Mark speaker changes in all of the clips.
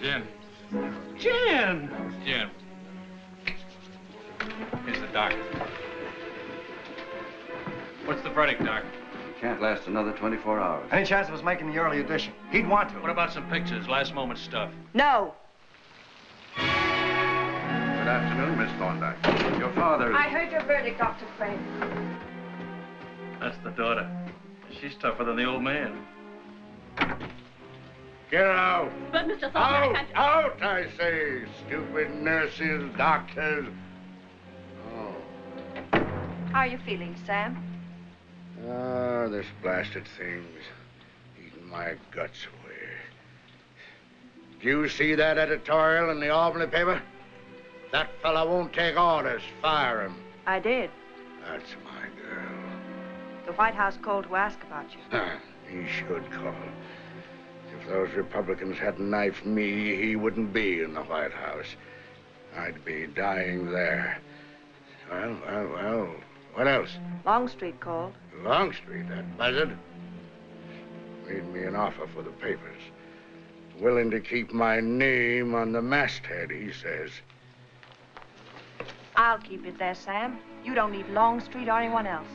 Speaker 1: Jim.
Speaker 2: Jan!
Speaker 1: Jim. Here's the doctor. What's the verdict, Doc?
Speaker 3: He can't last another 24 hours.
Speaker 2: Any chance of us making the early edition? He'd want to.
Speaker 1: What about some pictures, last moment stuff?
Speaker 4: No.
Speaker 3: Good afternoon, Miss Thorndyke. Your father is...
Speaker 4: I heard your verdict, Dr. Craig.
Speaker 1: That's the daughter. She's tougher than the old man.
Speaker 5: Get out!
Speaker 6: But, Mr. Thorndyke,
Speaker 5: Out!
Speaker 6: I...
Speaker 5: Out, I say! Stupid nurses, doctors. Oh.
Speaker 4: How are you feeling, Sam?
Speaker 5: Ah, this blasted thing's eating my guts away. Do you see that editorial in the Albany paper? That fella won't take orders. Fire him.
Speaker 4: I did.
Speaker 5: That's my girl.
Speaker 4: The White House called to ask about you.
Speaker 5: he should call. If those Republicans hadn't knifed me, he wouldn't be in the White House. I'd be dying there. Well, well, well. What else?
Speaker 4: Longstreet called.
Speaker 5: Longstreet, that buzzard. Made me an offer for the papers. Willing to keep my name on the masthead, he says.
Speaker 4: I'll keep it there, Sam. You don't need Longstreet or anyone else.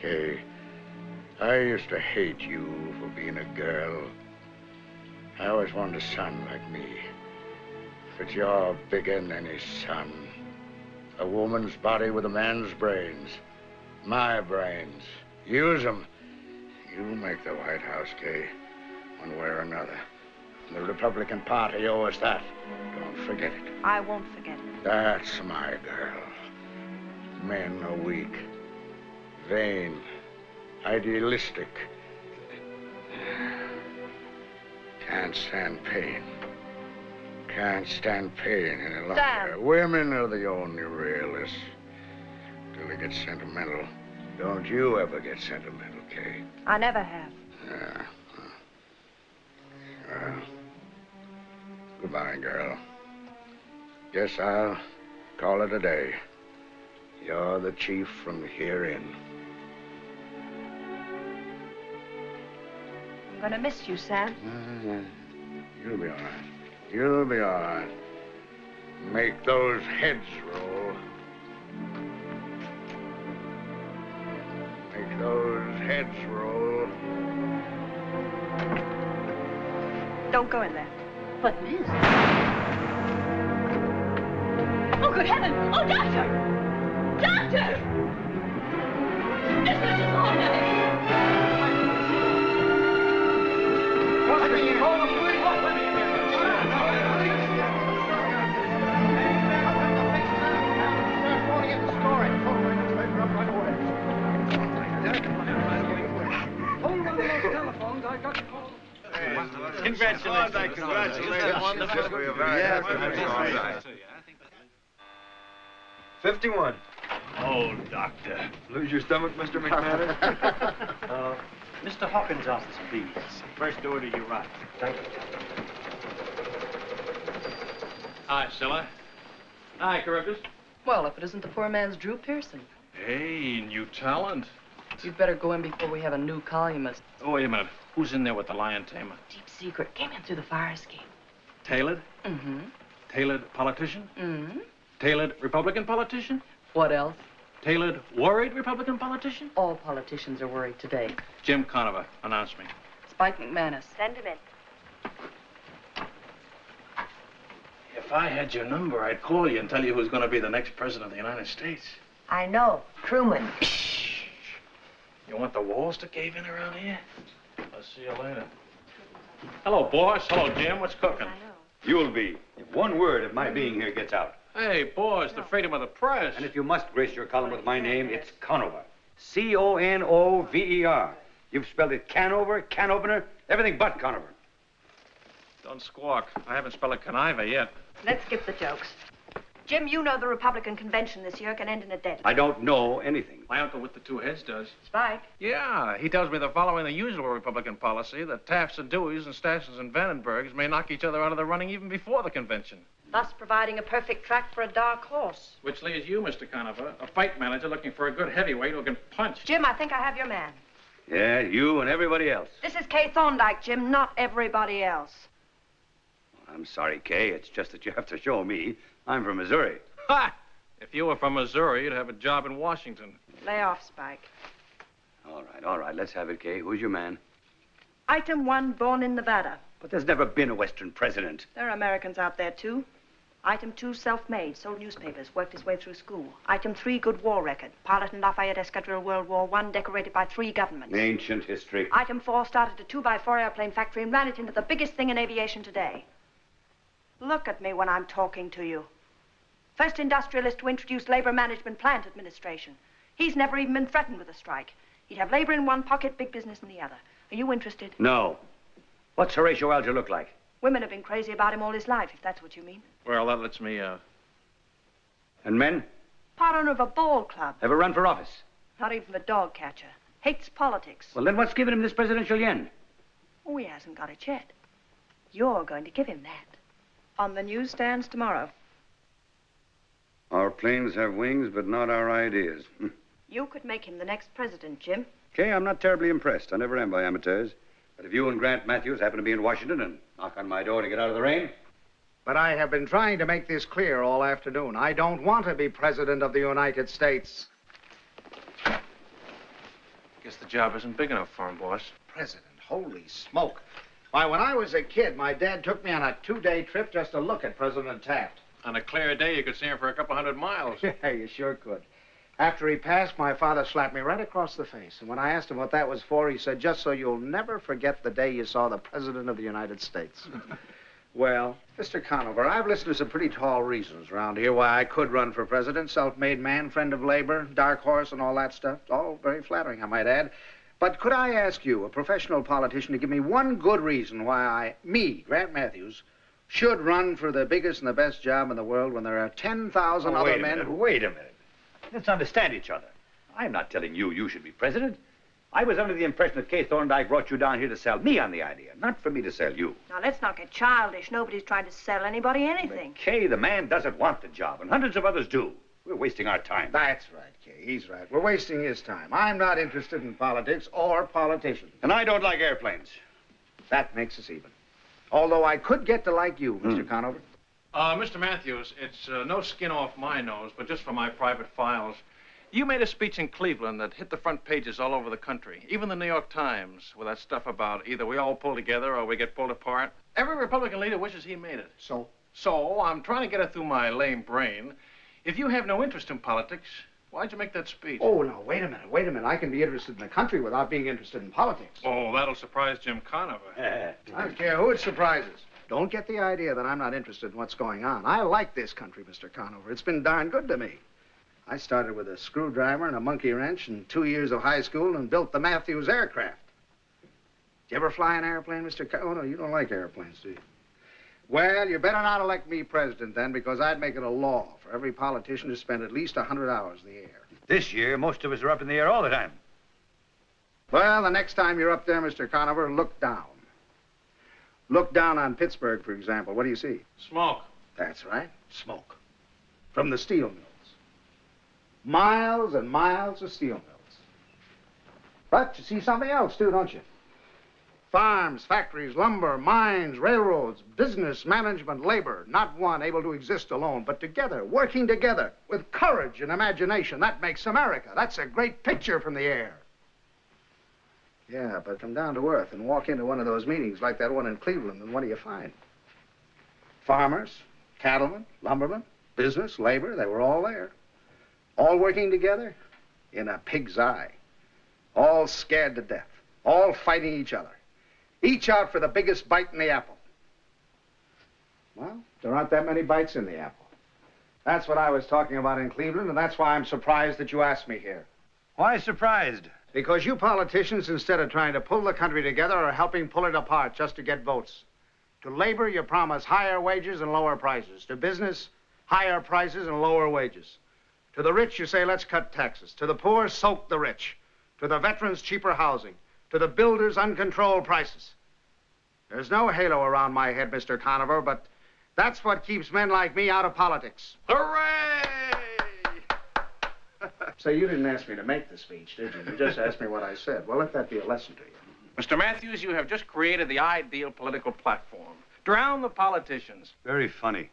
Speaker 5: Kay, I used to hate you for being a girl. I always wanted a son like me. But you're bigger than any son. A woman's body with a man's brains. My brains. Use them. You make the White House, Kay, one way or another. The Republican Party oh, owe us that. Don't forget it.
Speaker 4: I won't forget it.
Speaker 5: That's my girl. Men are weak, vain, idealistic. Can't stand pain. Can't stand pain any longer. Women are the only realists. Till they get sentimental. Don't you ever get sentimental, Kay?
Speaker 4: I never have.
Speaker 5: Yeah. Well, goodbye, girl. Guess I'll call it a day. You're the chief from here in.
Speaker 4: Gonna miss you, Sam.
Speaker 5: Uh, you'll be all right. You'll be all right. Make those heads roll. Make those heads roll.
Speaker 4: Don't go in there.
Speaker 6: But, miss... Oh, good heaven! Oh, doctor! Doctor! It's Mr. Thorndyke!
Speaker 1: Congratulations.
Speaker 5: Congratulations.
Speaker 1: Wonderful.
Speaker 5: We are very
Speaker 3: Yeah,
Speaker 5: happy.
Speaker 7: 51.
Speaker 1: Oh, doctor.
Speaker 7: Lose your stomach, Mr. McMahon?
Speaker 2: Uh, Mr. Hawkins' office, please. First order you're right. Thank you.
Speaker 1: Hi, Stella. Hi, Carruthers.
Speaker 8: Well, if it isn't the poor man's Drew Pearson.
Speaker 1: Hey, new talent.
Speaker 8: You'd better go in before we have a new columnist.
Speaker 1: Oh, wait a minute. Who's in there with the lion tamer?
Speaker 8: Deep secret. Came in through the fire escape.
Speaker 1: Tailored?
Speaker 8: Mm-hmm.
Speaker 1: Tailored politician?
Speaker 8: Mm-hmm.
Speaker 1: Tailored Republican politician?
Speaker 8: What else?
Speaker 1: Tailored worried Republican politician?
Speaker 8: All politicians are worried today.
Speaker 1: Jim Conover, announce me.
Speaker 8: Spike McManus.
Speaker 4: Send him in.
Speaker 1: If I had your number, I'd call you and tell you who's going to be the next president of the United States.
Speaker 4: I know. Truman.
Speaker 1: You want the walls to cave in around here? I'll see you later. Hello, boss. Hello, Jim. What's cooking?
Speaker 7: You'll be. If one word of my being here gets out.
Speaker 1: Hey, boss, the freedom of the press.
Speaker 7: And if you must grace your column with my name, it's Conover. C-O-N-O-V-E-R. You've spelled it Canover, can opener, everything but Conover.
Speaker 1: Don't squawk. I haven't spelled a conniver yet.
Speaker 4: Let's skip the jokes. Jim, you know the Republican convention this year can end in a deadlock.
Speaker 7: I don't know anything.
Speaker 1: My uncle with the two heads does.
Speaker 4: Spike.
Speaker 1: Yeah, he tells me they're following the usual Republican policy that Tafts and Deweys and Stassens and Vandenbergs may knock each other out of the running even before the convention.
Speaker 4: Thus providing a perfect track for a dark horse.
Speaker 1: Which leaves you, Mr. Conover, a fight manager looking for a good heavyweight who can punch.
Speaker 4: Jim, I think I have your man.
Speaker 3: Yeah, you and everybody else.
Speaker 4: This is Kay Thorndyke, Jim, not everybody else.
Speaker 3: I'm sorry, Kay. It's just that you have to show me. I'm from Missouri.
Speaker 1: Ha! If you were from Missouri, you'd have a job in Washington.
Speaker 4: Lay off, Spike.
Speaker 3: All right, all right. Let's have it, Kay. Who's your man?
Speaker 4: Item one, born in Nevada.
Speaker 3: But there's never been a Western president.
Speaker 4: There are Americans out there, too. Item two, self-made, sold newspapers, worked his way through school. Item three, good war record. Pilot in Lafayette Escadrille World War One, decorated by three governments.
Speaker 3: Ancient history.
Speaker 4: Item four, started a two-by-four airplane factory and ran it into the biggest thing in aviation today. Look at me when I'm talking to you. First industrialist to introduce labor management plant administration. He's never even been threatened with a strike. He'd have labor in one pocket, big business in the other. Are you interested?
Speaker 3: No. What's Horatio Alger look like?
Speaker 4: Women have been crazy about him all his life, if that's what you mean.
Speaker 1: Well, that lets me, uh,
Speaker 3: And men?
Speaker 4: Part owner of a ball club.
Speaker 3: Ever run for office?
Speaker 4: Not even a dog catcher. Hates politics.
Speaker 3: Well, then what's giving him this presidential yen?
Speaker 4: Oh, he hasn't got it yet. You're going to give him that. On the newsstands tomorrow.
Speaker 9: Our planes have wings, but not our ideas.
Speaker 4: You could make him the next president, Jim.
Speaker 9: Okay, I'm not terribly impressed. I never am by amateurs. But if you and Grant Matthews happen to be in Washington and knock on my door to get out of the rain,
Speaker 10: But I have been trying to make this clear all afternoon. I don't want to be president of the United States.
Speaker 1: guess the job isn't big enough for him, boss.
Speaker 10: President, holy smoke. Why, when I was a kid, my dad took me on a two-day trip just to look at President Taft.
Speaker 1: On a clear day, you could see him for a couple hundred miles.
Speaker 10: Yeah, you sure could. After he passed, my father slapped me right across the face. And when I asked him what that was for, he said, just so you'll never forget the day you saw the President of the United States. well, Mr. Conover, I've listened to some pretty tall reasons around here why I could run for president. Self-made man, friend of labor, dark horse, and all that stuff. All very flattering, I might add. But could I ask you, a professional politician, to give me one good reason why I, me, Grant Matthews, should run for the biggest and the best job in the world when there are 10,000
Speaker 3: Oh,
Speaker 10: other
Speaker 3: wait a
Speaker 10: men
Speaker 3: minute,
Speaker 10: who...
Speaker 3: wait a minute. Let's understand each other. I'm not telling you you should be president. I was under the impression that Kay Thorndyke brought you down here to sell me on the idea, not for me to sell you.
Speaker 4: Now, let's not get childish. Nobody's trying to sell anybody anything.
Speaker 3: Kay, the man doesn't want the job, and hundreds of others do. We're wasting our time.
Speaker 10: That's right, Kay. He's right. We're wasting his time. I'm not interested in politics or politicians.
Speaker 3: And I don't like airplanes.
Speaker 10: That makes us even. Although I could get to like you, Mr.
Speaker 3: Hmm.
Speaker 10: Conover.
Speaker 1: Uh, Mr. Matthews, it's uh, no skin off my nose, but just for my private files. You made a speech in Cleveland that hit the front pages all over the country, even the New York Times, with that stuff about either we all pull together or we get pulled apart. Every Republican leader wishes he made it.
Speaker 10: So?
Speaker 1: So, I'm trying to get it through my lame brain. If you have no interest in politics, why'd you make that speech?
Speaker 10: Oh, no, wait a minute, wait a minute. I can be interested in the country without being interested in politics.
Speaker 1: Oh, that'll surprise Jim Conover.
Speaker 10: I don't care who it surprises. Don't get the idea that I'm not interested in what's going on. I like this country, Mr. Conover. It's been darn good to me. I started with a screwdriver and a monkey wrench and two years of high school and built the Matthews aircraft. Did you ever fly an airplane, Mr. Co- oh, no, you don't like airplanes, do you? Well, you better not elect me president then, because I'd make it a law for every politician to spend at least a 100 hours in the air.
Speaker 3: This year, most of us are up in the air all the time.
Speaker 10: Well, the next time you're up there, Mr. Conover, look down. Look down on Pittsburgh, for example. What do you see?
Speaker 1: Smoke.
Speaker 10: That's right, smoke. From the steel mills. Miles and miles of steel mills. But you see something else, too, don't you? Farms, factories, lumber, mines, railroads, business, management, labor. Not one able to exist alone, but together, working together, with courage and imagination. That makes America. That's a great picture from the air. Yeah, but come down to earth and walk into one of those meetings like that one in Cleveland, and what do you find? Farmers, cattlemen, lumbermen, business, labor, they were all there. All working together in a pig's eye. All scared to death. All fighting each other. Each out for the biggest bite in the apple. Well, there aren't that many bites in the apple. That's what I was talking about in Cleveland, and that's why I'm surprised that you asked me here.
Speaker 3: Why surprised?
Speaker 10: Because you politicians, instead of trying to pull the country together, are helping pull it apart just to get votes. To labor, you promise higher wages and lower prices. To business, higher prices and lower wages. To the rich, you say, let's cut taxes. To the poor, soak the rich. To the veterans, cheaper housing. To the builders, uncontrolled prices. There's no halo around my head, Mr. Conover, but that's what keeps men like me out of politics.
Speaker 1: Hooray!
Speaker 10: Say, you didn't ask me to make the speech, did you? You just asked me what I said. Well, let that be a lesson to you.
Speaker 1: Mr. Matthews, you have just created the ideal political platform. Drown the politicians.
Speaker 3: Very funny.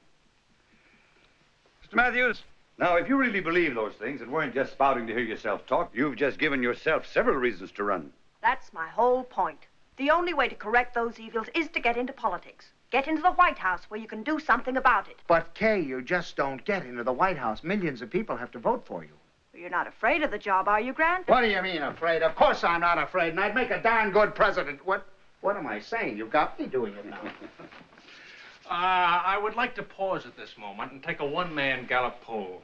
Speaker 3: Mr. Matthews, now, if you really believe those things and weren't just spouting to hear yourself talk, you've just given yourself several reasons to run.
Speaker 4: That's my whole point. The only way to correct those evils is to get into politics. Get into the White House where you can do something about it.
Speaker 10: But, Kay, you just don't get into the White House. Millions of people have to vote for you.
Speaker 4: You're not afraid of the job, are you, Grant?
Speaker 10: What do you mean, afraid? Of course I'm not afraid, and I'd make a darn good president. What what am I saying? You've got me doing it now.
Speaker 1: Uh, I would like to pause at this moment and take a one-man Gallup poll.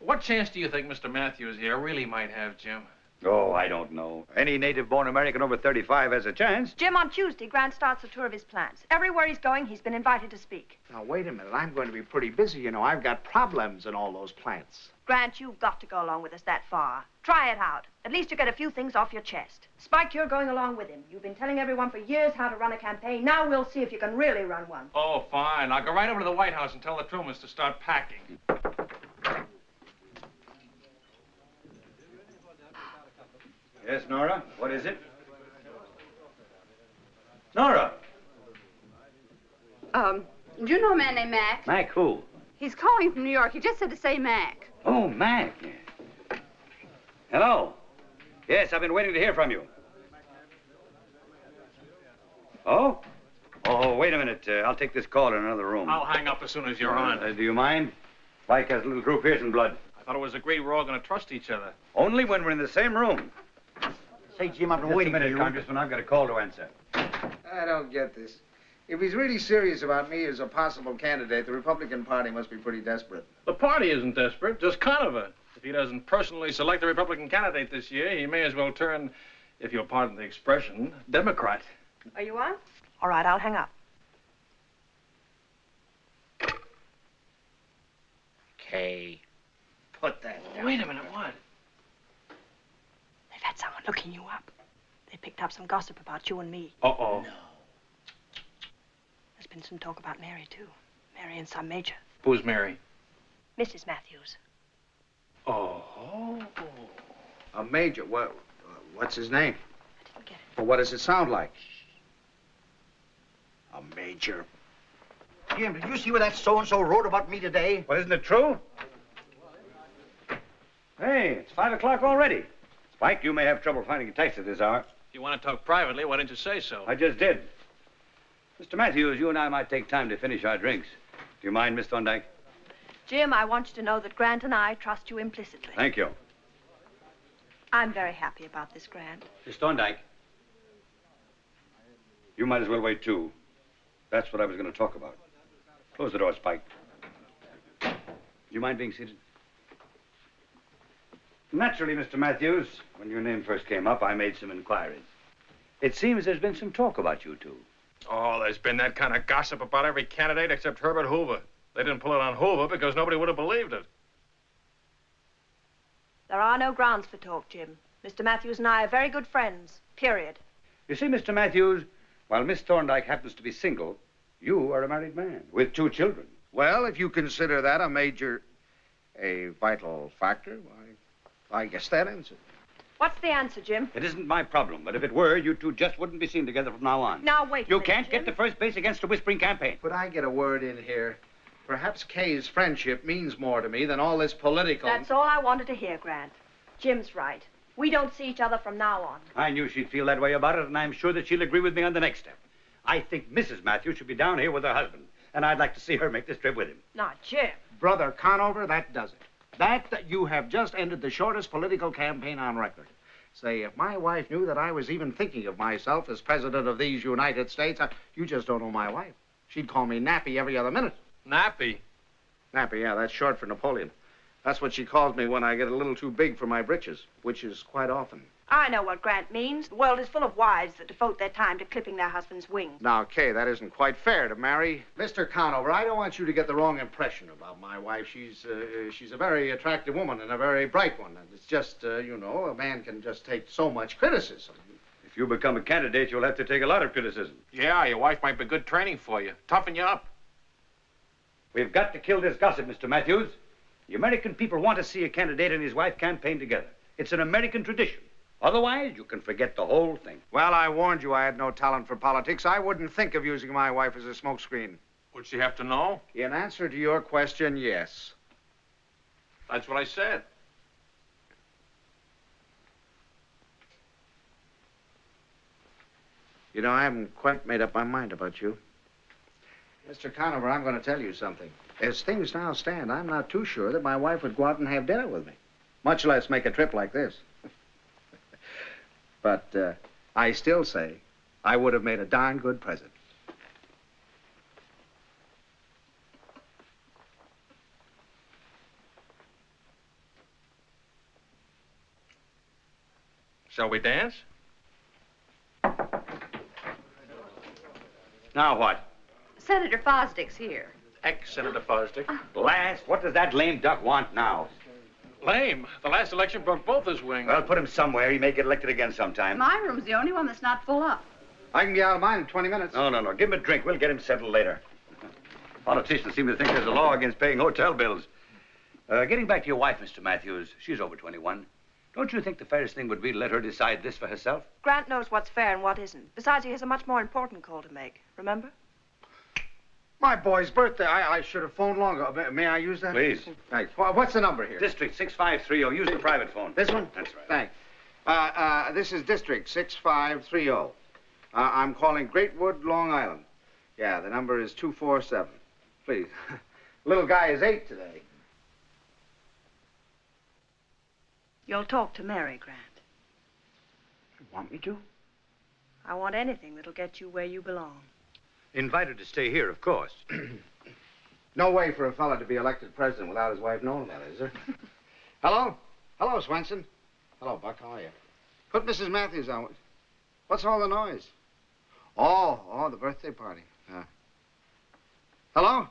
Speaker 1: What chance do you think Mr. Matthews here really might have, Jim?
Speaker 3: Oh, I don't know. Any native-born American over 35 has a chance.
Speaker 4: Jim, on Tuesday, Grant starts a tour of his plants. Everywhere he's going, he's been invited to speak.
Speaker 10: Now, wait a minute. I'm going to be pretty busy, you know. I've got problems in all those plants.
Speaker 4: Grant, you've got to go along with us that far. Try it out. At least you get a few things off your chest. Spike, you're going along with him. You've been telling everyone for years how to run a campaign. Now we'll see if you can really run one.
Speaker 1: Oh, fine. I'll go right over to the White House and tell the Trumans to start packing.
Speaker 3: Yes, Nora? What is it? Nora!
Speaker 11: Um, do you know a man named Mac?
Speaker 3: Mac who?
Speaker 11: He's calling from New York. He just said to say Mac.
Speaker 3: Oh, Mac. Hello. Yes, I've been waiting to hear from you. Oh? Oh, wait a minute. Uh, I'll take this call in another room.
Speaker 1: I'll hang up as soon as you're on.
Speaker 3: Uh, do you mind? Mike has a little Drew Pearson blood.
Speaker 1: I thought it was agreed we're all going to trust each other.
Speaker 3: Only when we're in the same room.
Speaker 2: Say, Jim, I've been
Speaker 3: Just
Speaker 2: waiting
Speaker 3: a minute,
Speaker 2: for you.
Speaker 3: Congressman. I've got a call to answer.
Speaker 10: I don't get this. If he's really serious about me as a possible candidate, the Republican Party must be pretty desperate.
Speaker 1: The party isn't desperate, just kind of a. If he doesn't personally select the Republican candidate this year, he may as well turn, if you'll pardon the expression, Democrat.
Speaker 4: Are you on? All right, I'll hang up.
Speaker 10: Kay, put that down.
Speaker 1: Wait a minute, what?
Speaker 4: They've had someone looking you up. They picked up some gossip about you and me.
Speaker 1: Uh-oh. No.
Speaker 4: There's been some talk about Mary, too. Mary and some major.
Speaker 1: Who's Mary?
Speaker 4: Mrs. Matthews.
Speaker 1: Oh.
Speaker 10: A major. What? Uh, what's his name?
Speaker 4: I didn't get it.
Speaker 10: Well, what does it sound like? A major.
Speaker 2: Jim, did you see what that so-and-so wrote about me today?
Speaker 3: Well, isn't it true? Hey, it's five o'clock already. Spike, you may have trouble finding a taxi at this hour.
Speaker 1: If you want to talk privately, why didn't you say so?
Speaker 3: I just did. Mr. Matthews, you and I might take time to finish our drinks. Do you mind, Miss Thorndyke?
Speaker 4: Jim, I want you to know that Grant and I trust you implicitly.
Speaker 3: Thank you.
Speaker 4: I'm very happy about this, Grant.
Speaker 3: Miss Thorndyke, you might as well wait, too. That's what I was going to talk about. Close the door, Spike. Do you mind being seated? Naturally, Mr. Matthews, when your name first came up, I made some inquiries. It seems there's been some talk about you two.
Speaker 1: Oh, there's been that kind of gossip about every candidate except Herbert Hoover. They didn't pull it on Hoover because nobody would have believed it.
Speaker 4: There are no grounds for talk, Jim. Mr. Matthews and I are very good friends, period.
Speaker 3: You see, Mr. Matthews, while Miss Thorndyke happens to be single, you are a married man with two children.
Speaker 10: Well, if you consider that a major, a vital factor, why, I guess that answers it.
Speaker 4: What's the answer, Jim?
Speaker 3: It isn't my problem, but if it were, you two just wouldn't be seen together from now on.
Speaker 4: Now, wait a
Speaker 3: You
Speaker 4: minute,
Speaker 3: can't
Speaker 4: Jim.
Speaker 3: get to first base against a whispering campaign.
Speaker 10: Could I get a word in here? Perhaps Kay's friendship means more to me than all this political.
Speaker 4: That's all I wanted to hear, Grant. Jim's right. We don't see each other from now on.
Speaker 3: I knew she'd feel that way about it, and I'm sure that she'll agree with me on the next step. I think Mrs. Matthews should be down here with her husband, and I'd like to see her make this trip with him.
Speaker 4: Now, Jim.
Speaker 10: Brother Conover, that does it. That, you have just ended the shortest political campaign on record. Say, if my wife knew that I was even thinking of myself as president of these United States, I, you just don't know my wife. She'd call me Nappy every other minute.
Speaker 1: Nappy.
Speaker 10: Nappy, yeah, that's short for Napoleon. That's what she calls me when I get a little too big for my britches, which is quite often.
Speaker 4: I know what Grant means. The world is full of wives that devote their time to clipping their husband's wings.
Speaker 10: Now, Kay, that isn't quite fair to Mary. Mr. Conover, I don't want you to get the wrong impression about my wife. She's, uh, she's a very attractive woman and a very bright one. And it's just, uh, you know, a man can just take so much criticism.
Speaker 3: If you become a candidate, you'll have to take a lot of criticism.
Speaker 1: Yeah, your wife might be good training for you. Toughen you up.
Speaker 3: We've got to kill this gossip, Mr. Matthews.
Speaker 7: The American people want to see a candidate and his wife campaign together. It's an American tradition. Otherwise, you can forget the whole thing.
Speaker 10: Well, I warned you I had no talent for politics. I wouldn't think of using my wife as a smokescreen.
Speaker 1: Would she have to know?
Speaker 10: In answer to your question, yes.
Speaker 1: That's what I said.
Speaker 10: You know, I haven't quite made up my mind about you. Mr. Conover, I'm going to tell you something. As things now stand, I'm not too sure that my wife would go out and have dinner with me, much less make a trip like this. But uh, I still say I would have made a darn good president.
Speaker 1: Shall we dance?
Speaker 7: Now what?
Speaker 11: Senator Fosdick's here.
Speaker 1: Ex-Senator Fosdick.
Speaker 7: Blast, what does that lame duck want now?
Speaker 1: Lame. The last election broke both his wings.
Speaker 7: Well, put him somewhere. He may get elected again sometime.
Speaker 11: My room's the only one that's not full up.
Speaker 10: I can be out of mine in 20 minutes.
Speaker 7: No, no, no. Give him a drink. We'll get him settled later. Politicians seem to think there's a law against paying hotel bills. Uh, getting back to your wife, Mr. Matthews, she's over 21. Don't you think the fairest thing would be to let her decide this for herself?
Speaker 4: Grant knows what's fair and what isn't. Besides, he has a much more important call to make. Remember?
Speaker 10: My boy's birthday. I, I should have phoned longer. May, may I use that?
Speaker 7: Please.
Speaker 10: Thanks. Wha- What's the number here?
Speaker 7: District 6530. Use the private phone.
Speaker 10: This one?
Speaker 7: That's right.
Speaker 10: Thanks. Uh, uh, this is District 6530. Uh, I'm calling Greatwood, Long Island. Yeah, the number is 247. Please. Little guy is eight today.
Speaker 4: You'll talk to Mary, Grant.
Speaker 10: You want me to?
Speaker 4: I want anything that'll get you where you belong.
Speaker 7: Invite her to stay here, of course.
Speaker 10: No way for a fella to be elected president without his wife knowing that, is there? Hello? Hello, Swenson. Hello, Buck. How are you? Put Mrs. Matthews on. What's all the noise? Oh, oh, the birthday party. Uh. Hello?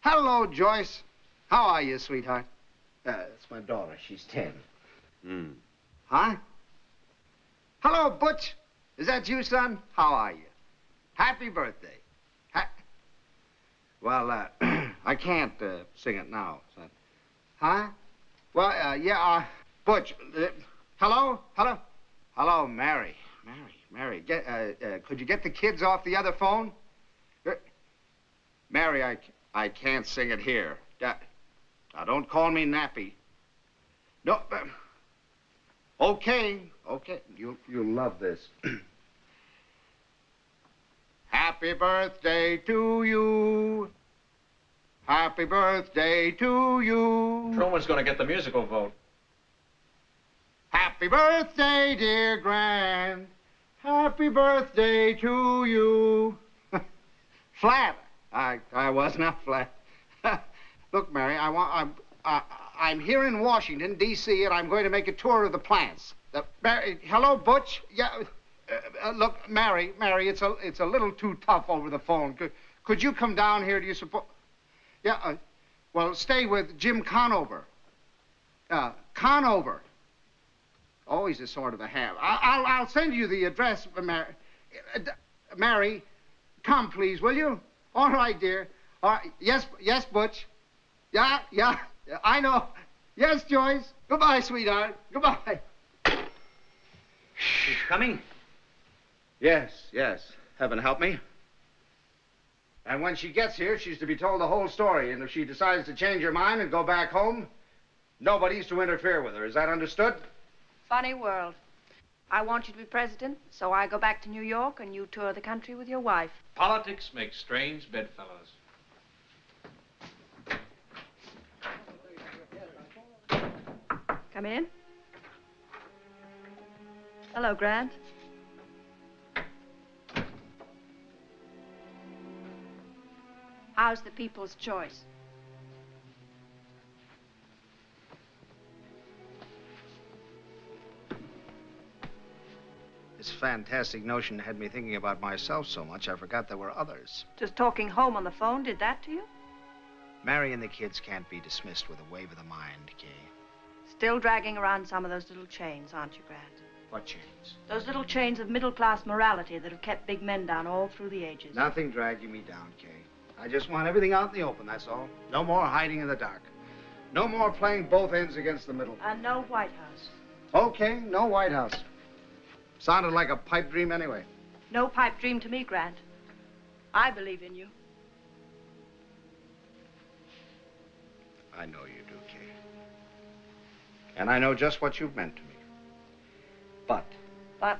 Speaker 10: Hello, Joyce. How are you, sweetheart? Uh, it's my daughter. She's ten.
Speaker 7: Hmm.
Speaker 10: Huh? Hello, Butch. Is that you, son? How are you? Happy birthday. Well, uh, I can't uh, sing it now, son. Huh? Well, uh, yeah, uh, Butch. Uh, hello? Hello? Hello, Mary. Mary, Mary. Get, uh, uh, could you get the kids off the other phone? Mary, I can't sing it here. Now, don't call me nappy. No. Okay. Okay. You you'll love this. Happy birthday to you. Happy birthday to you.
Speaker 1: Truman's going to get the musical vote.
Speaker 10: Happy birthday, dear Grand. Happy birthday to you. flat. I I was not flat. Look, Mary, I want I'm I, I'm here in Washington D.C. and I'm going to make a tour of the plants. Uh, Mary, hello, Butch. Yeah. Uh, uh, look, Mary, Mary, it's a it's a little too tough over the phone. Could could you come down here? Do you suppose? Yeah. Uh, well, stay with Jim Conover. Uh, Conover. Always a sort of a ham. I, I'll I'll send you the address, uh, Mary. Uh, Mary, come please, will you? All right, dear. All right. Yes, yes, Butch. Yeah, yeah. I know. Yes, Joyce. Goodbye, sweetheart. Goodbye.
Speaker 7: She's coming?
Speaker 10: Yes, yes. Heaven help me. And when she gets here, she's to be told the whole story. And if she decides to change her mind and go back home, nobody's to interfere with her. Is that understood?
Speaker 4: Funny world. I want you to be president, so I go back to New York and you tour the country with your wife.
Speaker 1: Politics makes strange bedfellows.
Speaker 4: Come in. Hello, Grant. How's the people's choice?
Speaker 10: This fantastic notion had me thinking about myself so much I forgot there were others.
Speaker 4: Just talking home on the phone did that to you?
Speaker 10: Mary and the kids can't be dismissed with a wave of the mind, Kay.
Speaker 4: Still dragging around some of those little chains, aren't you, Grant?
Speaker 10: What chains?
Speaker 4: Those little chains of middle class morality that have kept big men down all through the ages.
Speaker 10: Nothing dragging me down, Kay. I just want everything out in the open, that's all. No more hiding in the dark. No more playing both ends against the middle.
Speaker 4: And no White House.
Speaker 10: Okay, no White House. Sounded like a pipe dream anyway.
Speaker 4: No pipe dream to me, Grant. I believe in you.
Speaker 10: I know you do, Kay. And I know just what you've meant to me. But
Speaker 4: But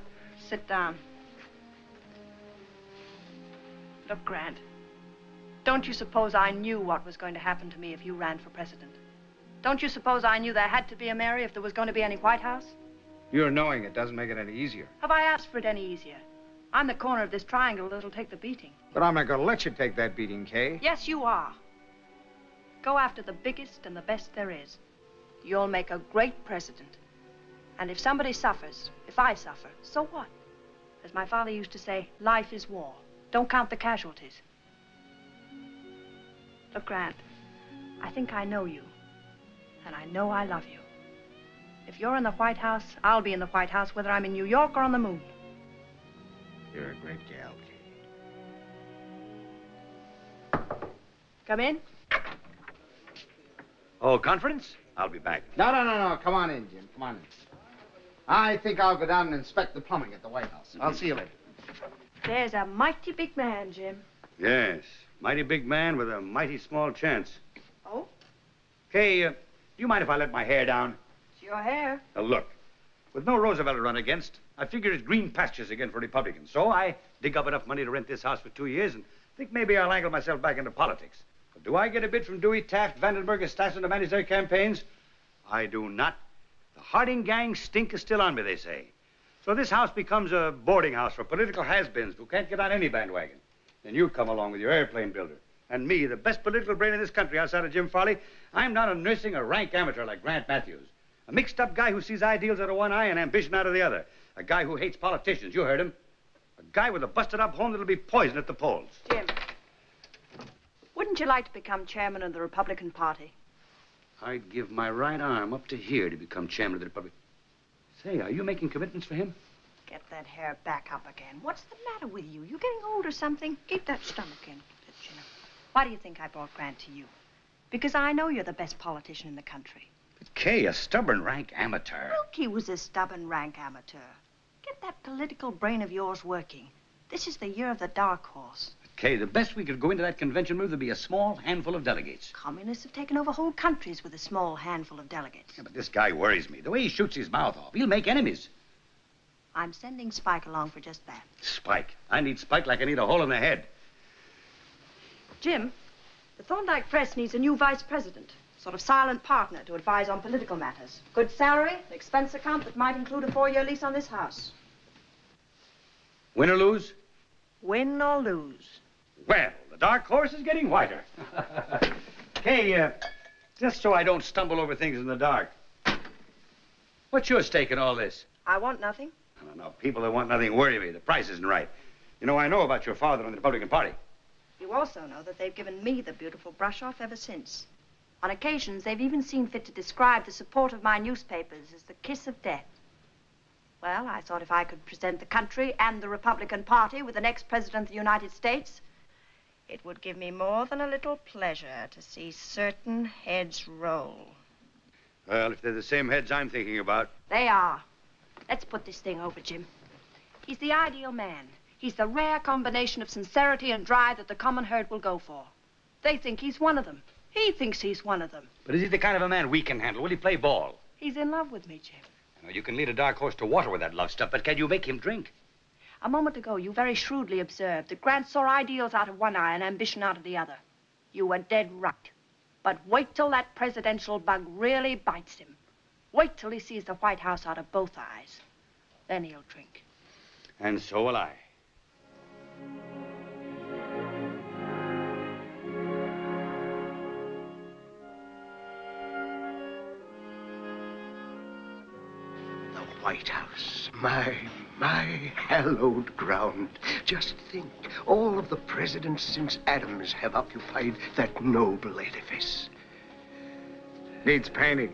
Speaker 4: sit down. Look, Grant. Don't you suppose I knew what was going to happen to me if you ran for president? Don't you suppose I knew there had to be a Mary if there was going to be any White House?
Speaker 10: your knowing it doesn't make it any easier.
Speaker 4: Have I asked for it any easier? I'm the corner of this triangle that'll take the beating.
Speaker 10: But I'm not going to let you take that beating, Kay.
Speaker 4: Yes, you are. Go after the biggest and the best there is. You'll make a great president. And if somebody suffers, if I suffer, so what? As my father used to say, life is war. Don't count the casualties. Look, Grant, I think I know you. And I know I love you. If you're in the White House, I'll be in the White House, whether I'm in New York or on the moon.
Speaker 10: You're a great gal, Kay.
Speaker 4: Come in.
Speaker 3: Oh, conference? I'll be back.
Speaker 10: No, no, no, no. Come on in, Jim. Come on in. I think I'll go down and inspect the plumbing at the White House. I'll mm-hmm. see you later.
Speaker 4: There's a mighty big man, Jim.
Speaker 3: Yes. Mighty big man with a mighty small chance.
Speaker 4: Oh?
Speaker 3: Kay, uh, do you mind if I let my hair down?
Speaker 4: It's your hair.
Speaker 3: Now, look. With no Roosevelt to run against, I figure it's green pastures again for Republicans. So I dig up enough money to rent this house for two years and think maybe I'll angle myself back into politics. But do I get a bid from Dewey, Taft, Vandenberg, and Stassen to manage their campaigns? I do not. The Harding gang stink is still on me, they say. So this house becomes a boarding house for political has-beens who can't get on any bandwagon. Then you come along with your airplane builder. And me, the best political brain in this country outside of Jim Farley, I'm not a nursing a rank amateur like Grant Matthews. A mixed up guy who sees ideals out of one eye and ambition out of the other. A guy who hates politicians. You heard him. A guy with a busted up home that'll be poison at the polls.
Speaker 4: Jim, wouldn't you like to become chairman of the Republican Party?
Speaker 3: I'd give my right arm up to here to become chairman of the Republic. Say, are you making commitments for him?
Speaker 4: Get that hair back up again. What's the matter with you? You getting old or something? Keep that stomach in. That chin up. Why do you think I brought Grant to you? Because I know you're the best politician in the country.
Speaker 3: But Kay, a stubborn rank amateur.
Speaker 4: Willkie was a stubborn rank amateur. Get that political brain of yours working. This is the year of the dark horse.
Speaker 3: Kay, the best we could go into that convention with would be a small handful of delegates.
Speaker 4: Communists have taken over whole countries with a small handful of delegates.
Speaker 3: Yeah, but this guy worries me. The way he shoots his mouth off, he'll make enemies.
Speaker 4: I'm sending Spike along for just that.
Speaker 3: Spike. I need Spike like I need a hole in the head.
Speaker 4: Jim, the Thorndyke Press needs a new vice president. Sort of silent partner to advise on political matters. Good salary, an expense account that might include a four-year lease on this house.
Speaker 3: Win or lose?
Speaker 4: Win or lose.
Speaker 3: Well, the dark horse is getting whiter. Kay, uh, just so I don't stumble over things in the dark. What's your stake in all this?
Speaker 4: I want nothing.
Speaker 3: I don't know. People that want nothing worry me. The price isn't right. You know, I know about your father and the Republican Party.
Speaker 4: You also know that they've given me the beautiful brush off ever since. On occasions, they've even seen fit to describe the support of my newspapers as the kiss of death. Well, I thought if I could present the country and the Republican Party with the next president of the United States, it would give me more than a little pleasure to see certain heads roll.
Speaker 3: Well, if they're the same heads I'm thinking about.
Speaker 4: They are. Let's put this thing over, Jim. He's the ideal man. He's the rare combination of sincerity and drive that the common herd will go for. They think he's one of them. He thinks he's one of them.
Speaker 3: But is he the kind of a man we can handle? Will he play ball?
Speaker 4: He's in love with me, Jim.
Speaker 3: You, know, you can lead a dark horse to water with that love stuff, but can you make him drink?
Speaker 4: A moment ago, you very shrewdly observed that Grant saw ideals out of one eye and ambition out of the other. You were dead right. But wait till that presidential bug really bites him. Wait till he sees the White House out of both eyes. Then he'll drink.
Speaker 3: And so will I.
Speaker 12: The White House. My, my hallowed ground. Just think, all of the presidents since Adams have occupied that noble edifice.
Speaker 10: Needs painting.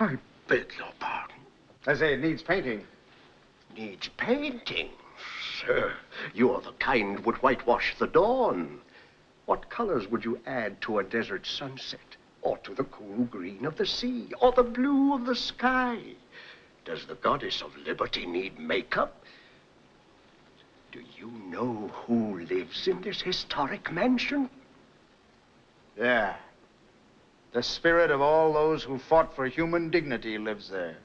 Speaker 12: I beg your pardon.
Speaker 10: I say it needs painting.
Speaker 12: Needs painting. Sir, you're the kind would whitewash the dawn. What colors would you add to a desert sunset? or to the cool green of the sea, or the blue of the sky? Does the goddess of liberty need makeup? Do you know who lives in this historic mansion?
Speaker 10: Yeah. The spirit of all those who fought for human dignity lives there.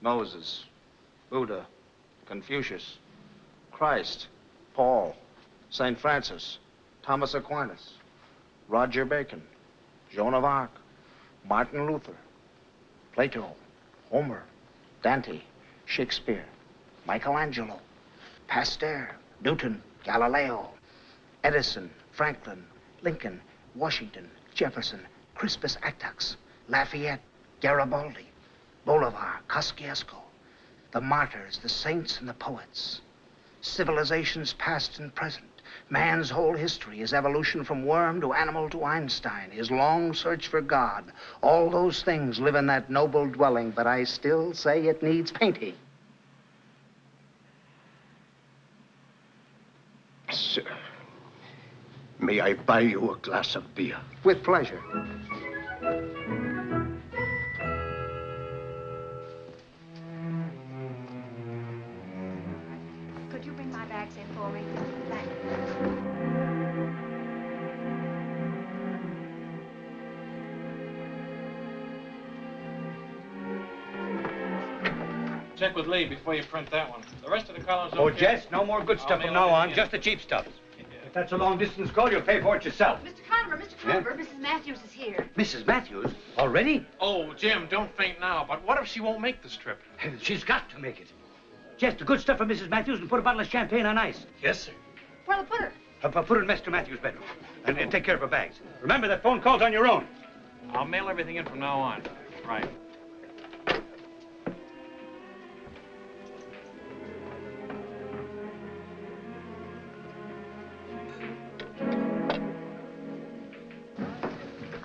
Speaker 10: Moses, Buddha, Confucius, Christ, Paul, St. Francis, Thomas Aquinas, Roger Bacon, Joan of Arc, Martin Luther, Plato, Homer, Dante, Shakespeare, Michelangelo, Pasteur, Newton, Galileo, Edison, Franklin, Lincoln, Washington, Jefferson, Crispus Attucks, Lafayette, Garibaldi, Bolivar, Kosciuszko, the martyrs, the saints, and the poets. Civilizations past and present. Man's whole history, his evolution from worm to animal to Einstein, his long search for God. All those things live in that noble dwelling, but I still say it needs painting.
Speaker 12: Sir, may I buy you a glass of beer?
Speaker 10: With pleasure.
Speaker 13: Could you bring my bags in for me? Thank you.
Speaker 1: Check with Lee before you print that one. The rest of the columns
Speaker 3: Oh,
Speaker 1: okay?
Speaker 3: Jess, no more good stuff
Speaker 1: mail
Speaker 3: from now on, just the cheap stuff. If that's a long distance call, you'll pay for it yourself.
Speaker 11: Mr. Conover, Mr. Conover, Mrs. Matthews is here.
Speaker 3: Mrs. Matthews? Already?
Speaker 1: Oh, Jim, don't faint now. But what if she won't make this trip?
Speaker 3: She's got to make it. Jess, the good stuff for Mrs. Matthews and put a bottle of champagne on ice.
Speaker 1: Yes, sir.
Speaker 11: Where'll I put her?
Speaker 3: Uh, put it in Mr. Matthews' bedroom. And, and take care of her bags. Remember that phone call's on your own.
Speaker 1: I'll mail everything in from now on. Right.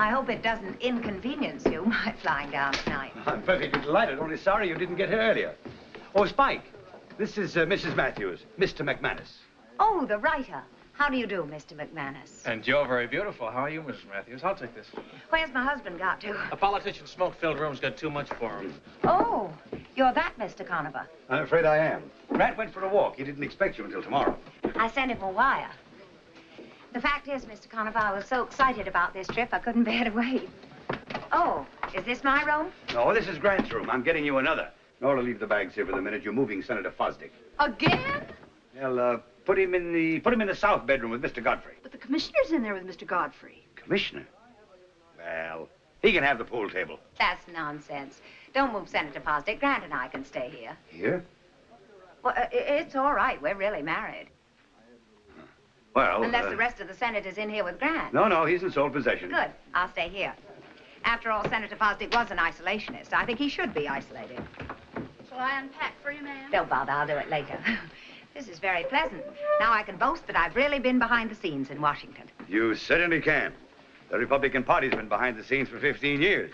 Speaker 13: I hope it doesn't inconvenience you, my flying down tonight.
Speaker 3: I'm perfectly delighted. Only sorry you didn't get here earlier. Oh, Spike, this is uh, Mrs. Matthews, Mr. McManus.
Speaker 13: Oh, the writer. How do you do, Mr. McManus?
Speaker 1: And you're very beautiful. How are you, Mrs. Matthews? I'll take this.
Speaker 13: Where's my husband got to?
Speaker 1: A politician's smoke-filled room's got too much for him.
Speaker 13: Oh, you're that, Mr. Conover.
Speaker 3: I'm afraid I am. Grant went for a walk. He didn't expect you until tomorrow.
Speaker 13: I sent him a wire. The fact is, Mr. Conover, I was so excited about this trip, I couldn't bear to wait. Oh, is this my room?
Speaker 3: No, this is Grant's room. I'm getting you another. Nora, leave the bags here for the minute. You're moving Senator Fosdick.
Speaker 11: Again?
Speaker 3: Well, uh, put him in the put him in the south bedroom with Mr. Godfrey.
Speaker 11: But the commissioner's in there with Mr. Godfrey.
Speaker 3: Commissioner. Well, he can have the pool table.
Speaker 13: That's nonsense. Don't move Senator Fosdick. Grant and I can stay here.
Speaker 3: Here?
Speaker 13: Well, uh, it's all right. We're really married.
Speaker 3: Well,
Speaker 13: Unless
Speaker 3: uh,
Speaker 13: the rest of the Senate is in here with Grant.
Speaker 3: No, no, he's in sole possession.
Speaker 13: Good. I'll stay here. After all, Senator Fosdick was an isolationist. I think he should be isolated.
Speaker 11: Shall I unpack for you, ma'am?
Speaker 13: Don't bother. I'll do it later. this is very pleasant. Now I can boast that I've really been behind the scenes in Washington.
Speaker 4: You certainly can. The Republican Party's been behind the scenes for 15 years.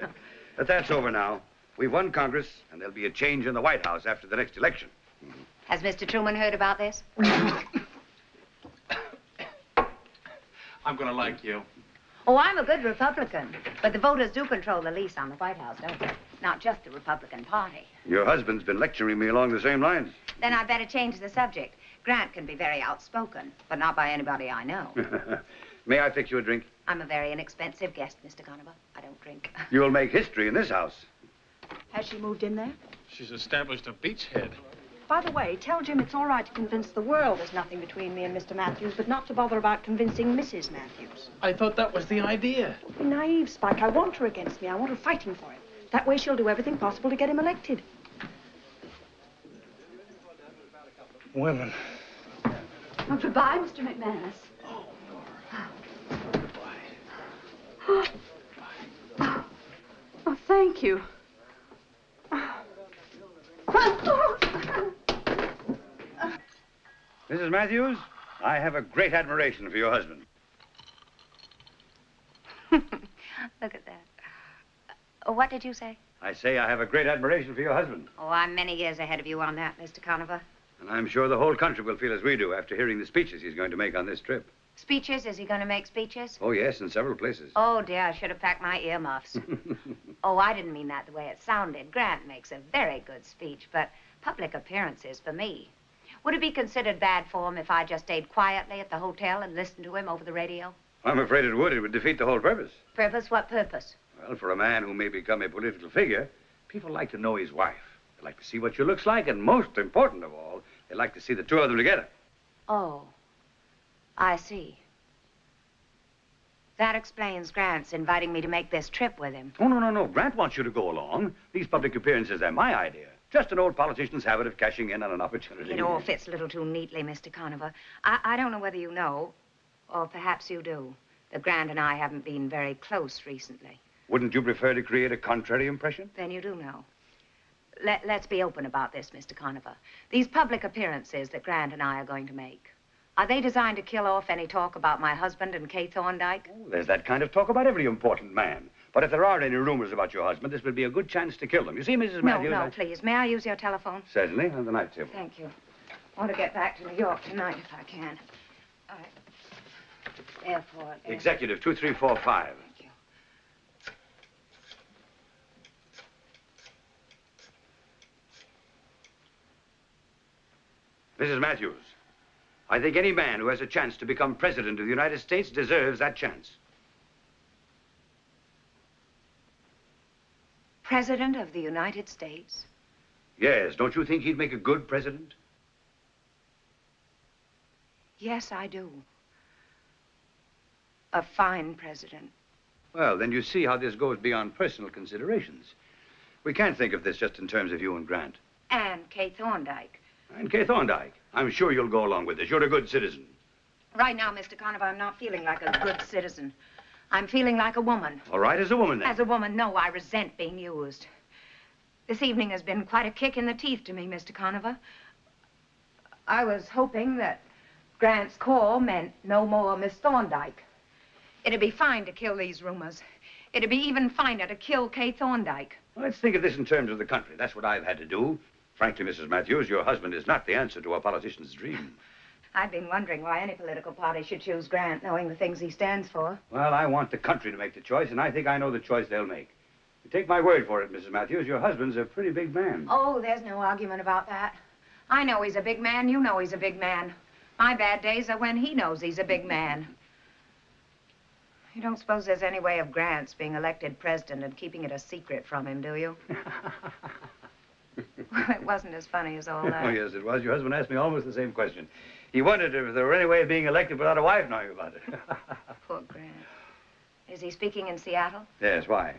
Speaker 4: but that's over now. We've won Congress, and there'll be a change in the White House after the next election.
Speaker 13: Has Mr. Truman heard about this?
Speaker 1: I'm gonna like you.
Speaker 13: Oh, I'm a good Republican. But the voters do control the lease on the White House, don't they? Not just the Republican Party.
Speaker 4: Your husband's been lecturing me along the same lines.
Speaker 13: Then I'd better change the subject. Grant can be very outspoken, but not by anybody I know.
Speaker 4: May I fix you a drink?
Speaker 13: I'm a very inexpensive guest, Mr. Conover. I don't drink.
Speaker 4: You'll make history in this house.
Speaker 11: Has she moved in there?
Speaker 1: She's established a beachhead.
Speaker 13: By the way, tell Jim it's all right to convince the world there's nothing between me and Mr. Matthews, but not to bother about convincing Mrs. Matthews.
Speaker 1: I thought that was the idea.
Speaker 13: Be naive, Spike. I want her against me. I want her fighting for him. That way she'll do everything possible to get him elected.
Speaker 1: Women.
Speaker 11: Oh, goodbye, Mr. McManus. Oh, Nora. goodbye. oh, thank you.
Speaker 4: Oh, Mrs. Matthews, I have a great admiration for your husband.
Speaker 13: Look at that. Uh, what did you say?
Speaker 4: I say I have a great admiration for your husband.
Speaker 13: Oh, I'm many years ahead of you on that, Mr. Conover.
Speaker 4: And I'm sure the whole country will feel as we do after hearing the speeches he's going to make on this trip.
Speaker 13: Speeches? Is he going to make speeches?
Speaker 3: Oh, yes, in several places.
Speaker 13: Oh, dear, I should have packed my earmuffs. oh, I didn't mean that the way it sounded. Grant makes a very good speech, but public appearances for me. Would it be considered bad form if I just stayed quietly at the hotel and listened to him over the radio?
Speaker 3: I'm afraid it would. It would defeat the whole purpose.
Speaker 13: Purpose? What purpose?
Speaker 3: Well, for a man who may become a political figure, people like to know his wife. They like to see what she looks like, and most important of all, they like to see the two of them together.
Speaker 13: Oh, I see. That explains Grant's inviting me to make this trip with him.
Speaker 3: Oh, no, no, no. Grant wants you to go along. These public appearances are my idea. Just an old politician's habit of cashing in on an opportunity.
Speaker 13: It all fits a little too neatly, Mr. Conover. I, I don't know whether you know, or perhaps you do, that Grant and I haven't been very close recently.
Speaker 3: Wouldn't you prefer to create a contrary impression?
Speaker 13: Then you do know. Let, let's be open about this, Mr. Conover. These public appearances that Grant and I are going to make, are they designed to kill off any talk about my husband and Kay Thorndyke?
Speaker 3: Oh, there's that kind of talk about every important man. But if there are any rumors about your husband, this would be a good chance to kill them. You see, Mrs.
Speaker 13: No,
Speaker 3: Matthews?
Speaker 13: no,
Speaker 3: I-
Speaker 13: please. May I use your telephone?
Speaker 3: Certainly, on the night table.
Speaker 13: Thank you. I want to get back to New York tonight if I can. All right. Airport. airport.
Speaker 3: Executive 2345. Mrs. Matthews, I think any man who has a chance to become president of the United States deserves that chance.
Speaker 13: President of the United States?
Speaker 3: Yes, don't you think he'd make a good president?
Speaker 13: Yes, I do. A fine president.
Speaker 3: Well, then you see how this goes beyond personal considerations. We can't think of this just in terms of you and Grant.
Speaker 13: And Kay Thorndyke.
Speaker 3: And Kay Thorndyke. I'm sure you'll go along with this. You're a good citizen.
Speaker 13: Right now, Mr. Conover, I'm not feeling like a good citizen. I'm feeling like a woman.
Speaker 3: All right, as a woman, then.
Speaker 13: As a woman, no, I resent being used. This evening has been quite a kick in the teeth to me, Mr. Conover. I was hoping that Grant's call meant no more Miss Thorndyke. It'd be fine to kill these rumors. It'd be even finer to kill Kay Thorndyke.
Speaker 3: Well, let's think of this in terms of the country. That's what I've had to do. Frankly, Mrs. Matthews, your husband is not the answer to a politician's dream.
Speaker 13: I've been wondering why any political party should choose Grant, knowing the things he stands for.
Speaker 3: Well, I want the country to make the choice, and I think I know the choice they'll make. You take my word for it, Mrs. Matthews, your husband's a pretty big man.
Speaker 13: Oh, there's no argument about that. I know he's a big man. You know he's a big man. My bad days are when he knows he's a big man. You don't suppose there's any way of Grant's being elected president and keeping it a secret from him, do you? well, it wasn't as funny as all that.
Speaker 3: oh, yes, it was. Your husband asked me almost the same question. He wondered if there were any way of being elected without a wife knowing about it.
Speaker 13: Poor Grant. Is he speaking in Seattle?
Speaker 3: yes, why?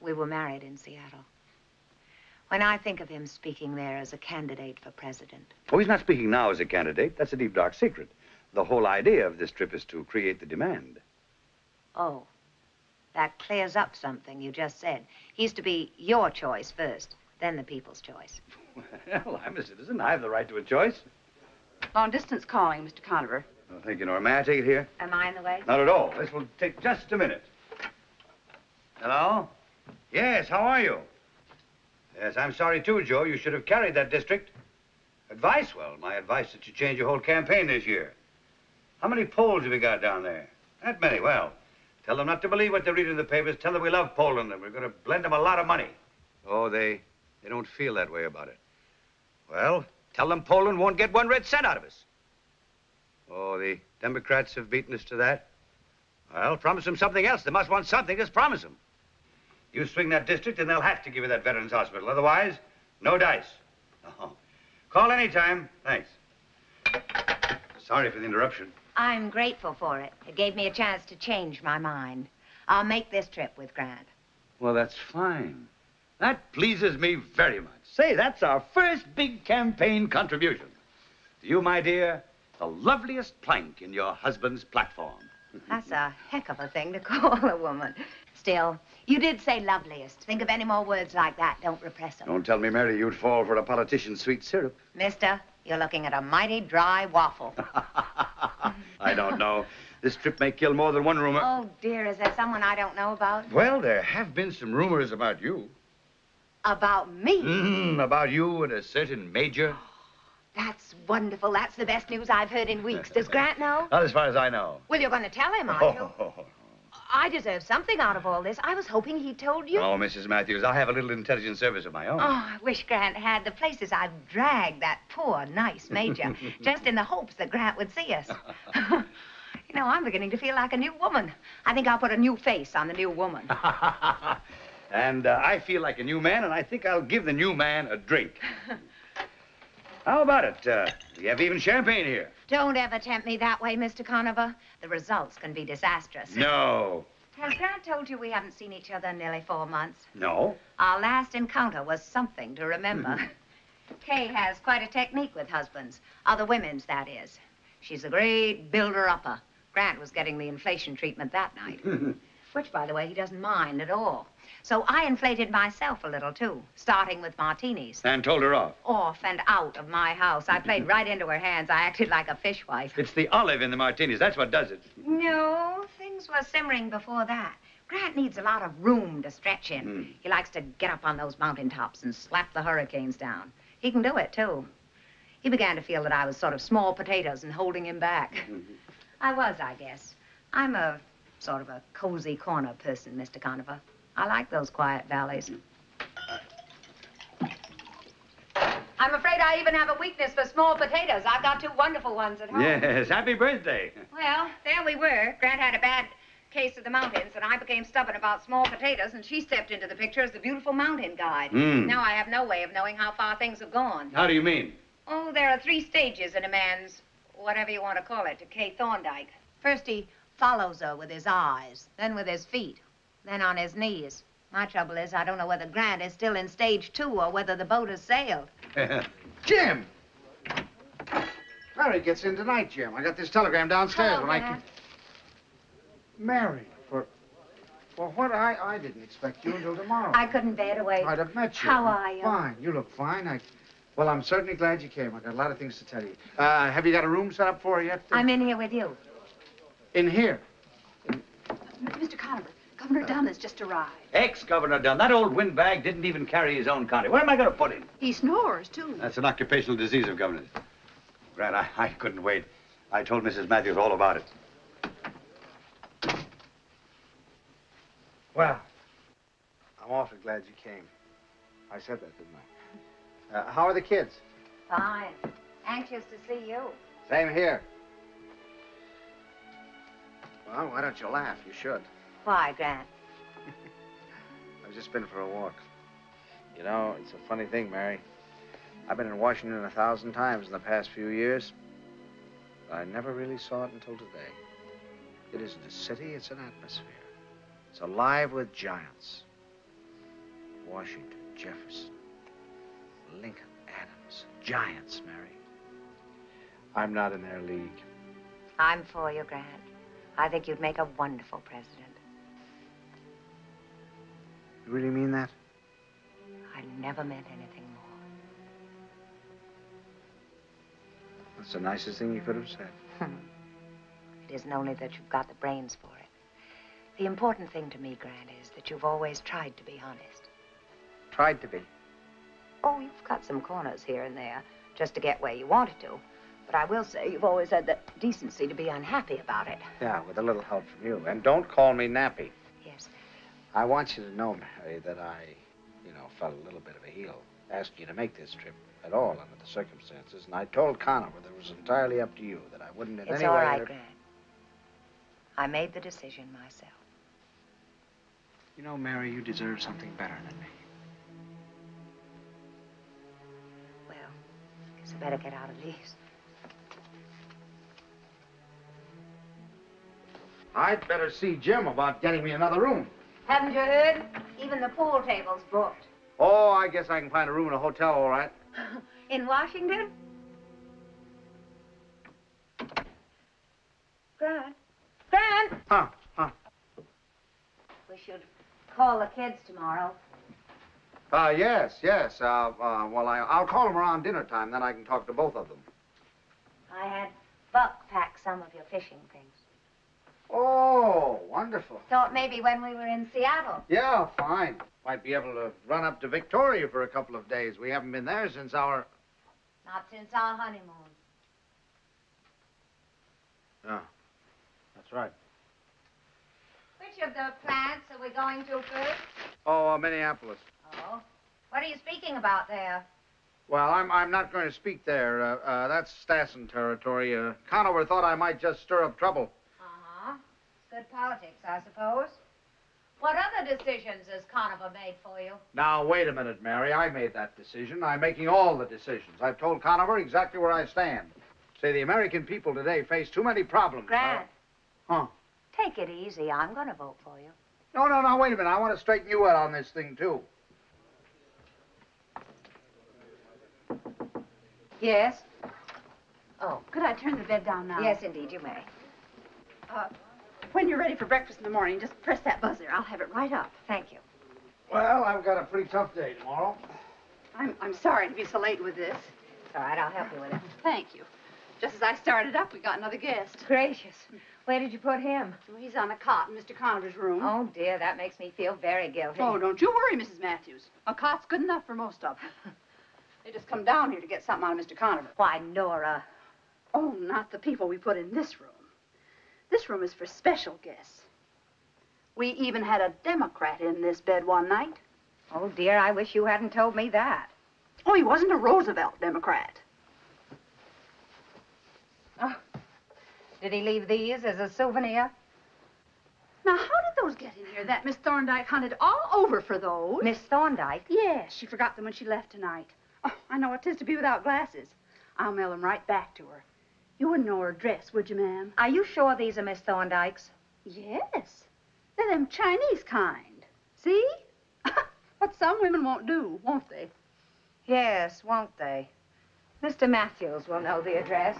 Speaker 13: We were married in Seattle. When I think of him speaking there as a candidate for president,
Speaker 3: Oh, he's not speaking now as a candidate. That's a deep, dark secret. The whole idea of this trip is to create the demand.
Speaker 13: oh, that clears up something you just said. He's to be your choice first, then the people's choice.
Speaker 3: Well, I'm a citizen. I have the right to a choice.
Speaker 11: Long distance calling, Mr. Conover.
Speaker 3: Oh, thank you, Nora. May I take it here?
Speaker 13: Am I in the way?
Speaker 3: Not at all. This will take just a minute. Hello? Yes, how are you? Yes, I'm sorry too, Joe. You should have carried that district. Advice? Well, my advice is that you change your whole campaign this year. How many polls have you got down there? That many. Well, tell them not to believe what they read in the papers. Tell them we love Poland and we're going to blend them a lot of money. Oh, they, they don't feel that way about it. Well, tell them Poland won't get one red cent out of us. Oh, the Democrats have beaten us to that. Well, promise them something else. They must want something. Just promise them. You swing that district, and they'll have to give you that Veterans Hospital. Otherwise, no dice. Oh. Call any time. Thanks. Sorry for the interruption.
Speaker 13: I'm grateful for it. It gave me a chance to change my mind. I'll make this trip with Grant.
Speaker 3: Well, that's fine. That pleases me very much. Say, that's our first big campaign contribution. To you, my dear, the loveliest plank in your husband's platform.
Speaker 13: That's a heck of a thing to call a woman. Still, you did say loveliest. Think of any more words like that. Don't repress them.
Speaker 3: Don't tell me, Mary, you'd fall for a politician's sweet syrup.
Speaker 13: Mister, you're looking at a mighty dry waffle.
Speaker 3: I don't know. This trip may kill more than one rumor.
Speaker 13: oh, dear, is there someone I don't know about?
Speaker 3: Well, there have been some rumors about you.
Speaker 13: About me?
Speaker 3: Mm, about you and a certain major.
Speaker 13: That's wonderful. That's the best news I've heard in weeks. Does Grant know?
Speaker 7: Not as far as I know.
Speaker 13: Well, you're going to tell him, aren't you?
Speaker 7: Oh,
Speaker 13: I deserve something out of all this. I was hoping he told you.
Speaker 7: oh, Mrs. Matthews, I have a little intelligence service of my own.
Speaker 13: Oh, I wish Grant had the places I've dragged that poor, nice major, just in the hopes that Grant would see us. you know, I'm beginning to feel like a new woman. I think I'll put a new face on the new woman.
Speaker 7: and uh, I feel like a new man, and I think I'll give the new man a drink. How about it? Uh, we have even champagne here.
Speaker 13: Don't ever tempt me that way, Mr. Conover. The results can be disastrous.
Speaker 7: No.
Speaker 13: Has Grant told you we haven't seen each other in nearly four months?
Speaker 7: No.
Speaker 13: Our last encounter was something to remember. Kay has quite a technique with husbands. Other women's, that is. She's a great builder-upper. Grant was getting the inflation treatment that night. Which, by the way, he doesn't mind at all. So I inflated myself a little, too, starting with martinis.
Speaker 7: and told her off.
Speaker 13: Off and out of my house. I played right into her hands. I acted like a fishwife.
Speaker 7: It's the olive in the martinis. That's what does it.
Speaker 13: No, things were simmering before that. Grant needs a lot of room to stretch in.
Speaker 7: Hmm.
Speaker 13: He likes to get up on those mountaintops and slap the hurricanes down. He can do it, too. He began to feel that I was sort of small potatoes and holding him back. I was, I guess. I'm a sort of a cozy corner person, Mr. Conover. I like those quiet valleys. I'm afraid I even have a weakness for small potatoes. I've got two wonderful ones at home.
Speaker 7: Yes, happy birthday.
Speaker 13: Well, there we were. Grant had a bad case of the mountains, and I became stubborn about small potatoes, and she stepped into the picture as the beautiful mountain guide.
Speaker 7: Hmm.
Speaker 13: Now I have no way of knowing how far things have gone.
Speaker 7: How do you mean?
Speaker 13: Oh, there are three stages in a man's, whatever you want to call it, to Kay Thorndyke. First, he follows her with his eyes, then with his feet, then on his knees. My trouble is, I don't know whether Grant is still in stage two or whether the boat has sailed.
Speaker 10: Jim! Mary gets in tonight, Jim. I got this telegram downstairs
Speaker 13: Hello,
Speaker 10: when I
Speaker 13: Grant.
Speaker 10: can. Mary, for. For what? I, I didn't expect you until tomorrow.
Speaker 13: I couldn't bear to wait.
Speaker 10: I'd have met you.
Speaker 13: How are you?
Speaker 10: Fine. You look fine. I. Well, I'm certainly glad you came. I got a lot of things to tell you. Uh, have you got a room set up for her yet?
Speaker 13: I'm in here with you.
Speaker 10: In here.
Speaker 11: Mr. Conover, Governor Dunn has just arrived.
Speaker 7: Ex-Governor Dunn. That old windbag didn't even carry his own county. Where am I going to put him?
Speaker 11: He snores, too.
Speaker 7: That's an occupational disease of governors. Grant, I, I couldn't wait. I told Mrs. Matthews all about it.
Speaker 10: Well, I'm awfully glad you came. I said that, didn't I? Uh, how are the kids?
Speaker 13: Fine. Anxious to see you.
Speaker 10: Same here. Well, why don't you laugh? You should.
Speaker 13: Why, Grant?
Speaker 10: I've just been for a walk. You know, it's a funny thing, Mary. I've been in Washington a thousand times in the past few years. But I never really saw it until today. It isn't a city, it's an atmosphere. It's alive with giants. Washington, Jefferson, Lincoln, Adams. Giants, Mary. I'm not in their league.
Speaker 13: I'm for you, Grant. I think you'd make a wonderful president.
Speaker 10: You really mean that?
Speaker 13: I never meant anything more.
Speaker 10: That's the nicest thing you could have said. Hmm.
Speaker 13: It isn't only that you've got the brains for it. The important thing to me, Grant, is that you've always tried to be honest.
Speaker 10: Tried to be.
Speaker 13: Oh, you've cut some corners here and there just to get where you wanted to. But I will say you've always had the decency to be unhappy about it.
Speaker 10: Yeah, with a little help from you. And don't call me nappy.
Speaker 13: Yes.
Speaker 10: I want you to know, Mary, that I, you know, felt a little bit of a heel asking you to make this trip at all under the circumstances. And I told Conover that it was entirely up to you, that I wouldn't in
Speaker 13: It's
Speaker 10: any
Speaker 13: all
Speaker 10: way...
Speaker 13: right,
Speaker 10: inter-
Speaker 13: Grant. I made the decision myself.
Speaker 10: You know, Mary, you deserve something better than me.
Speaker 13: Well, guess I better get out of these.
Speaker 10: I'd better see Jim about getting me another room.
Speaker 13: Haven't you heard? Even the pool table's booked.
Speaker 10: Oh, I guess I can find a room in a hotel, all right.
Speaker 13: In Washington? Grant? Grant!
Speaker 10: Huh, huh.
Speaker 13: We should call the kids tomorrow.
Speaker 10: Uh, yes, yes. Uh, uh, well, I, I'll call them around dinner time, then I can talk to both of them.
Speaker 13: I had Buck pack some of your fishing things.
Speaker 10: Oh, wonderful.
Speaker 13: Thought maybe when we were in Seattle.
Speaker 10: Yeah, fine. Might be able to run up to Victoria for a couple of days. We haven't been there since our...
Speaker 13: Not since our honeymoon.
Speaker 10: No. That's right.
Speaker 13: Which of the plants are we going to first?
Speaker 10: Oh, uh, Minneapolis.
Speaker 13: Oh. What are you speaking about there?
Speaker 10: Well, I'm, I'm not going to speak there. Uh, uh, that's Stassen territory. Uh, Conover thought I might just stir up trouble.
Speaker 13: Good politics, I suppose. What other decisions has Conover made for you?
Speaker 10: Now, wait a minute, Mary. I made that decision. I'm making all the decisions. I've told Conover exactly where I stand. Say, the American people today face too many problems.
Speaker 13: Grant.
Speaker 10: Uh, huh?
Speaker 13: Take it easy. I'm going to vote for you.
Speaker 10: No, no, no, wait a minute. I want to straighten you out on this thing, too.
Speaker 13: Yes?
Speaker 11: Oh, could I turn the bed down now?
Speaker 13: Yes, indeed, you may.
Speaker 11: Uh, when you're ready for breakfast in the morning, just press that buzzer. I'll have it right up.
Speaker 13: Thank you.
Speaker 10: Well, I've got a pretty tough day tomorrow.
Speaker 11: I'm, I'm sorry to be so late with this.
Speaker 13: It's all right. I'll help you with it.
Speaker 11: Thank you. Just as I started up, we got another guest.
Speaker 13: Gracious. Where did you put him?
Speaker 11: Well, he's on a cot in Mr. Conover's room.
Speaker 13: Oh, dear. That makes me feel very guilty.
Speaker 11: Oh, don't you worry, Mrs. Matthews. A cot's good enough for most of them. they just come down here to get something out of Mr. Conover.
Speaker 13: Why, Nora.
Speaker 11: Oh, not the people we put in this room. This room is for special guests. We even had a Democrat in this bed one night.
Speaker 13: Oh, dear. I wish you hadn't told me that.
Speaker 11: Oh, he wasn't a Roosevelt Democrat.
Speaker 13: Oh. Did he leave these as a souvenir?
Speaker 11: Now, how did those get in here? That Miss Thorndyke hunted all over for those.
Speaker 13: Miss Thorndyke?
Speaker 11: Yes, she forgot them when she left tonight. Oh, I know what what 'tis to be without glasses. I'll mail them right back to her. You wouldn't know her dress, would you, ma'am?
Speaker 13: Are you sure these are Miss Thorndyke's?
Speaker 11: Yes. They're them Chinese kind. See? what some women won't do, won't they?
Speaker 13: Yes, won't they? Mr. Matthews will know the address.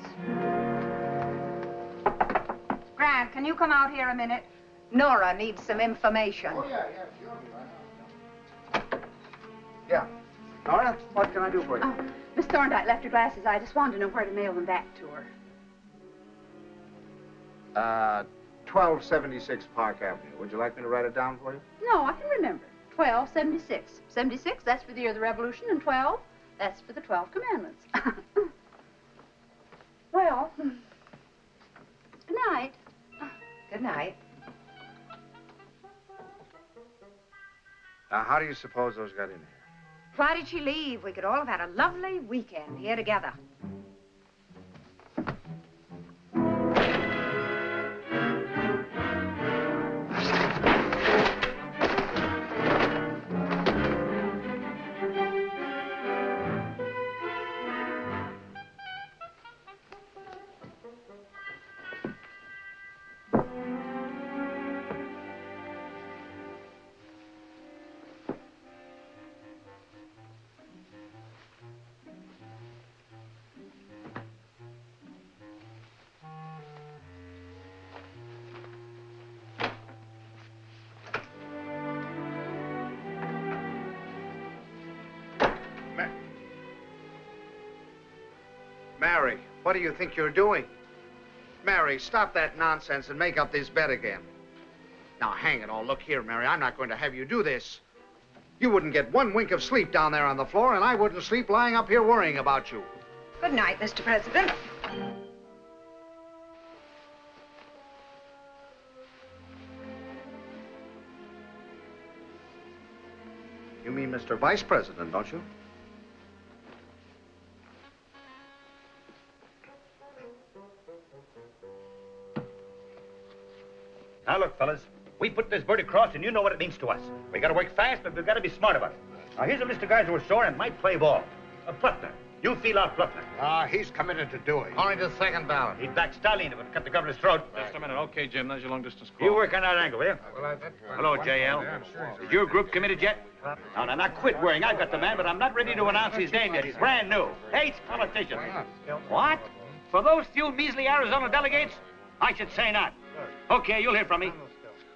Speaker 13: Grant, can you come out here a minute? Nora needs some information.
Speaker 10: Oh, yeah, yeah, sure. Yeah. Nora, what can I do for you?
Speaker 11: Oh, Miss Thorndyke left her glasses. I just wanted to know where to mail them back to her.
Speaker 10: Uh, 1276 Park Avenue. Would you like me to write it down for you?
Speaker 11: No, I can remember. 1276. 76, that's for the year of the Revolution, and 12, that's for the 12 Commandments. well, good night.
Speaker 13: Good night.
Speaker 10: Now, how do you suppose those got in here?
Speaker 13: Why did she leave? We could all have had a lovely weekend here together.
Speaker 10: What do you think you're doing? Mary, stop that nonsense and make up this bed again. Now, hang it all. Look here, Mary. I'm not going to have you do this. You wouldn't get one wink of sleep down there on the floor, and I wouldn't sleep lying up here worrying about you.
Speaker 13: Good night, Mr. President.
Speaker 10: You mean Mr. Vice President, don't you?
Speaker 3: Look, fellas. We put this bird across, and you know what it means to us. We gotta work fast, but we've gotta be smart about it. Now, here's a list of guys who are sore and might play ball. Uh, Pluckner. You feel out Pluckner.
Speaker 14: Ah, he's committed to Dewey.
Speaker 10: Only the second ballot.
Speaker 3: He'd back Stalin if it would cut the governor's throat.
Speaker 1: Just a minute. Okay, Jim, there's your long distance call.
Speaker 3: You work on that angle, will you?
Speaker 14: Well, I, that's
Speaker 3: Hello, JL. Is your group committed yet? No, no, now, quit worrying. I've got the man, but I'm not ready to announce his name yet. He's brand new. Hates politicians. What? For those few measly Arizona delegates? I should say not. Okay, you'll hear from me.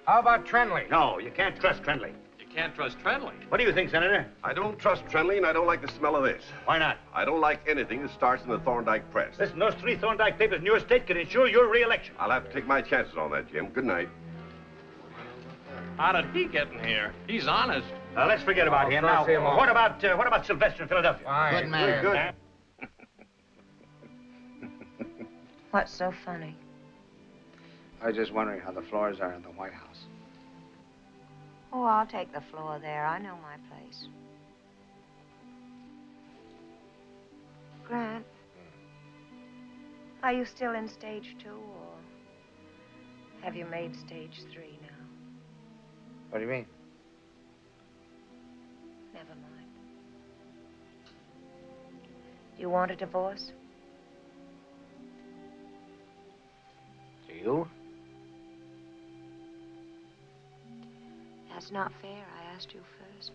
Speaker 14: How about Trenley?
Speaker 3: No, you can't trust Trendley.
Speaker 1: You can't trust Trenley.
Speaker 3: What do you think, Senator?
Speaker 15: I don't trust Trenley, and I don't like the smell of this.
Speaker 3: Why not?
Speaker 15: I don't like anything that starts in the Thorndyke press.
Speaker 3: Listen, those three Thorndyke papers in your state could ensure your re-election.
Speaker 15: I'll have to take my chances on that, Jim. Good night.
Speaker 1: How did he get in here? He's honest.
Speaker 3: Now, let's forget about him. Now,
Speaker 14: him
Speaker 3: what about uh, what about Sylvester in Philadelphia?
Speaker 14: Fine.
Speaker 16: Good man.
Speaker 15: Good.
Speaker 13: What's so funny?
Speaker 17: I was just wondering how the floors are in the White House.
Speaker 13: Oh, I'll take the floor there. I know my place. Grant, are you still in stage two, or have you made stage three now?
Speaker 17: What do you mean?
Speaker 13: Never mind. Do you want a divorce?
Speaker 17: Do you?
Speaker 13: That's not fair. I asked you first.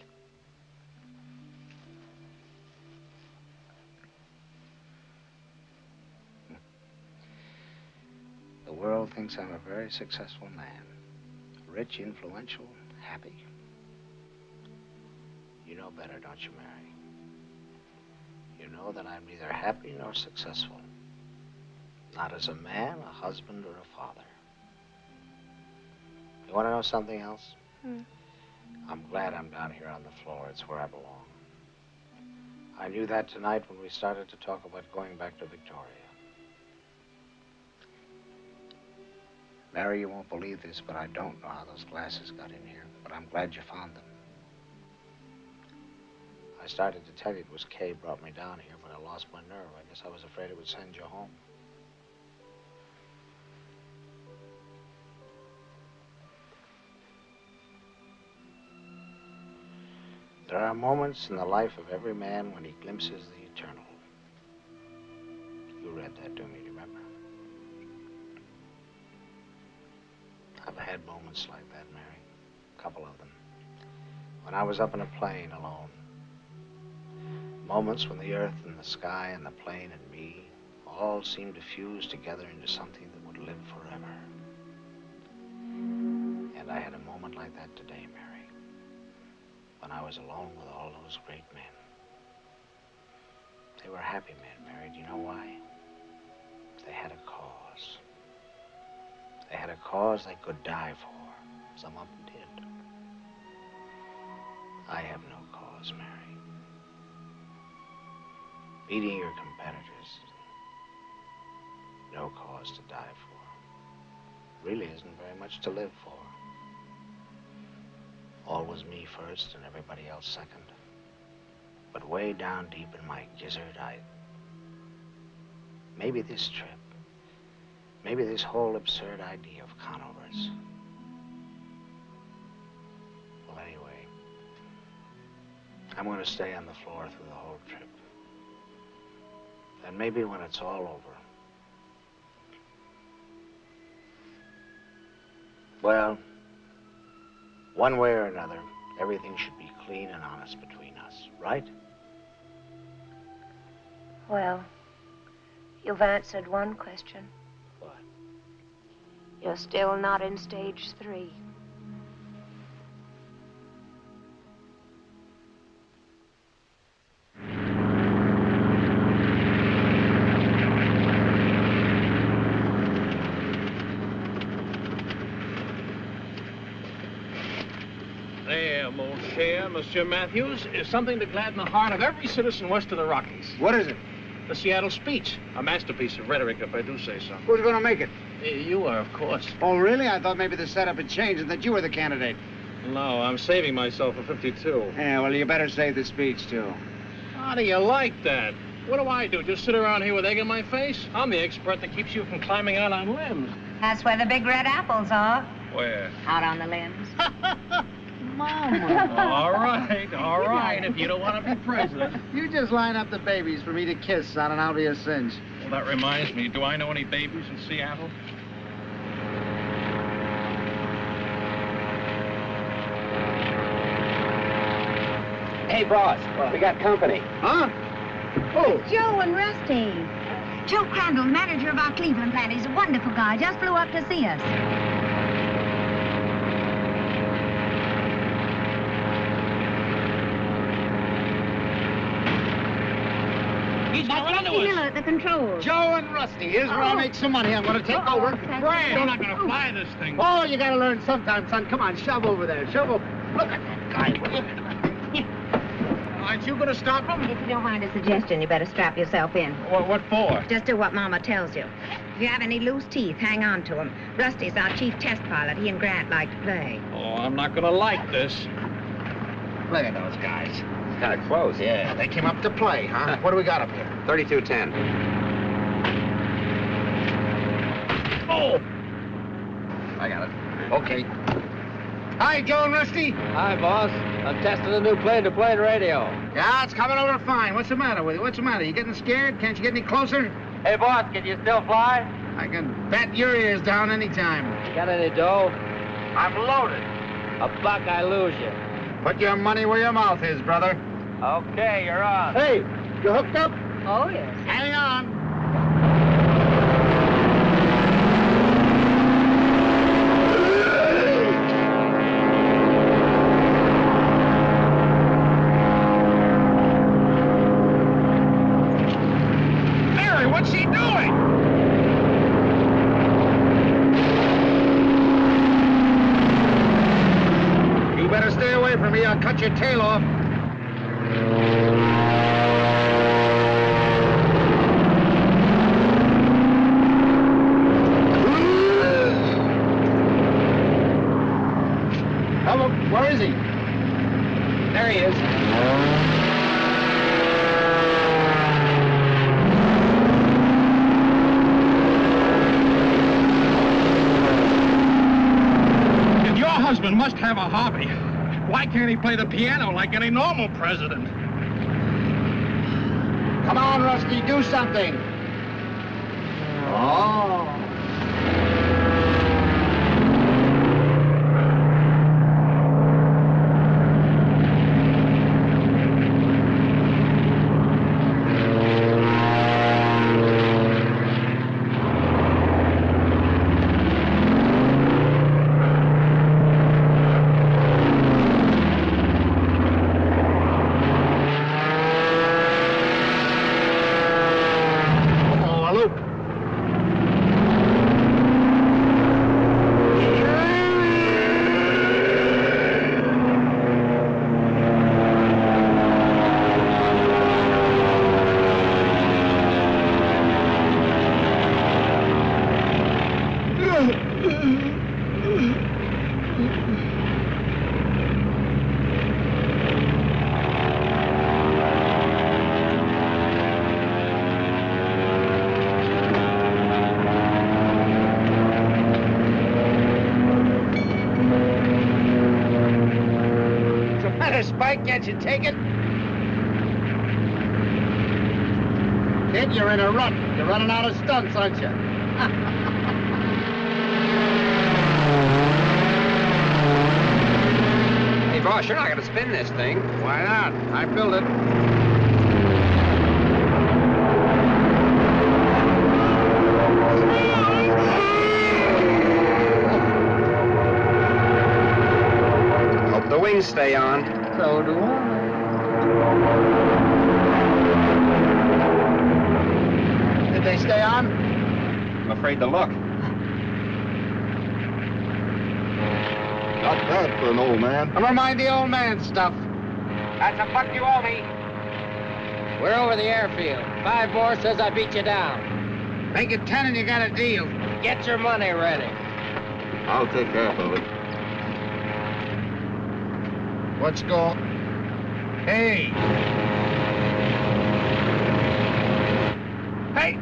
Speaker 17: The world thinks I'm a very successful man. Rich, influential, happy. You know better, don't you, Mary? You know that I'm neither happy nor successful. Not as a man, a husband, or a father. You want to know something else?
Speaker 13: Hmm.
Speaker 17: I'm glad I'm down here on the floor. It's where I belong. I knew that tonight when we started to talk about going back to Victoria. Mary, you won't believe this, but I don't know how those glasses got in here. But I'm glad you found them. I started to tell you it was Kay brought me down here, but I lost my nerve. I guess I was afraid it would send you home. There are moments in the life of every man when he glimpses the eternal. You read that to me, remember? I've had moments like that, Mary. A couple of them. When I was up in a plane alone. Moments when the earth and the sky and the plane and me all seemed to fuse together into something that would live forever. And I had a moment like that today, Mary. When I was alone with all those great men. They were happy men, Mary. Do you know why? They had a cause. They had a cause they could die for. Some of them did. I have no cause, Mary. Beating your competitors, no cause to die for. Really isn't very much to live for. Always me first and everybody else second. But way down deep in my gizzard, I. Maybe this trip, maybe this whole absurd idea of Conover's. Well, anyway, I'm going to stay on the floor through the whole trip. And maybe when it's all over. Well, one way or another, everything should be clean and honest between us, right?
Speaker 13: Well, you've answered one question.
Speaker 17: What?
Speaker 13: You're still not in stage three.
Speaker 1: Monsieur Matthews, is something to gladden the heart of every citizen west of the Rockies.
Speaker 17: What is it?
Speaker 1: The Seattle speech. A masterpiece of rhetoric, if I do say so.
Speaker 17: Who's going to make it?
Speaker 1: Eh, You are, of course.
Speaker 17: Oh, really? I thought maybe the setup had changed and that you were the candidate.
Speaker 1: No, I'm saving myself for 52.
Speaker 17: Yeah, well, you better save the speech, too.
Speaker 1: How do you like that? What do I do? Just sit around here with egg in my face? I'm the expert that keeps you from climbing out on limbs.
Speaker 13: That's where the big red apples are.
Speaker 1: Where?
Speaker 13: Out on the limbs.
Speaker 1: all right, all right, if you don't want to be president.
Speaker 17: You just line up the babies for me to kiss on and I'll be a cinch.
Speaker 1: Well, that reminds me, do I know any babies in Seattle?
Speaker 18: Hey, boss, we got company.
Speaker 17: Huh? Oh.
Speaker 13: Joe and Rusty. Joe Crandall, manager of our Cleveland plant. He's a wonderful guy. Just flew up to see us.
Speaker 1: He's going
Speaker 13: Rusty
Speaker 1: us.
Speaker 13: Miller at the controls.
Speaker 17: Joe and Rusty, here's where I
Speaker 13: Oh.
Speaker 17: make some money. I'm going to take
Speaker 13: Oh,
Speaker 17: over.
Speaker 13: you.
Speaker 17: Brand.
Speaker 1: You're not going to oh. fly this thing.
Speaker 17: Oh, you got to learn sometime, son. Come on, shove over there. Shove over. Look at that guy. will you?
Speaker 1: Aren't you going to stop him?
Speaker 13: If you don't mind a suggestion, you better strap yourself in.
Speaker 1: What, what for?
Speaker 13: Just do what Mama tells you. If you have any loose teeth, hang on to them. Rusty's our chief test pilot. He and Grant like to play.
Speaker 1: Oh, I'm not gonna like this.
Speaker 10: Look at those guys.
Speaker 18: Kind of close.
Speaker 10: Yeah, they came up to play, huh? What do we got up here?
Speaker 18: 3210.
Speaker 10: Oh! I got it. Okay. Hi, Joe and Rusty.
Speaker 18: Hi, boss. I'm testing a new plane-to-plane radio.
Speaker 10: Yeah, it's coming over fine. What's the matter with you? What's the matter? You getting scared? Can't you get any closer?
Speaker 18: Hey, boss, can you still fly?
Speaker 10: I can bat your ears down anytime.
Speaker 18: Got any dough?
Speaker 10: I'm loaded.
Speaker 18: A buck, I lose you.
Speaker 10: Put your money where your mouth is, brother.
Speaker 18: Okay, you're on.
Speaker 10: Hey, you hooked up?
Speaker 13: Oh, yes.
Speaker 10: Hang on.
Speaker 1: Mary, what's she doing?
Speaker 10: You better stay away from me. I'll cut your tail off. Hello, where is he? There he is.
Speaker 1: If your husband must have a hobby, why can't he play the piano like any normal president?
Speaker 10: Come on, Rusty, do something. Oh. Oh, look. What's the matter, Spike? Can't you take it? Kid, you're in a rut. You're running out of stunts, aren't you?
Speaker 18: Hey, boss, you're not gonna spin this thing.
Speaker 10: Why not? I built it.
Speaker 18: Hope the wings stay on.
Speaker 10: So do I. Did they stay on?
Speaker 18: I'm afraid to look.
Speaker 10: Not bad for an old man. Never mind the old man stuff.
Speaker 18: That's a buck you owe me. We're over the airfield. Five more says I beat you down.
Speaker 10: Make it ten and you got a deal.
Speaker 18: Get your money ready.
Speaker 10: I'll take half of it. What's going? Hey! Hey!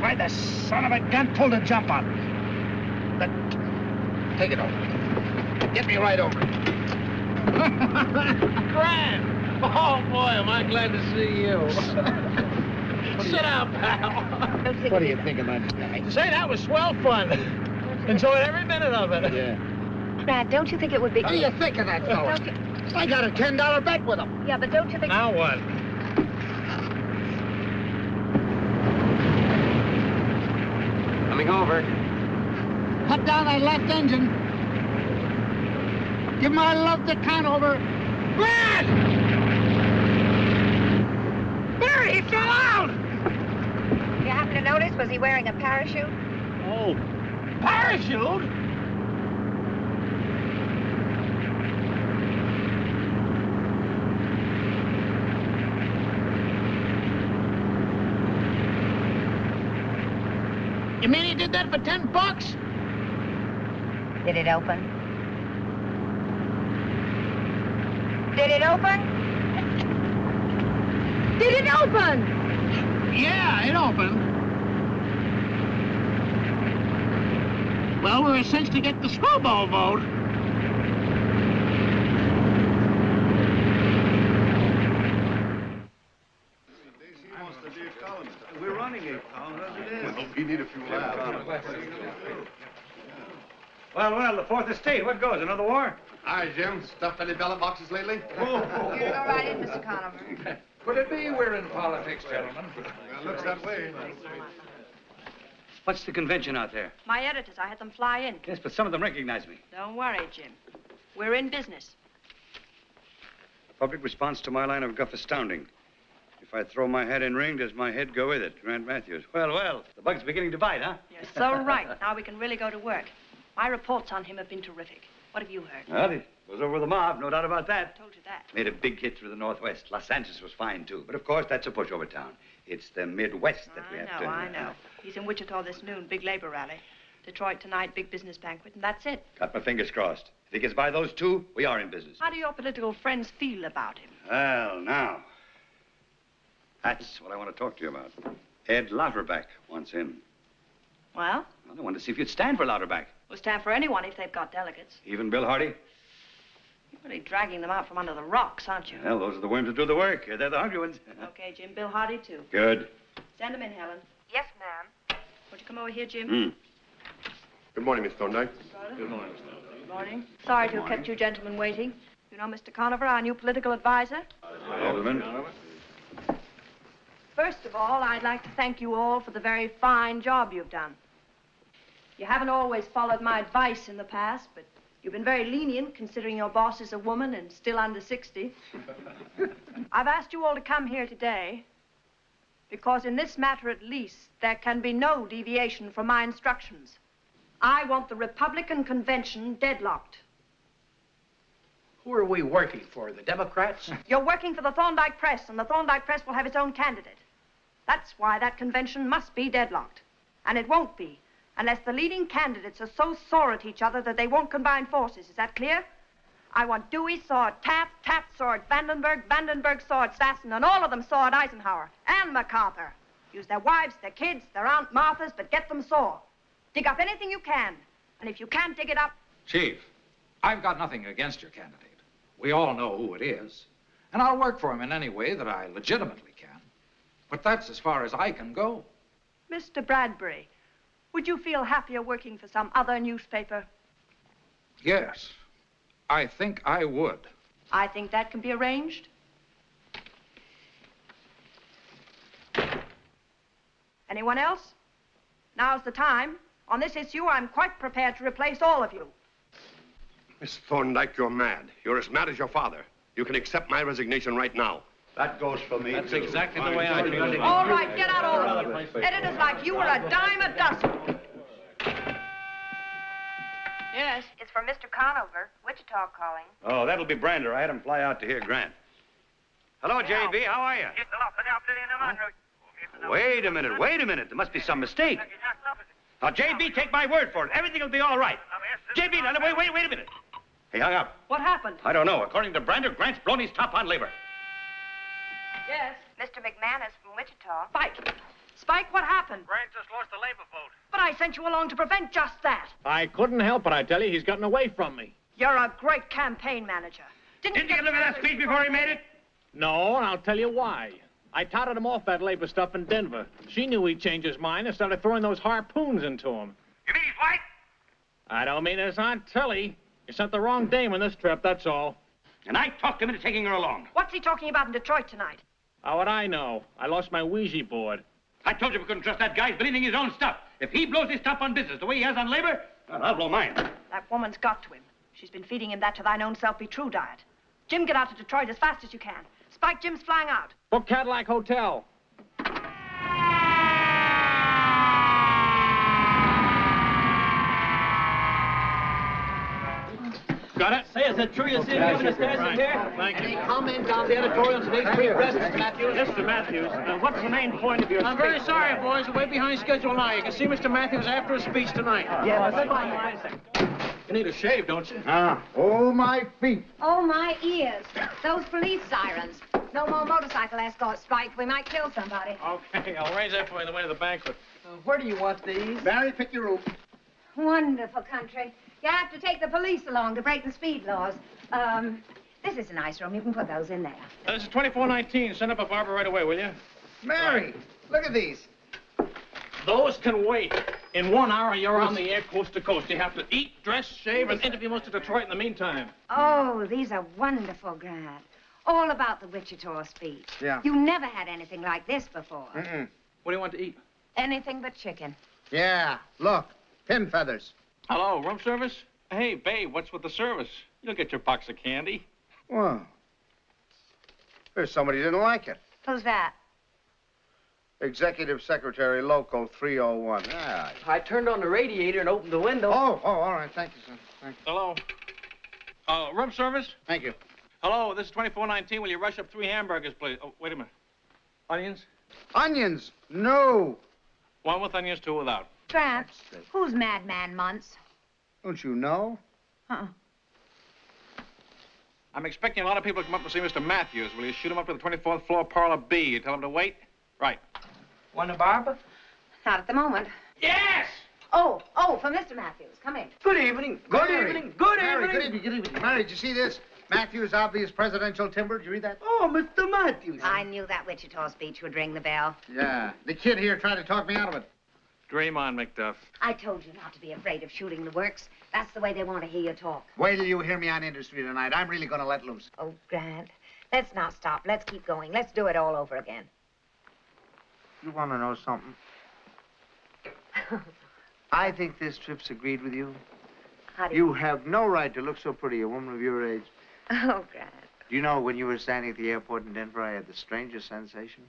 Speaker 10: Why the son of a gun pulled a jump on me? But take it over. Get me right over.
Speaker 1: Grant! Oh, boy, am I glad to see you. Sit down, pal.
Speaker 10: What do you think of that guy?
Speaker 1: Say, that was swell fun. Enjoyed every minute of it.
Speaker 10: Yeah.
Speaker 13: Grant, don't you think it would be...
Speaker 10: What do you think of that fella?
Speaker 13: Don't you...
Speaker 10: I got a ten dollar bet with him.
Speaker 13: Yeah, but don't you think...
Speaker 1: Now what?
Speaker 18: Coming over.
Speaker 10: Cut down that left engine. Give my love to Conover. Grant! There, he fell out!
Speaker 13: You happen to notice, was he wearing a parachute?
Speaker 1: Oh, parachute? You mean he did that for ten bucks?
Speaker 13: Did it open? Did it open? Did it open?
Speaker 1: Yeah, it opened. Well, we're a cinch to get the screwball vote.
Speaker 16: We're running eight pounds as it is.
Speaker 15: Well, we need a few laughs.
Speaker 16: Well, well, the Fourth Estate. What goes? Another war?
Speaker 15: Hi, Jim. Stuffed any ballot boxes lately?
Speaker 13: You're all right in, Mr. Conover.
Speaker 19: Could it be we're in politics, gentlemen?
Speaker 15: Well, looks that way.
Speaker 3: What's the convention out there?
Speaker 4: My editors, I had them fly in.
Speaker 3: Yes, but some of them recognize me.
Speaker 4: Don't worry, Jim. We're in business.
Speaker 3: The public response to my line of guff astounding. If I throw my hat in ring, does my head go with it? Grant Matthews. Well, well, the bug's beginning to bite, huh?
Speaker 4: You're so right. Now we can really go to work. My reports on him have been terrific. What have you heard?
Speaker 3: Well, he was over the mob, no doubt about that.
Speaker 4: I told you that.
Speaker 3: Made a big hit through the Northwest. Los Angeles was fine, too. But, of course, that's a pushover town. It's the Midwest that we
Speaker 4: I
Speaker 3: have
Speaker 4: know,
Speaker 3: to...
Speaker 4: I know. He's in Wichita this noon, big labor rally. Detroit tonight, big business banquet, and that's it.
Speaker 3: Got my fingers crossed. If he gets by those two, we are in business.
Speaker 4: How do your political friends feel about him?
Speaker 3: Well, now, that's what I want to talk to you about. Ed Lauterbach wants in.
Speaker 4: Well,
Speaker 3: Well, I wanted to see if you'd stand for Lauterbach.
Speaker 4: we'll stand for anyone if they've got delegates.
Speaker 3: Even Bill Hardy?
Speaker 4: You're really dragging them out from under the rocks, aren't you?
Speaker 3: Well, those are the worms that do the work. They're the hungry ones.
Speaker 4: Okay, Jim. Bill Hardy, too.
Speaker 3: Good.
Speaker 4: Send him in, Helen.
Speaker 13: Yes, ma'am.
Speaker 4: Would you come over here, Jim?
Speaker 3: Hmm.
Speaker 15: Good morning, Miss Thorndyke.
Speaker 4: Good morning. Good morning. Sorry to have kept you gentlemen waiting. You know Mr. Conover, our new political advisor?
Speaker 3: Gentlemen.
Speaker 4: First of all, I'd like to thank you all for the very fine job you've done. You haven't always followed my advice in the past, but you've been very lenient considering your boss is a woman and still under 60. I've asked you all to come here today because in this matter at least, there can be no deviation from my instructions. I want the Republican convention deadlocked.
Speaker 19: Who are we working for? The Democrats?
Speaker 4: You're working for the Thorndyke Press, and the Thorndyke Press will have its own candidate. That's why that convention must be deadlocked. And it won't be unless the leading candidates are so sore at each other that they won't combine forces. Is that clear? I want Dewey at Taft, Taft at Vandenberg, Vandenberg at Stassen, and all of them at Eisenhower and MacArthur. Use their wives, their kids, their Aunt Marthas, but get them sore. Dig up anything you can. And if you can't dig it up,
Speaker 19: Chief, I've got nothing against your candidate. We all know who it is. And I'll work for him in any way that I legitimately. But that's as far as I can go.
Speaker 4: Mr. Bradbury, would you feel happier working for some other newspaper?
Speaker 19: Yes, I think I would.
Speaker 4: I think that can be arranged. Anyone else? Now's the time. On this issue, I'm quite prepared to replace all of you.
Speaker 15: Miss Thorndyke, you're mad. You're as mad as your father. You can accept my resignation right now.
Speaker 16: That goes for me,
Speaker 15: That's
Speaker 16: too.
Speaker 15: exactly the way I feel about it.
Speaker 4: All right, get out, all of you. Editors like you are a dime a dozen.
Speaker 13: Yes? It's for Mr. Conover, Wichita calling.
Speaker 3: Oh, that'll be Brander. I had him fly out to hear Grant. Hello, JB. How are you? Wait a minute. Wait a minute. There must be some mistake. Now, JB, take my word for it. Everything will be all right. JB, now, wait, wait, wait a minute. He hung up.
Speaker 4: What happened?
Speaker 3: I don't know. According to Brander, Grant's blown his top on labor.
Speaker 4: Yes?
Speaker 13: Mr. McManus from Wichita.
Speaker 4: Spike. Spike, what happened?
Speaker 20: Grant just lost the labor vote.
Speaker 4: But I sent you along to prevent just that.
Speaker 1: I couldn't help it, I tell you. He's gotten away from me.
Speaker 4: You're a great campaign manager. Didn't,
Speaker 3: Didn't you get a look at that speech before he made it?
Speaker 1: No, and I'll tell you why. I touted him off that labor stuff in Denver. She knew he'd change his mind and started throwing those harpoons into him.
Speaker 20: You mean he's white?
Speaker 1: I don't mean it's Aunt Tilly. You sent the wrong dame on this trip, that's all.
Speaker 3: And I talked him into taking her along.
Speaker 4: What's he talking about in Detroit tonight?
Speaker 1: How would I know? I lost my Ouija board.
Speaker 3: I told you we couldn't trust that guy. He's believing his own stuff. If he blows his top on business the way he has on labor, well, I'll blow mine.
Speaker 4: That woman's got to him. She's been feeding him that to thine own self be true diet. Jim, get out to Detroit as fast as you can. Spike, Jim's flying out.
Speaker 1: Book Cadillac Hotel.
Speaker 21: Got it? Say
Speaker 2: is it true you're seeing Governor Stairs here?
Speaker 1: Thank you.
Speaker 2: Any comment on the editorial in today's free press, Mr. Matthews? Mr. Matthews, uh, what's the main point of your
Speaker 22: I'm very sorry, boys. We're way behind schedule now. You can see Mr. Matthews after his speech tonight.
Speaker 2: Yeah, but goodbye.
Speaker 22: You need a shave, don't you?
Speaker 10: Ah, oh, my feet.
Speaker 13: Oh, my ears. Those police sirens. No more motorcycle escort strike. We might kill somebody.
Speaker 1: Okay, I'll arrange that for you on the way to the banquet.
Speaker 8: where do you want these?
Speaker 10: Barry, pick your room.
Speaker 13: Wonderful country. You have to take the police along to break the speed laws. Um, this is a nice room. You can put those in there.
Speaker 1: Uh, this is 2419. Send up a barber right away, will you?
Speaker 10: Mary, look at these.
Speaker 22: Those can wait. In one hour, you're on the air coast to coast. You have to eat, dress, shave, and interview most of Detroit in the meantime.
Speaker 13: Oh, these are wonderful, Grant. All about the Wichita speech.
Speaker 10: Yeah.
Speaker 13: You never had anything like this before.
Speaker 10: Mm-mm.
Speaker 1: What do you want to eat?
Speaker 13: Anything but chicken.
Speaker 10: Yeah, look, pin feathers.
Speaker 1: Hello, room service? Hey, babe, what's with the service? You'll get your box of candy.
Speaker 10: Well, there's somebody who didn't like it.
Speaker 13: Who's that?
Speaker 10: Executive Secretary Local 301. Ah,
Speaker 2: I turned on the radiator and opened the window.
Speaker 10: Oh, oh, all right. Thank you, sir. Thank you.
Speaker 1: Hello? Uh, room service?
Speaker 10: Thank you.
Speaker 1: Hello, this is 2419. Will you rush up three hamburgers, please? Oh, wait a minute. Onions?
Speaker 10: Onions? No.
Speaker 1: One with onions, two without.
Speaker 13: Grant, who's Madman Munce?
Speaker 10: Don't you know?
Speaker 13: Uh-uh.
Speaker 1: I'm expecting a lot of people to come up to see Mr. Matthews. Will you shoot him up to the 24th floor, parlor B? You tell him to wait? Right.
Speaker 2: Want a barber?
Speaker 13: Not at the moment.
Speaker 2: Yes!
Speaker 13: Oh, oh, for Mr. Matthews. Come in.
Speaker 2: Good evening. Good
Speaker 10: Mary.
Speaker 2: evening. Good
Speaker 10: Mary,
Speaker 2: evening.
Speaker 10: Good evening. Good evening. Mary, did you see this? Matthews' obvious presidential timber. Did you read that?
Speaker 2: Oh, Mr. Matthews.
Speaker 13: I knew that Wichita speech would ring the bell.
Speaker 10: Yeah. The kid here tried to talk me out of it.
Speaker 1: Dream on, McDuff.
Speaker 13: I told you not to be afraid of shooting the works. That's the way they want to hear you talk.
Speaker 10: Wait till you hear me on industry tonight. I'm really going to let loose.
Speaker 13: Oh, Grant, let's not stop. Let's keep going. Let's do it all over again.
Speaker 10: You want to know something? I think this trip's agreed with you.
Speaker 13: How do
Speaker 10: you... You have no right to look so pretty, a woman of your age.
Speaker 13: Oh, Grant,
Speaker 10: Do you know when you were standing at the airport in Denver, I had the strangest sensation?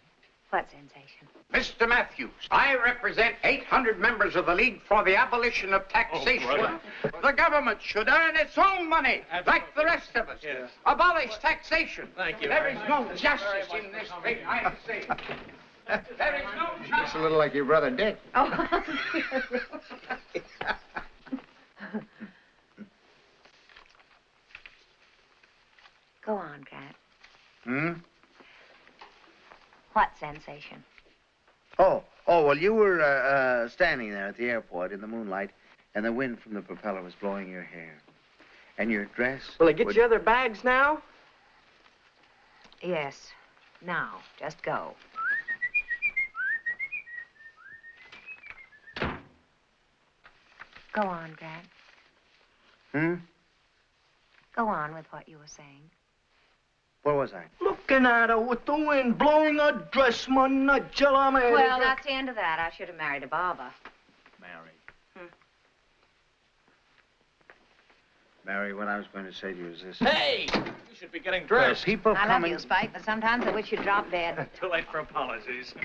Speaker 13: What sensation?
Speaker 5: Mr. Matthews, I represent 800 members of the League for the Abolition of Taxation.
Speaker 1: brother.
Speaker 5: the government should earn its own money, like the rest of us.
Speaker 1: Yes.
Speaker 5: Abolish taxation.
Speaker 1: Thank you.
Speaker 5: There is no justice in this thing, I say. There is no
Speaker 10: It's
Speaker 5: justice.
Speaker 10: a little like your brother Dick.
Speaker 13: Oh. Go on, Grant.
Speaker 10: Hmm?
Speaker 13: What sensation?
Speaker 10: Oh, oh, well, you were uh, uh, standing there at the airport in the moonlight, and the wind from the propeller was blowing your hair. And your dress.
Speaker 2: Will I get
Speaker 10: would-
Speaker 2: you other bags now?
Speaker 13: Yes. Now, just go. Go on, Grant.
Speaker 10: Hmm?
Speaker 13: Go on with what you were saying.
Speaker 10: Where was I?
Speaker 2: Looking at her with the wind blowing her dress, man. Well,
Speaker 13: Well, that's the end of that. I should have married a barber.
Speaker 10: Mary.
Speaker 13: Hmm.
Speaker 10: Mary, what I was going to say to you is this.
Speaker 1: Hey! You should be getting
Speaker 10: There are
Speaker 1: dressed.
Speaker 10: people
Speaker 13: I love you, Spike, but sometimes I wish you'd drop dead.
Speaker 1: Too late for apologies.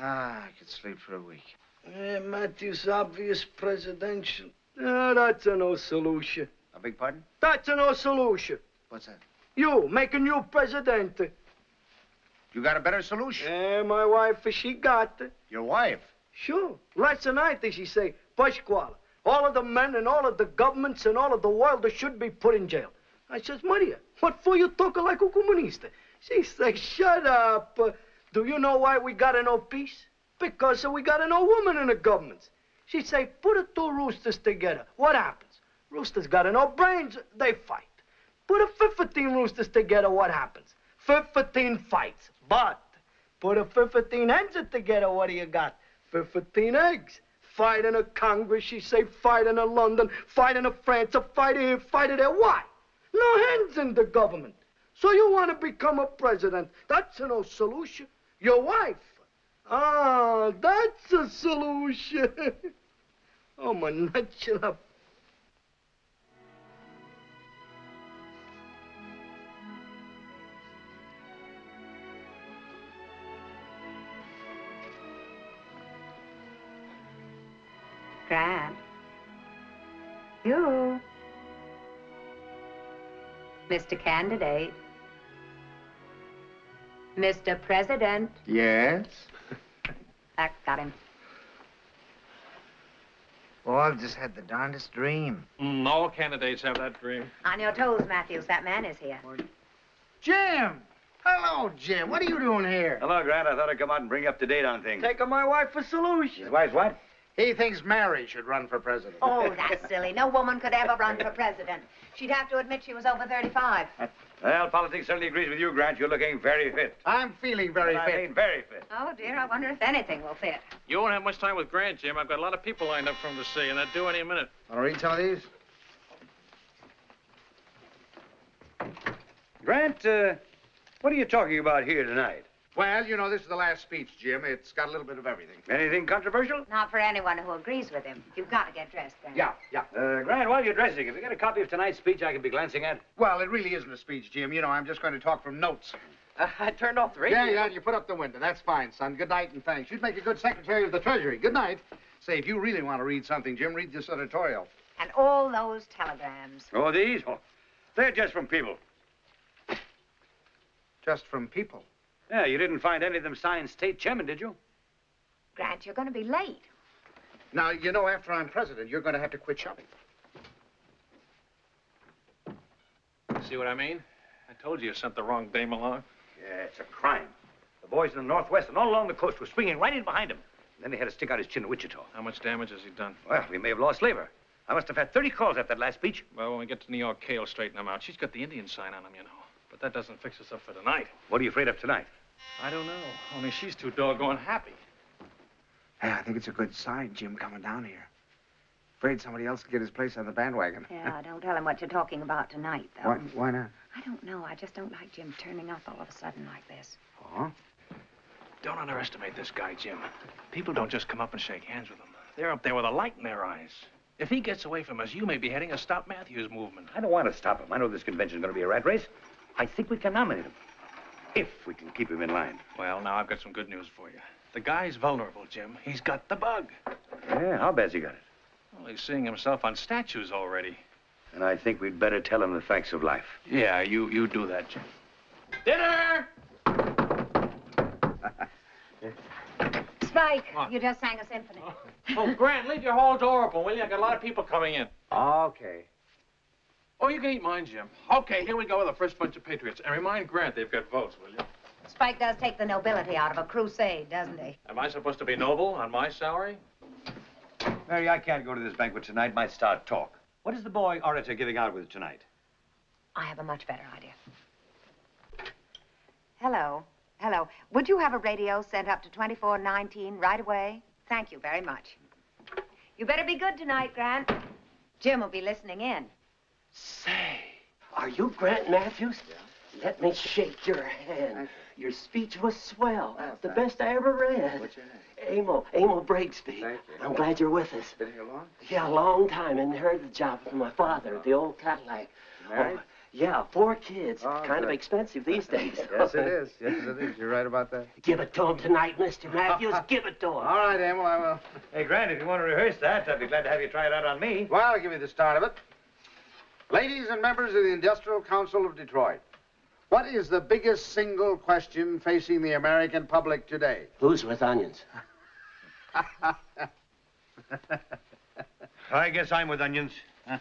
Speaker 10: Ah, I could sleep for a week.
Speaker 2: Yeah, Matthews, obvious presidential. Yeah, that's a no solution.
Speaker 10: A big pardon?
Speaker 2: That's a no solution.
Speaker 10: What's that?
Speaker 2: You, making you president.
Speaker 10: You got a better solution?
Speaker 2: Yeah, my wife, she got.
Speaker 10: Your wife?
Speaker 2: Sure. Last night, she say, Pasquale, all of the men and all of the governments and all of the world should be put in jail. I says, Maria, what for you talking like a communista? She says, shut up. Do you know why we got no peace? Because we got no woman in the government. She say, put the two roosters together. What happens? Roosters got no brains, they fight. Put a 15 roosters together, what happens? 15 fights. But put a 15 hens together, what do you got? 15 eggs. Fight in a Congress, she say, fight in a London, fight in a France, a fight here, fight there. Why? No hens in the government. So you want to become a president. That's no solution. Your wife. Ah, that's a solution. oh, my nutshell.
Speaker 13: Grant. You. Mr. Candidate. Mr. President.
Speaker 10: Yes?
Speaker 13: That got him.
Speaker 10: Oh, I've just had the darndest dream.
Speaker 1: Mm, all candidates have that dream.
Speaker 13: On your toes, Matthews. That man is here.
Speaker 10: Jim! Hello, Jim. What are you doing here?
Speaker 3: Hello, Grant. I thought I'd come out and bring you up to date on things.
Speaker 2: Taking my wife for solution.
Speaker 3: His wife's what?
Speaker 10: He thinks Mary should run for president.
Speaker 13: Oh, that's silly. No woman could ever run for president. She'd have to admit she was over 35.
Speaker 3: Well, politics certainly agrees with you, Grant. You're looking very fit.
Speaker 10: I'm feeling very
Speaker 3: I
Speaker 10: fit.
Speaker 3: mean, very fit.
Speaker 13: Oh, dear. I wonder if anything will fit.
Speaker 1: You won't have much time with Grant, Jim. I've got a lot of people lined up for him to see, and they're due any minute.
Speaker 10: Want to read some of these?
Speaker 23: Grant, uh, what are you talking about here tonight?
Speaker 10: Well, you know, this is the last speech, Jim. It's got a little bit of everything.
Speaker 23: Anything controversial?
Speaker 13: Not for anyone who agrees with him. You've got to get dressed then.
Speaker 10: Yeah, yeah.
Speaker 3: Uh, Grant, while you're dressing, have you got a copy of tonight's speech I can be glancing at?
Speaker 10: Well, it really isn't a speech, Jim. You know, I'm just going to talk from notes.
Speaker 8: Uh, I turned off the radio.
Speaker 10: Yeah, yeah, you put up the window. That's fine, son. Good night and thanks. You'd make a good Secretary of the Treasury. Good night. Say, if you really want to read something, Jim, read this editorial.
Speaker 13: And all those telegrams.
Speaker 23: Oh, these? Oh, they're just from people.
Speaker 10: Just from people.
Speaker 3: Yeah, you didn't find any of them signed state chairman, did you?
Speaker 13: Grant, you're going to be late.
Speaker 10: Now, you know, after I'm president, you're going to have to quit shopping.
Speaker 1: See what I mean? I told you you sent the wrong dame along.
Speaker 3: Yeah, it's a crime. The boys in the Northwest and all along the coast were swinging right in behind him. And Then they had to stick out his chin in Wichita.
Speaker 1: How much damage has he done?
Speaker 3: Well, we may have lost labor. I must have had 30 calls after that last speech.
Speaker 1: Well, when we get to New York, Kay will straighten him out. She's got the Indian sign on him, you know. But that doesn't fix us up for tonight.
Speaker 3: What are you afraid of tonight?
Speaker 1: I don't know. Only she's too doggone happy.
Speaker 10: Hey, I think it's a good sign, Jim, coming down here. Afraid somebody else will get his place on the bandwagon.
Speaker 13: Yeah, don't tell him what you're talking about tonight, though.
Speaker 10: Why, why not?
Speaker 13: I don't know. I just don't like Jim turning up all of a sudden like this.
Speaker 10: Oh?
Speaker 1: Don't underestimate this guy, Jim. People don't just come up and shake hands with him. They're up there with a light in their eyes. If he gets away from us, you may be heading a Stop Matthews movement.
Speaker 3: I don't want to stop him. I know this convention's going to be a rat race. I think we can nominate him. If we can keep him in line.
Speaker 1: Well, now I've got some good news for you. The guy's vulnerable, Jim. He's got the bug.
Speaker 3: Yeah, how bad's he got it?
Speaker 1: Well, he's seeing himself on statues already.
Speaker 3: And I think we'd better tell him the facts of life.
Speaker 1: Yeah, you, you do that, Jim. Dinner!
Speaker 13: Spike, you just sang a symphony.
Speaker 1: Oh, Grant, leave your hall door open, will you? I got a lot of people coming in.
Speaker 10: Okay.
Speaker 1: Oh, you can eat mine, Jim. Okay, here we go with the first bunch of patriots. And remind Grant they've got votes, will you?
Speaker 13: Spike does take the nobility out of a crusade, doesn't he?
Speaker 1: Am I supposed to be noble on my salary?
Speaker 3: Mary, I can't go to this banquet tonight. Might start talk. What is the boy orator giving out with tonight?
Speaker 13: I have a much better idea. Hello. Hello. Would you have a radio sent up to 2419 right away? Thank you very much. You better be good tonight, Grant. Jim will be listening in.
Speaker 12: Say, are you Grant Matthews? Let me shake your hand. Your speech was swell. Oh, the best I ever read.
Speaker 10: What's your name?
Speaker 12: Amo, Amo Breaksby.
Speaker 10: Thank you.
Speaker 12: I'm glad you're with us.
Speaker 10: Been here long?
Speaker 12: Yeah, a long time. Inherited the job from my father, the old Cadillac.
Speaker 10: Married?
Speaker 12: Oh, yeah, four kids.
Speaker 10: Oh,
Speaker 12: kind of expensive these days.
Speaker 10: Yes, it is. Yes, it is. You're right about that.
Speaker 12: Give it to him tonight, Mr. Matthews. Give it to him.
Speaker 10: All right, Emil, I will.
Speaker 3: Hey, Grant, if you want to rehearse that, I'd be glad to have you try it out on me.
Speaker 10: Well, I'll give you the start of it. Ladies and members of the Industrial Council of Detroit, what is the biggest single question facing the American public today?
Speaker 12: Who's with onions?
Speaker 23: I guess I'm with onions.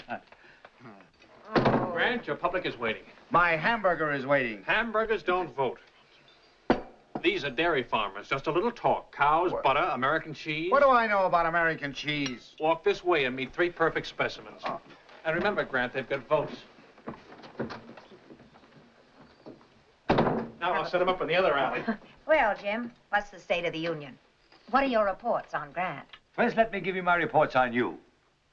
Speaker 1: Grant, your public is waiting.
Speaker 10: My hamburger is waiting.
Speaker 1: Hamburgers don't vote. These are dairy farmers. Just a little talk. Cows, butter, American cheese.
Speaker 10: What do I know about American cheese?
Speaker 1: Walk this way and meet three perfect specimens. Oh. And remember, Grant, they've got votes. Now I'll set them up in the other alley.
Speaker 13: Well, Jim, what's the state of the union? What are your reports on Grant?
Speaker 3: First, let me give you my reports on you.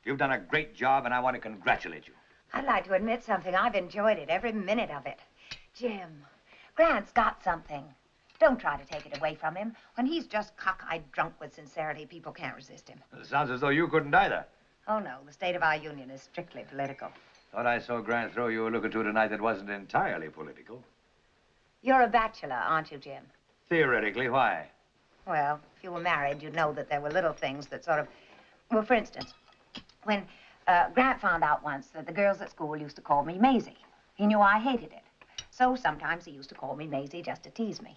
Speaker 3: You've done a great job, and I want to congratulate you.
Speaker 13: I'd like to admit something. I've enjoyed it, every minute of it. Jim, Grant's got something. Don't try to take it away from him. When he's just cockeyed drunk with sincerity, people can't resist him.
Speaker 3: It sounds as though you couldn't either.
Speaker 13: Oh, no, the state of our union is strictly political.
Speaker 3: Thought I saw Grant throw you a look or two tonight that wasn't entirely political.
Speaker 13: You're a bachelor, aren't you, Jim?
Speaker 3: Theoretically, why?
Speaker 13: Well, if you were married, you'd know that there were little things that sort of... Well, for instance, when uh, Grant found out once that the girls at school used to call me Maisie, he He knew I hated it. So sometimes he used to call me Maisie just to tease me.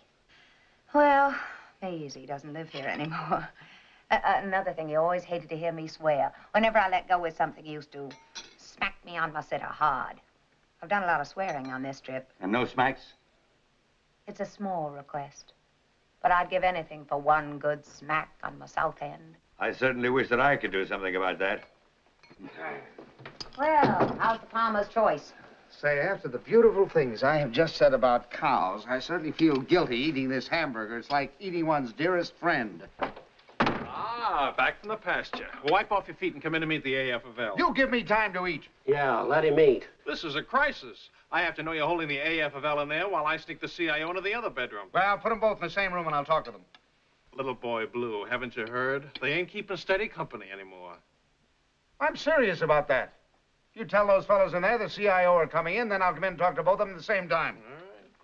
Speaker 13: Well, Maisie doesn't live here anymore. Uh, uh, another thing, he always hated to hear me swear. Whenever I let go with something, he used to smack me on my sitter hard. I've done a lot of swearing on this trip.
Speaker 24: And no smacks?
Speaker 13: It's a small request. But I'd give anything for one good smack on my south end.
Speaker 24: I certainly wish that I could do something about that.
Speaker 13: Well, how's the farmer's choice?
Speaker 10: Say, after the beautiful things I have just said about cows, I certainly feel guilty eating this hamburger. It's like eating one's dearest friend.
Speaker 1: Ah, back from the pasture. Wipe off your feet and come in to meet the AFFL.
Speaker 10: You give me time to eat.
Speaker 25: Yeah, let him eat.
Speaker 1: This is a crisis. I have to know you're holding the AFFL in there while I sneak the CIO into the other bedroom.
Speaker 10: Well, put them both in the same room and I'll talk to them.
Speaker 1: Little boy Blue, haven't you heard? They ain't keeping steady company anymore.
Speaker 10: I'm serious about that. If you tell those fellows in there the CIO are coming in, then I'll come in and talk to both of them at the same time.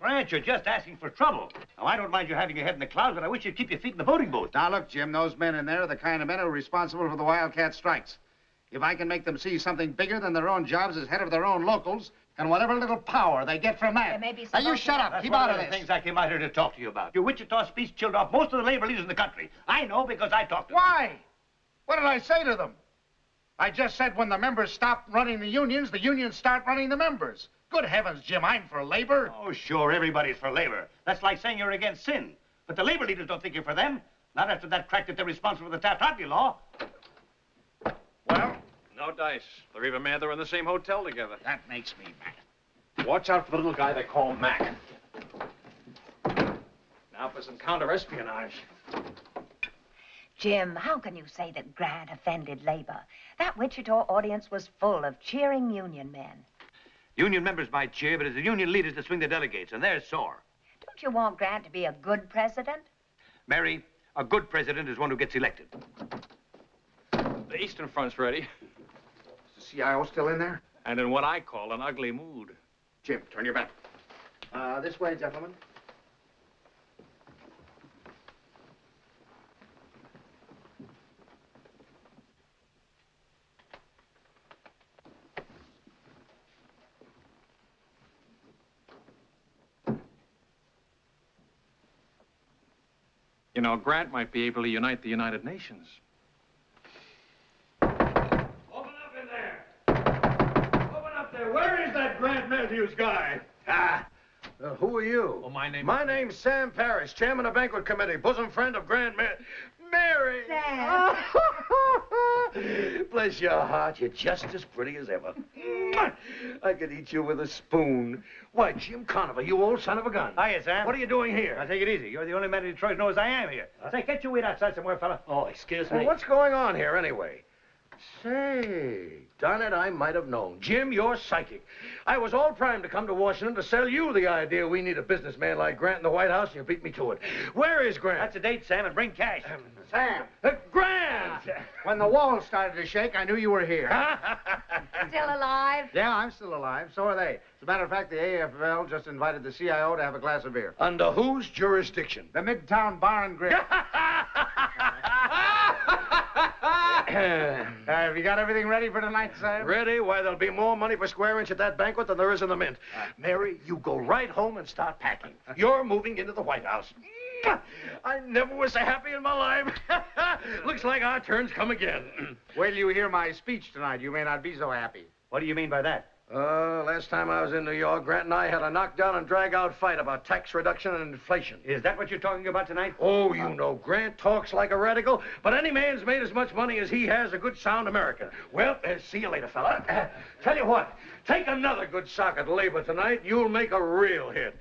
Speaker 3: Grant, you're just asking for trouble. Now, I don't mind you having your head in the clouds, but I wish you'd keep your feet in the voting booth.
Speaker 10: Now, look, Jim, those men in there are the kind of men who are responsible for the Wildcat strikes. If I can make them see something bigger than their own jobs as head of their own locals, and whatever little power they get from that.
Speaker 13: There may be
Speaker 10: now,
Speaker 13: some
Speaker 10: you shut up.
Speaker 3: That's
Speaker 10: Keep out
Speaker 3: of
Speaker 10: of
Speaker 3: the
Speaker 10: this.
Speaker 3: things I came out here to talk to you about. Your Wichita speech chilled off most of the labor leaders in the country. I know because I talked to them.
Speaker 10: Why? What did I say to them? I just said when the members stop running the unions, the unions start running the members. Good heavens, Jim, I'm for labor.
Speaker 3: Oh, sure, everybody's for labor. That's like saying you're against sin. But the labor leaders don't think you're for them. Not after that crack that they're responsible for the Taft-Hartley law.
Speaker 1: Well, no dice. They're even mad they're in the same hotel together.
Speaker 10: That makes me mad.
Speaker 1: Watch out for the little guy they call Mac. Now for some counter-espionage.
Speaker 13: Jim, how can you say that Grant offended labor? That Wichita audience was full of cheering union men.
Speaker 24: Union members might cheer, but it's the union leaders that swing the delegates, and they're sore.
Speaker 13: Don't you want Grant to be a good president?
Speaker 24: Mary, a good president is one who gets elected.
Speaker 1: The Eastern Front's ready,
Speaker 10: Is the CIO still in there?
Speaker 1: and in what I call an ugly mood.
Speaker 10: Jim, turn your back. Uh, this way, gentlemen.
Speaker 1: You know, Grant might be able to unite the United Nations.
Speaker 26: Open up in there. Open up there. Where is that Grant Matthews guy?
Speaker 25: Ah, uh, who are you?
Speaker 1: Well, my name
Speaker 25: My name's Sam Parrish, chairman of banquet committee, bosom friend of Grant Ma- Mary.
Speaker 13: Sam.
Speaker 25: Bless your heart, you're just as pretty as ever. Mwah! I could eat you with a spoon. Why, Jim Conover, you old son of a gun.
Speaker 3: Hiya, Sam.
Speaker 25: What are you doing
Speaker 3: Now,
Speaker 25: here?
Speaker 3: take it easy. You're the only man in Detroit who knows I am here. Say, can't you wait outside somewhere, fella?
Speaker 25: Oh, excuse me. Well, what's going on here, anyway? Say, darn it, I might have known. Jim, you're psychic. I was all primed to come to Washington to sell you the idea we need a businessman like Grant in the White House, and you beat me to it. Where is Grant?
Speaker 3: That's a date, Sam, and bring cash.
Speaker 10: Sam,
Speaker 25: Uh, Grant!
Speaker 10: when the walls started to shake, I knew you were here.
Speaker 13: Still alive?
Speaker 10: yeah, I'm still alive. So are they. As a matter of fact, the AFL just invited the CIO to have a glass of beer.
Speaker 25: Under whose jurisdiction?
Speaker 10: The Midtown Bar and Grill. Uh, have you got everything ready for tonight, Sam?
Speaker 25: Ready? Why, there'll be more money per square inch at that banquet than there is in the mint. Mary, you go right home and start packing. You're moving into the White House. I never was so happy in my life. Looks like our turn's come again.
Speaker 10: Wait till you hear my speech tonight. You may not be so happy.
Speaker 3: What do you mean by that?
Speaker 25: Uh, last time I was in New York, Grant and I had a knockdown and drag-out fight about tax reduction and inflation.
Speaker 3: Is that what you're talking about tonight?
Speaker 25: Oh, you know, Grant talks like a radical, but any man's made as much money as he has a good sound American. Well, uh, see you later, fella. Uh, tell you what, take another good sock at labor tonight, you'll make a real hit.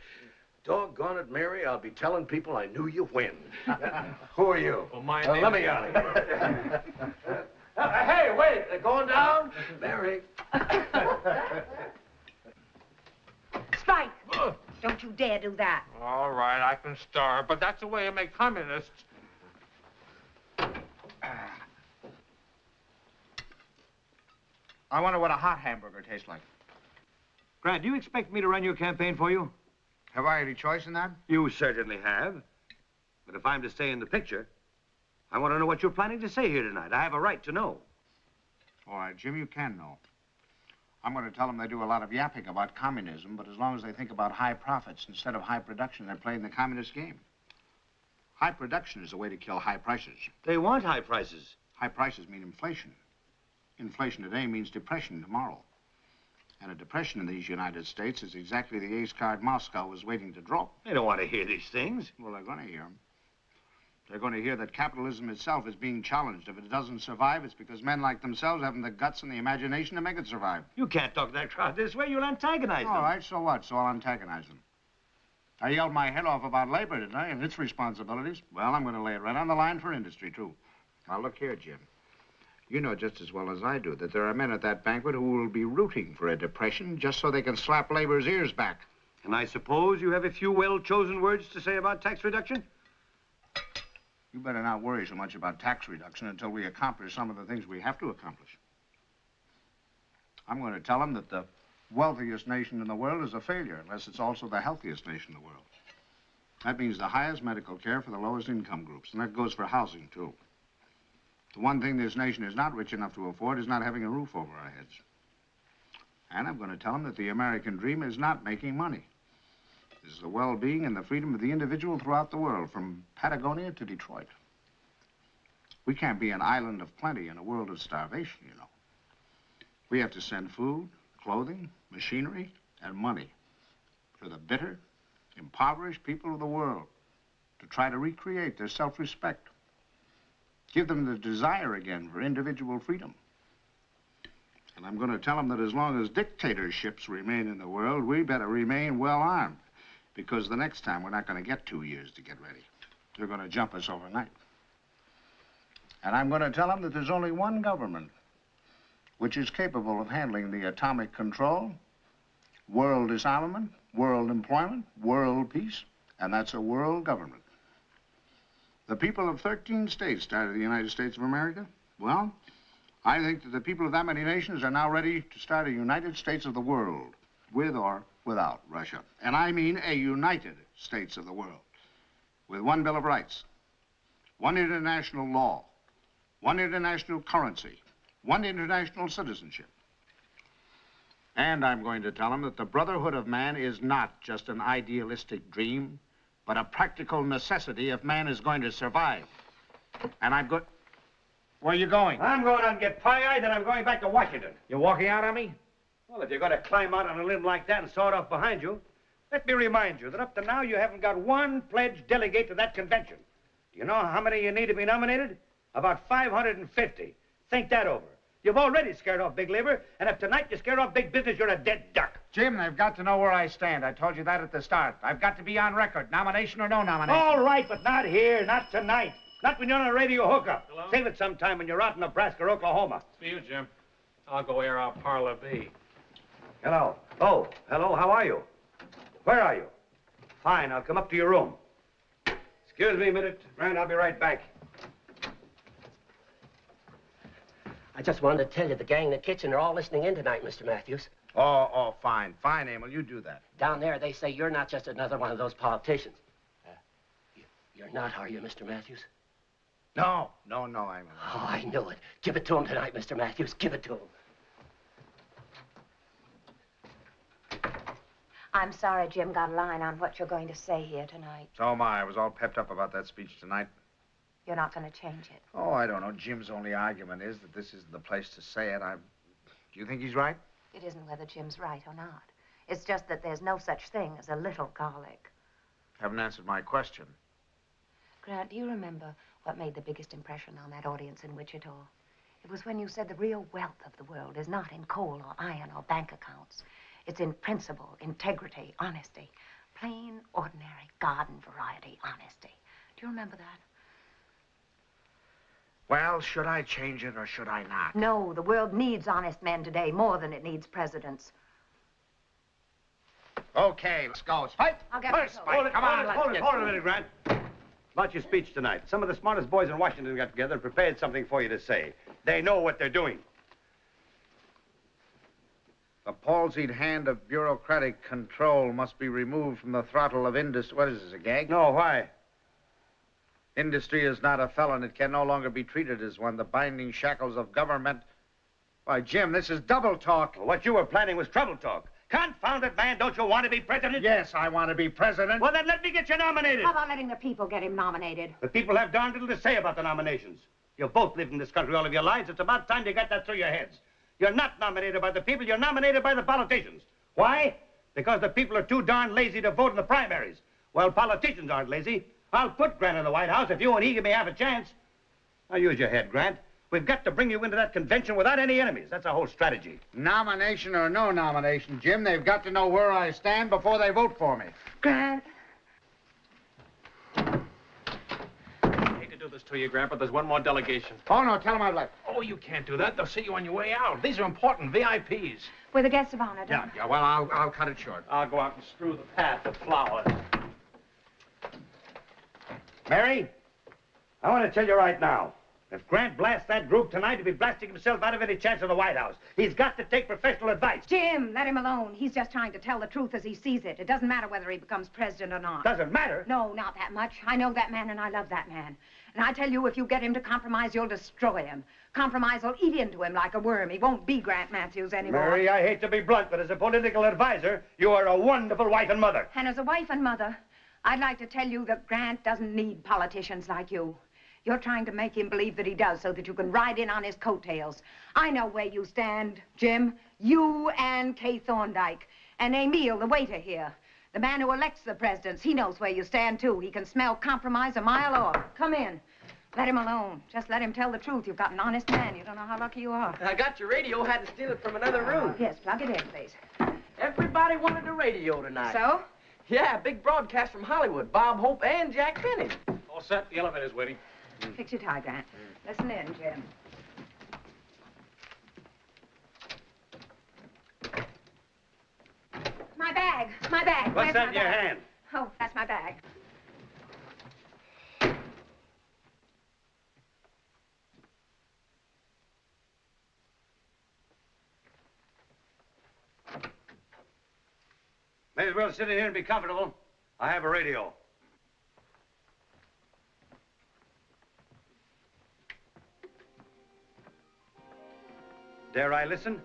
Speaker 25: Doggone it, Mary, I'll be telling people I knew you when. Who are you?
Speaker 1: Well, my
Speaker 25: Uh,
Speaker 1: name
Speaker 25: let me out of here. Uh, hey, wait, they're going down? Mary.
Speaker 13: Strike! Don't you dare do that.
Speaker 27: All right, I can starve, but that's the way you make communists.
Speaker 10: I wonder what a hot hamburger tastes like.
Speaker 3: Grant, do you expect me to run your campaign for you?
Speaker 10: Have I any choice in that?
Speaker 24: You certainly have. But if I'm to stay in the picture, I want to know what you're planning to say here tonight. I have a right to know.
Speaker 10: All right, Jim, you can know. I'm going to tell them they do a lot of yapping about communism, but as long as they think about high profits instead of high production, they're playing the communist game. High production is the way to kill high prices.
Speaker 3: They want high prices.
Speaker 10: High prices mean inflation. Inflation today means depression tomorrow. And a depression in these United States is exactly the ace card Moscow was waiting to draw.
Speaker 3: They don't want to hear these things.
Speaker 10: Well, they're going to hear them. They're going to hear that capitalism itself is being challenged. If it doesn't survive, it's because men like themselves haven't the guts and the imagination to make it survive.
Speaker 3: You can't talk to that crowd this way. You'll antagonize them.
Speaker 10: All right, so what? So I'll antagonize them. I yelled my head off about labor, didn't I, and its responsibilities? Well, I'm going to lay it right on the line for industry, too. Now, look here, Jim. You know just as well as I do that there are men at that banquet who will be rooting for a depression just so they can slap labor's ears back.
Speaker 3: And I suppose you have a few well-chosen words to say about tax reduction?
Speaker 10: You better not worry so much about tax reduction until we accomplish some of the things we have to accomplish. I'm going to tell them that the wealthiest nation in the world is a failure unless it's also the healthiest nation in the world. That means the highest medical care for the lowest income groups, and that goes for housing, too. The one thing this nation is not rich enough to afford is not having a roof over our heads. And I'm going to tell them that the American dream is not making money. It's the well-being and the freedom of the individual throughout the world, from Patagonia to Detroit. We can't be an island of plenty in a world of starvation, you know. We have to send food, clothing, machinery, and money to the bitter, impoverished people of the world to try to recreate their self-respect. Give them the desire again for individual freedom. And I'm going to tell them that as long as dictatorships remain in the world, we better remain well armed. Because the next time, we're not going to get two years to get ready. They're going to jump us overnight. And I'm going to tell them that there's only one government which is capable of handling the atomic control, world disarmament, world employment, world peace, and that's a world government. The people of 13 states started the United States of America. Well, I think that the people of that many nations are now ready to start a United States of the world, with or without Russia. And I mean a United States of the world, with one Bill of Rights, one international law, one international currency, one international citizenship. And I'm going to tell them that the brotherhood of man is not just an idealistic dream, but a practical necessity if man is going to survive. And I'm good. Where are you going?
Speaker 3: I'm going out and get pie-eye, then I'm going back to Washington.
Speaker 10: You're walking out on me?
Speaker 3: Well, if you're going to climb out on a limb like that and saw it off behind you, let me remind you that up to now you haven't got one pledged delegate to that convention. Do you know how many you need to be nominated? About 550. Think that over. You've already scared off big labor, and if tonight you scared off big business, you're a dead duck.
Speaker 10: Jim, they've got to know where I stand. I told you that at the start. I've got to be on record, nomination or no nomination.
Speaker 3: All right, but not here, not tonight. Not when you're on a radio hookup.
Speaker 22: Hello?
Speaker 3: Save it sometime when you're out in Nebraska or Oklahoma.
Speaker 22: It's for you, Jim. I'll go air out Parlor B.
Speaker 3: Hello. Oh, hello, how are you? Where are you? Fine, I'll come up to your room. Excuse me a minute, Grant, I'll be right back.
Speaker 12: I just wanted to tell you the gang in the kitchen are all listening in tonight, Mr. Matthews.
Speaker 10: Oh, oh, fine. Fine, Emil. You do that.
Speaker 12: Down there, they say you're not just another one of those politicians. Uh, you, you're not, are you, Mr. Matthews?
Speaker 10: No, no, no, I'm.
Speaker 12: Oh, I knew it. Give it to him tonight, Mr. Matthews. Give it to him.
Speaker 13: I'm sorry Jim got a line on what you're going to say here tonight.
Speaker 10: So am I. I was all pepped up about that speech tonight.
Speaker 13: You're not going to change it.
Speaker 10: Oh, I don't know. Jim's only argument is that this isn't the place to say it. I. Do you think he's right?
Speaker 13: It isn't whether Jim's right or not. It's just that there's no such thing as a little garlic.
Speaker 10: Haven't answered my question.
Speaker 13: Grant, do you remember what made the biggest impression on that audience in Wichita? It was when you said the real wealth of the world is not in coal or iron or bank accounts. It's in principle, integrity, honesty. Plain, ordinary, garden variety honesty. Do you remember that?
Speaker 10: Well, should I change it or should I not?
Speaker 13: No, the world needs honest men today more than it needs presidents.
Speaker 10: Okay, let's go. Spike!
Speaker 13: I'll get
Speaker 10: First,
Speaker 13: my
Speaker 10: Spike.
Speaker 3: Hold it,
Speaker 10: Come
Speaker 3: hold
Speaker 10: on,
Speaker 3: it,
Speaker 10: let's
Speaker 3: hold it,
Speaker 10: get
Speaker 3: hold it a minute, Grant. About your speech tonight. Some of the smartest boys in Washington got together and prepared something for you to say. They know what they're doing.
Speaker 10: The palsied hand of bureaucratic control must be removed from the throttle of industry. What is this, a gag?
Speaker 3: No, why?
Speaker 10: Industry is not a felon. It can no longer be treated as one. The binding shackles of government Why, Jim, this is double talk.
Speaker 3: What you were planning was trouble talk. Confound it, man. Don't you want to be president?
Speaker 10: Yes, I want to be president.
Speaker 3: Well, then let me get you nominated.
Speaker 13: How about letting the people get him nominated?
Speaker 3: The people have darn little to say about the nominations. You've both lived in this country all of your lives. It's about time you got that through your heads. You're not nominated by the people. You're nominated by the politicians. Why? Because the people are too darn lazy to vote in the primaries. Well, politicians aren't lazy. I'll put Grant in the White House if you and he give me half a chance. Now, use your head, Grant. We've got to bring you into that convention without any enemies. That's our whole strategy.
Speaker 10: Nomination or no nomination, Jim, they've got to know where I stand before they vote for me.
Speaker 13: Grant.
Speaker 1: hate to do this to you, Grant, but there's one more delegation.
Speaker 10: Oh, no, tell them I've left.
Speaker 1: Oh, you can't do that. They'll see you on your way out. These are important VIPs.
Speaker 13: We're the guests of honor,
Speaker 10: Yeah, yeah, well, I'll, I'll cut it short.
Speaker 1: I'll go out and strew the path with flowers.
Speaker 3: Mary, I want to tell you right now. If Grant blasts that group tonight, he'll be blasting himself out of any chance of the White House. He's got to take professional advice.
Speaker 13: Jim, let him alone. He's just trying to tell the truth as he sees it. It doesn't matter whether he becomes president or not.
Speaker 3: Doesn't matter?
Speaker 13: No, not that much. I know that man and I love that man. And I tell you, if you get him to compromise, you'll destroy him. Compromise will eat into him like a worm. He won't be Grant Matthews anymore.
Speaker 3: Mary, I hate to be blunt, but as a political advisor, you are a wonderful wife and mother.
Speaker 13: And as a wife and mother, I'd like to tell you that Grant doesn't need politicians like you. You're trying to make him believe that he does so that you can ride in on his coattails. I know where you stand, Jim. You and Kay Thorndyke. And Emil, the waiter here. The man who elects the presidents. He knows where you stand, too. He can smell compromise a mile off. Come in. Let him alone. Just let him tell the truth. You've got an honest man. You don't know how lucky you are.
Speaker 2: I got your radio, had to steal it from another room.
Speaker 13: Oh, yes, plug it in, please.
Speaker 2: Everybody wanted the radio tonight.
Speaker 13: So?
Speaker 2: Yeah, big broadcast from Hollywood. Bob Hope and Jack Benny.
Speaker 1: All set. The elevator's waiting.
Speaker 13: Fix your tie, Grant. Mm. Listen in, Jim. My bag. My bag.
Speaker 3: What's
Speaker 13: Where's
Speaker 3: that
Speaker 13: my
Speaker 3: in your
Speaker 13: bag?
Speaker 3: hand?
Speaker 13: Oh, that's my bag.
Speaker 3: May as well sit in here and be comfortable. I have a radio. Dare I listen?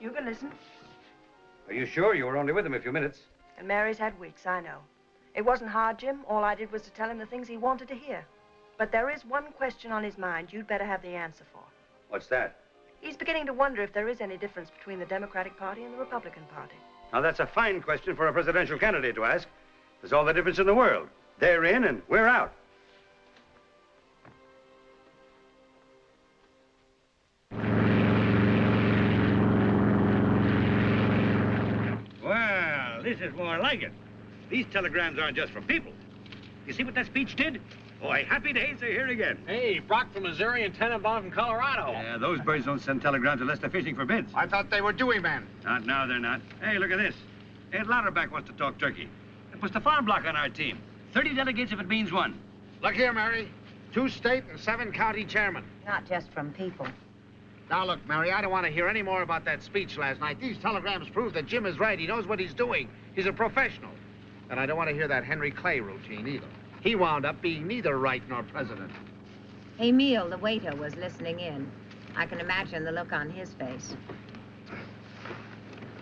Speaker 4: You can listen.
Speaker 3: Are you sure you were only with him a few minutes?
Speaker 4: And Mary's had weeks, I know. It wasn't hard, Jim. All I did was to tell him the things he wanted to hear. But there is one question on his mind you'd better have the answer for.
Speaker 3: What's that?
Speaker 4: He's beginning to wonder if there is any difference between the Democratic Party and the Republican Party.
Speaker 3: Now, that's a fine question for a presidential candidate to ask. There's all the difference in the world. They're in and we're out. This is more like it. These telegrams aren't just from people. You see what that speech did? Boy, happy days are here again.
Speaker 22: Hey, Brock from Missouri and Tenenbaum from Colorado.
Speaker 3: Yeah, those birds don't send telegrams unless they're fishing for bids.
Speaker 10: I thought they were Dewey men.
Speaker 3: Not now, they're not. Hey, look at this. Ed Louderback wants to talk turkey. It puts the farm bloc on our team. 30 delegates if it means one.
Speaker 10: Look here, Mary. Two state and seven county chairmen.
Speaker 13: Not just from people.
Speaker 10: Now, look, Mary, I don't want to hear any more about that speech last night. These telegrams prove that Jim is right. He knows what he's doing. He's a professional. And I don't want to hear that Henry Clay routine either. He wound up being neither right nor president.
Speaker 13: Emil, the waiter, was listening in. I can imagine the look on his face.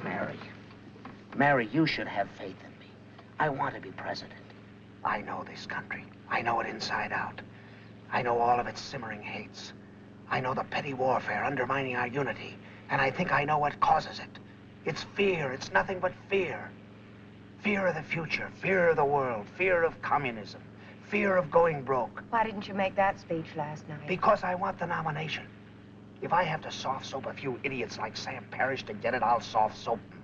Speaker 12: Mary. Mary, you should have faith in me. I want to be president. I know this country. I know it inside out. I know all of its simmering hates. I know the petty warfare undermining our unity, and I think I know what causes it. It's fear. It's nothing but fear. Fear of the future, fear of the world, fear of communism, fear of going broke.
Speaker 13: Why didn't you make that speech last night?
Speaker 12: Because I want the nomination. If I have to soft soap a few idiots like Sam Parrish to get it, I'll soft soap them.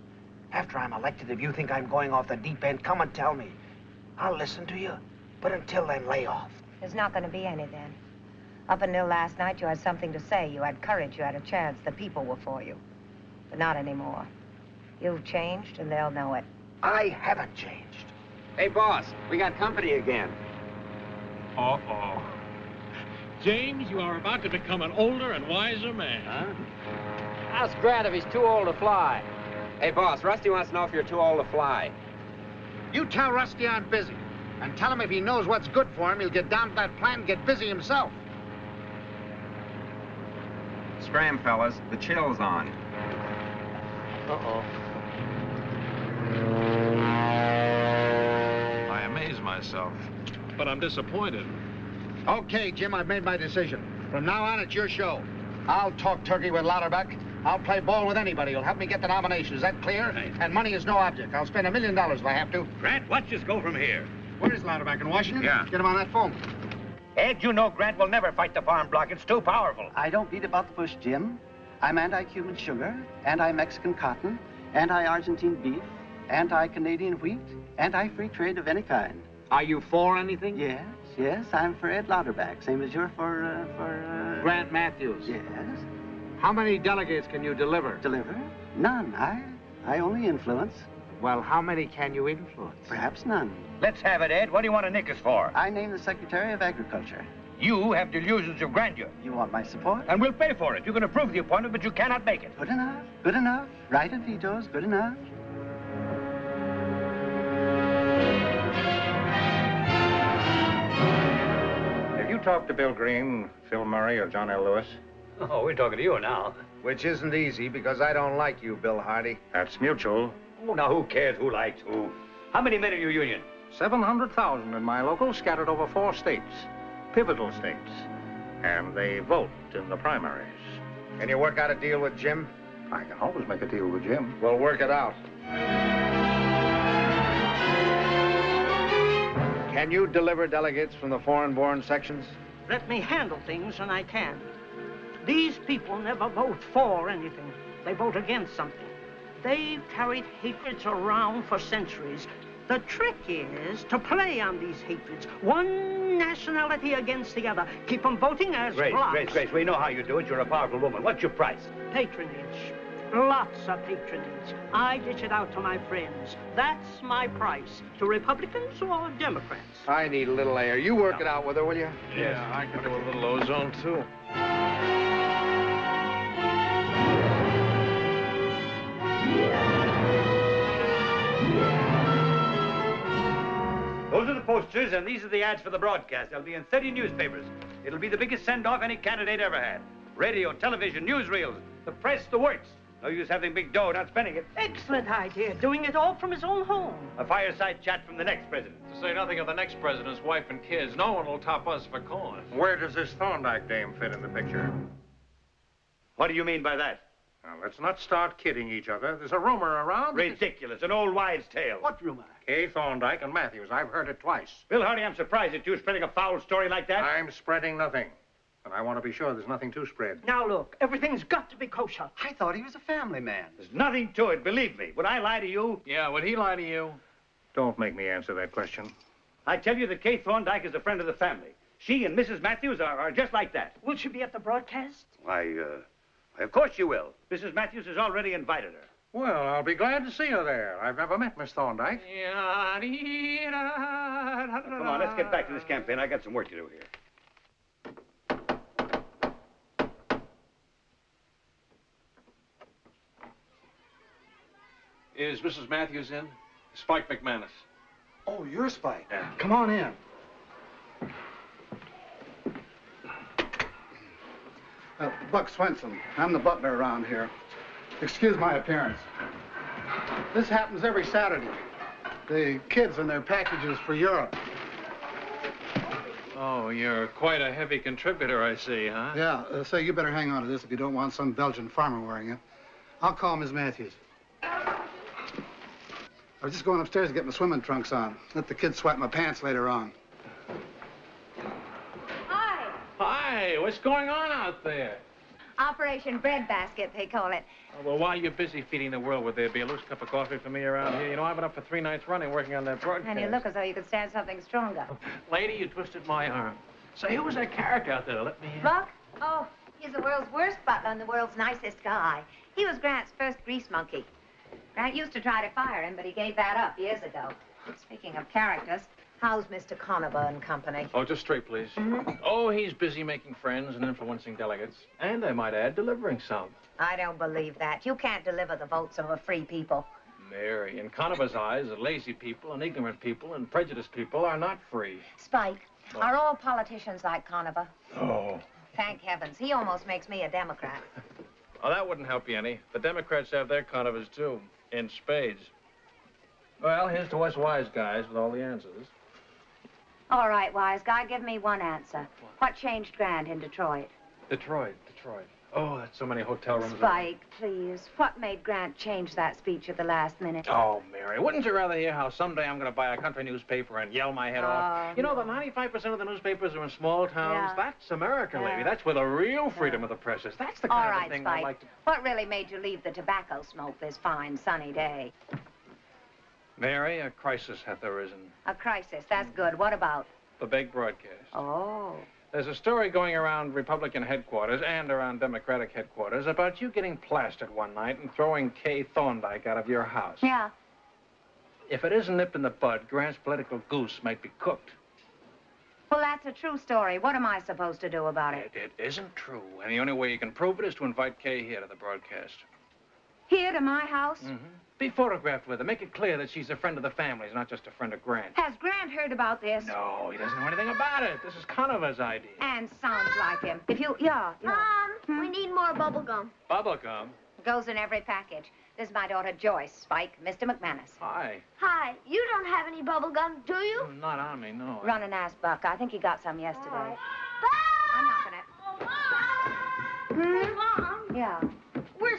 Speaker 12: After I'm elected, if you think I'm going off the deep end, come and tell me. I'll listen to you. But until then, lay off.
Speaker 13: There's not going to be any then. Up until last night, you had something to say. You had courage. You had a chance. The people were for you. But not anymore. You've changed, and they'll know it.
Speaker 12: I haven't changed.
Speaker 18: Hey, boss, we got company again.
Speaker 22: Uh-oh. James, you are about to become an older and wiser man.
Speaker 18: Huh? Ask Grant if he's too old to fly. Hey, boss, Rusty wants to know if you're too old to fly.
Speaker 10: You tell Rusty I'm busy. And tell him if he knows what's good for him, he'll get down to that plant and get busy himself.
Speaker 19: Scram, fellas. The chill's on.
Speaker 1: Uh-oh. I amaze myself, but I'm disappointed.
Speaker 10: Okay, Jim, I've made my decision. From now on, it's your show. I'll talk turkey with Lauterbach. I'll play ball with anybody who'll help me get the nomination. Is that clear? And money is no object. I'll spend a million dollars if I have to.
Speaker 3: Grant, watch us go from here.
Speaker 10: Where is Lauterbach, in Washington?
Speaker 3: Yeah.
Speaker 10: Get him on that phone.
Speaker 3: Ed, you know Grant will never fight the farm bloc. It's too powerful.
Speaker 28: I don't beat about the bush, Jim. I'm anti-Cuban sugar, anti-Mexican cotton, anti-Argentine beef, anti-Canadian wheat, anti-free trade of any kind.
Speaker 10: Are you for anything?
Speaker 28: Yes, yes, I'm for Ed Lauterbach, same as you're for, uh, for, uh...
Speaker 10: Grant Matthews.
Speaker 28: Yes.
Speaker 10: How many delegates can you deliver?
Speaker 28: Deliver? None. I, I only influence.
Speaker 10: Well, how many can you influence?
Speaker 28: Perhaps none.
Speaker 3: Let's have it, Ed. What do you want to nick us for?
Speaker 28: I name the Secretary of Agriculture.
Speaker 3: You have delusions of grandeur.
Speaker 28: You want my support?
Speaker 3: And we'll pay for it. You can approve the appointment, but you cannot make it.
Speaker 28: Good enough. Good enough. Right of vetoes. Good enough.
Speaker 5: Have you talked to Bill Green, Phil Murray, or John L. Lewis?
Speaker 3: Oh, we're talking to you now.
Speaker 10: Which isn't easy because I don't like you, Bill Hardy.
Speaker 5: That's mutual.
Speaker 3: Oh, now who cares who likes who? How many men in your union?
Speaker 5: 700,000 in my local, scattered over four states, pivotal states. And they vote in the primaries.
Speaker 10: Can you work out a deal with Jim?
Speaker 5: I can always make a deal with Jim.
Speaker 10: We'll work it out. Can you deliver delegates from the foreign-born sections?
Speaker 29: Let me handle things and I can. These people never vote for anything. They vote against something. They've carried hatreds around for centuries. The trick is to play on these hatreds, one nationality against the other. Keep them voting as
Speaker 3: Grace,
Speaker 29: blocks.
Speaker 3: Grace, Grace, we know how you do it. You're a powerful woman. What's your price?
Speaker 29: Patronage. Lots of patronage. I dish it out to my friends. That's my price. To Republicans or Democrats.
Speaker 10: I need a little air. You work it out with her, will you?
Speaker 1: Yeah, I can do a little ozone, too.
Speaker 3: Those are the posters, and these are the ads for the broadcast. They'll be in 30 newspapers. It'll be the biggest send-off any candidate ever had. Radio, television, newsreels, the press, the works. No use having big dough, not spending it.
Speaker 29: Excellent idea. Doing it all from his own home.
Speaker 3: A fireside chat from the next president.
Speaker 1: To say nothing of the next president's wife and kids, no one will top us for corn.
Speaker 5: Where does this Thorndyke dame fit in the picture?
Speaker 3: What do you mean by that?
Speaker 5: Now, let's not start kidding each other. There's a rumor around.
Speaker 3: Ridiculous. An old wives' tale.
Speaker 29: What rumor?
Speaker 5: Kay Thorndyke and Matthews. I've heard it twice.
Speaker 3: Bill Hardy, I'm surprised at you spreading a foul story like that.
Speaker 5: I'm spreading nothing. And I want to be sure there's nothing to spread.
Speaker 29: Now look, everything's got to be kosher.
Speaker 28: I thought he was a family man.
Speaker 3: There's nothing to it, believe me. Would I lie to you?
Speaker 1: Yeah, would he lie to you?
Speaker 5: Don't make me answer that question.
Speaker 3: I tell you that Kay Thorndyke is a friend of the family. She and Mrs. Matthews are, are just like that.
Speaker 29: Will she be at the broadcast?
Speaker 3: Why, uh, why, of course you will. Mrs. Matthews has already invited her.
Speaker 5: Well, I'll be glad to see her there. I've never met Miss Thorndyke.
Speaker 3: Come on, let's get back to this campaign. I got some work to do here.
Speaker 1: Is Mrs. Matthews in? Spike McManus.
Speaker 10: Oh, you're Spike. Yeah. Come on in.
Speaker 16: Uh, Buck Swenson. I'm the butler around here. Excuse my appearance. This happens every Saturday. The kids and their packages for Europe.
Speaker 1: Oh, you're quite a heavy contributor, I see, huh?
Speaker 16: Yeah, uh, so you better hang on to this if you don't want some Belgian farmer wearing it. I'll call Miss Matthews. I was just going upstairs to get my swimming trunks on. Let the kids sweat my pants later on.
Speaker 13: Hi.
Speaker 1: Hi, what's going on out there?
Speaker 13: Operation Breadbasket, they call it.
Speaker 1: Oh, well, while you're busy feeding the world, would there be a loose cup of coffee for me around here? You know, I've been up for three nights running working on that broadcast.
Speaker 13: And you look as though you could stand something stronger.
Speaker 1: Lady, you twisted my arm. Say, who was that character out there? Let me in.
Speaker 13: Buck? Oh, he's the world's worst butler and the world's nicest guy. He was Grant's first grease monkey. Grant used to try to fire him, but he gave that up years ago. Speaking of characters, how's Mr. Conover and company?
Speaker 1: Oh, just straight, please. Mm-hmm. Oh, he's busy making friends and influencing delegates. And I might add, delivering some.
Speaker 13: I don't believe that. You can't deliver the votes of a free people.
Speaker 1: Mary, in Conover's eyes, lazy people and ignorant people and prejudiced people are not free.
Speaker 13: Spike, are all politicians like Conover?
Speaker 1: Oh.
Speaker 13: Thank heavens. He almost makes me a Democrat.
Speaker 1: Oh, that wouldn't help you any. The Democrats have their Conovers, too, in spades. Well, here's to us wise guys with all the answers.
Speaker 13: All right, wise guy, give me one answer. What changed Grant in Detroit?
Speaker 1: Detroit, Detroit. Oh, that's so many hotel rooms.
Speaker 13: Spike, please. What made Grant change that speech at the last minute?
Speaker 1: Oh, Mary, wouldn't you rather hear how someday I'm going to buy a country newspaper and yell my head off?
Speaker 13: Oh,
Speaker 1: You know, the 95% of the newspapers are in small towns.
Speaker 13: Yeah.
Speaker 1: That's America,
Speaker 13: Yeah.
Speaker 1: lady. That's where the real freedom of the press is. That's the
Speaker 13: All
Speaker 1: kind
Speaker 13: right,
Speaker 1: of thing
Speaker 13: Spike.
Speaker 1: I like to...
Speaker 13: What really made you leave the tobacco smoke this fine, sunny day?
Speaker 1: Mary, a crisis hath arisen.
Speaker 13: A crisis. That's good. What about?
Speaker 1: The big broadcast.
Speaker 13: Oh.
Speaker 1: There's a story going around Republican headquarters and around Democratic headquarters about you getting plastered one night and throwing Kay Thorndyke out of your house.
Speaker 13: Yeah.
Speaker 1: If it isn't nipped in the bud, Grant's political goose might be cooked.
Speaker 13: Well, that's a true story. What am I supposed to do about it?
Speaker 1: It isn't true, and the only way you can prove it is to invite Kay here to the broadcast.
Speaker 13: Here to my house?
Speaker 1: Mm-hmm. Be photographed with her. Make it clear that she's a friend of the family's, not just a friend of Grant.
Speaker 13: Has Grant heard about this?
Speaker 1: No, he doesn't know anything about it. This is Conover's idea.
Speaker 13: And sounds like him. If you, yeah, yeah.
Speaker 30: Mom, we hmm? need more bubble gum.
Speaker 1: Bubblegum.
Speaker 13: Goes in every package. This is my daughter Joyce, Spike, Mr. McManus.
Speaker 1: Hi.
Speaker 30: Hi, you don't have any bubble gum, do you?
Speaker 1: Mm, not on me, no.
Speaker 13: Run and ask Buck. I think he got some yesterday. I'm not gonna.
Speaker 30: Hey, Mom, hmm?
Speaker 13: Yeah.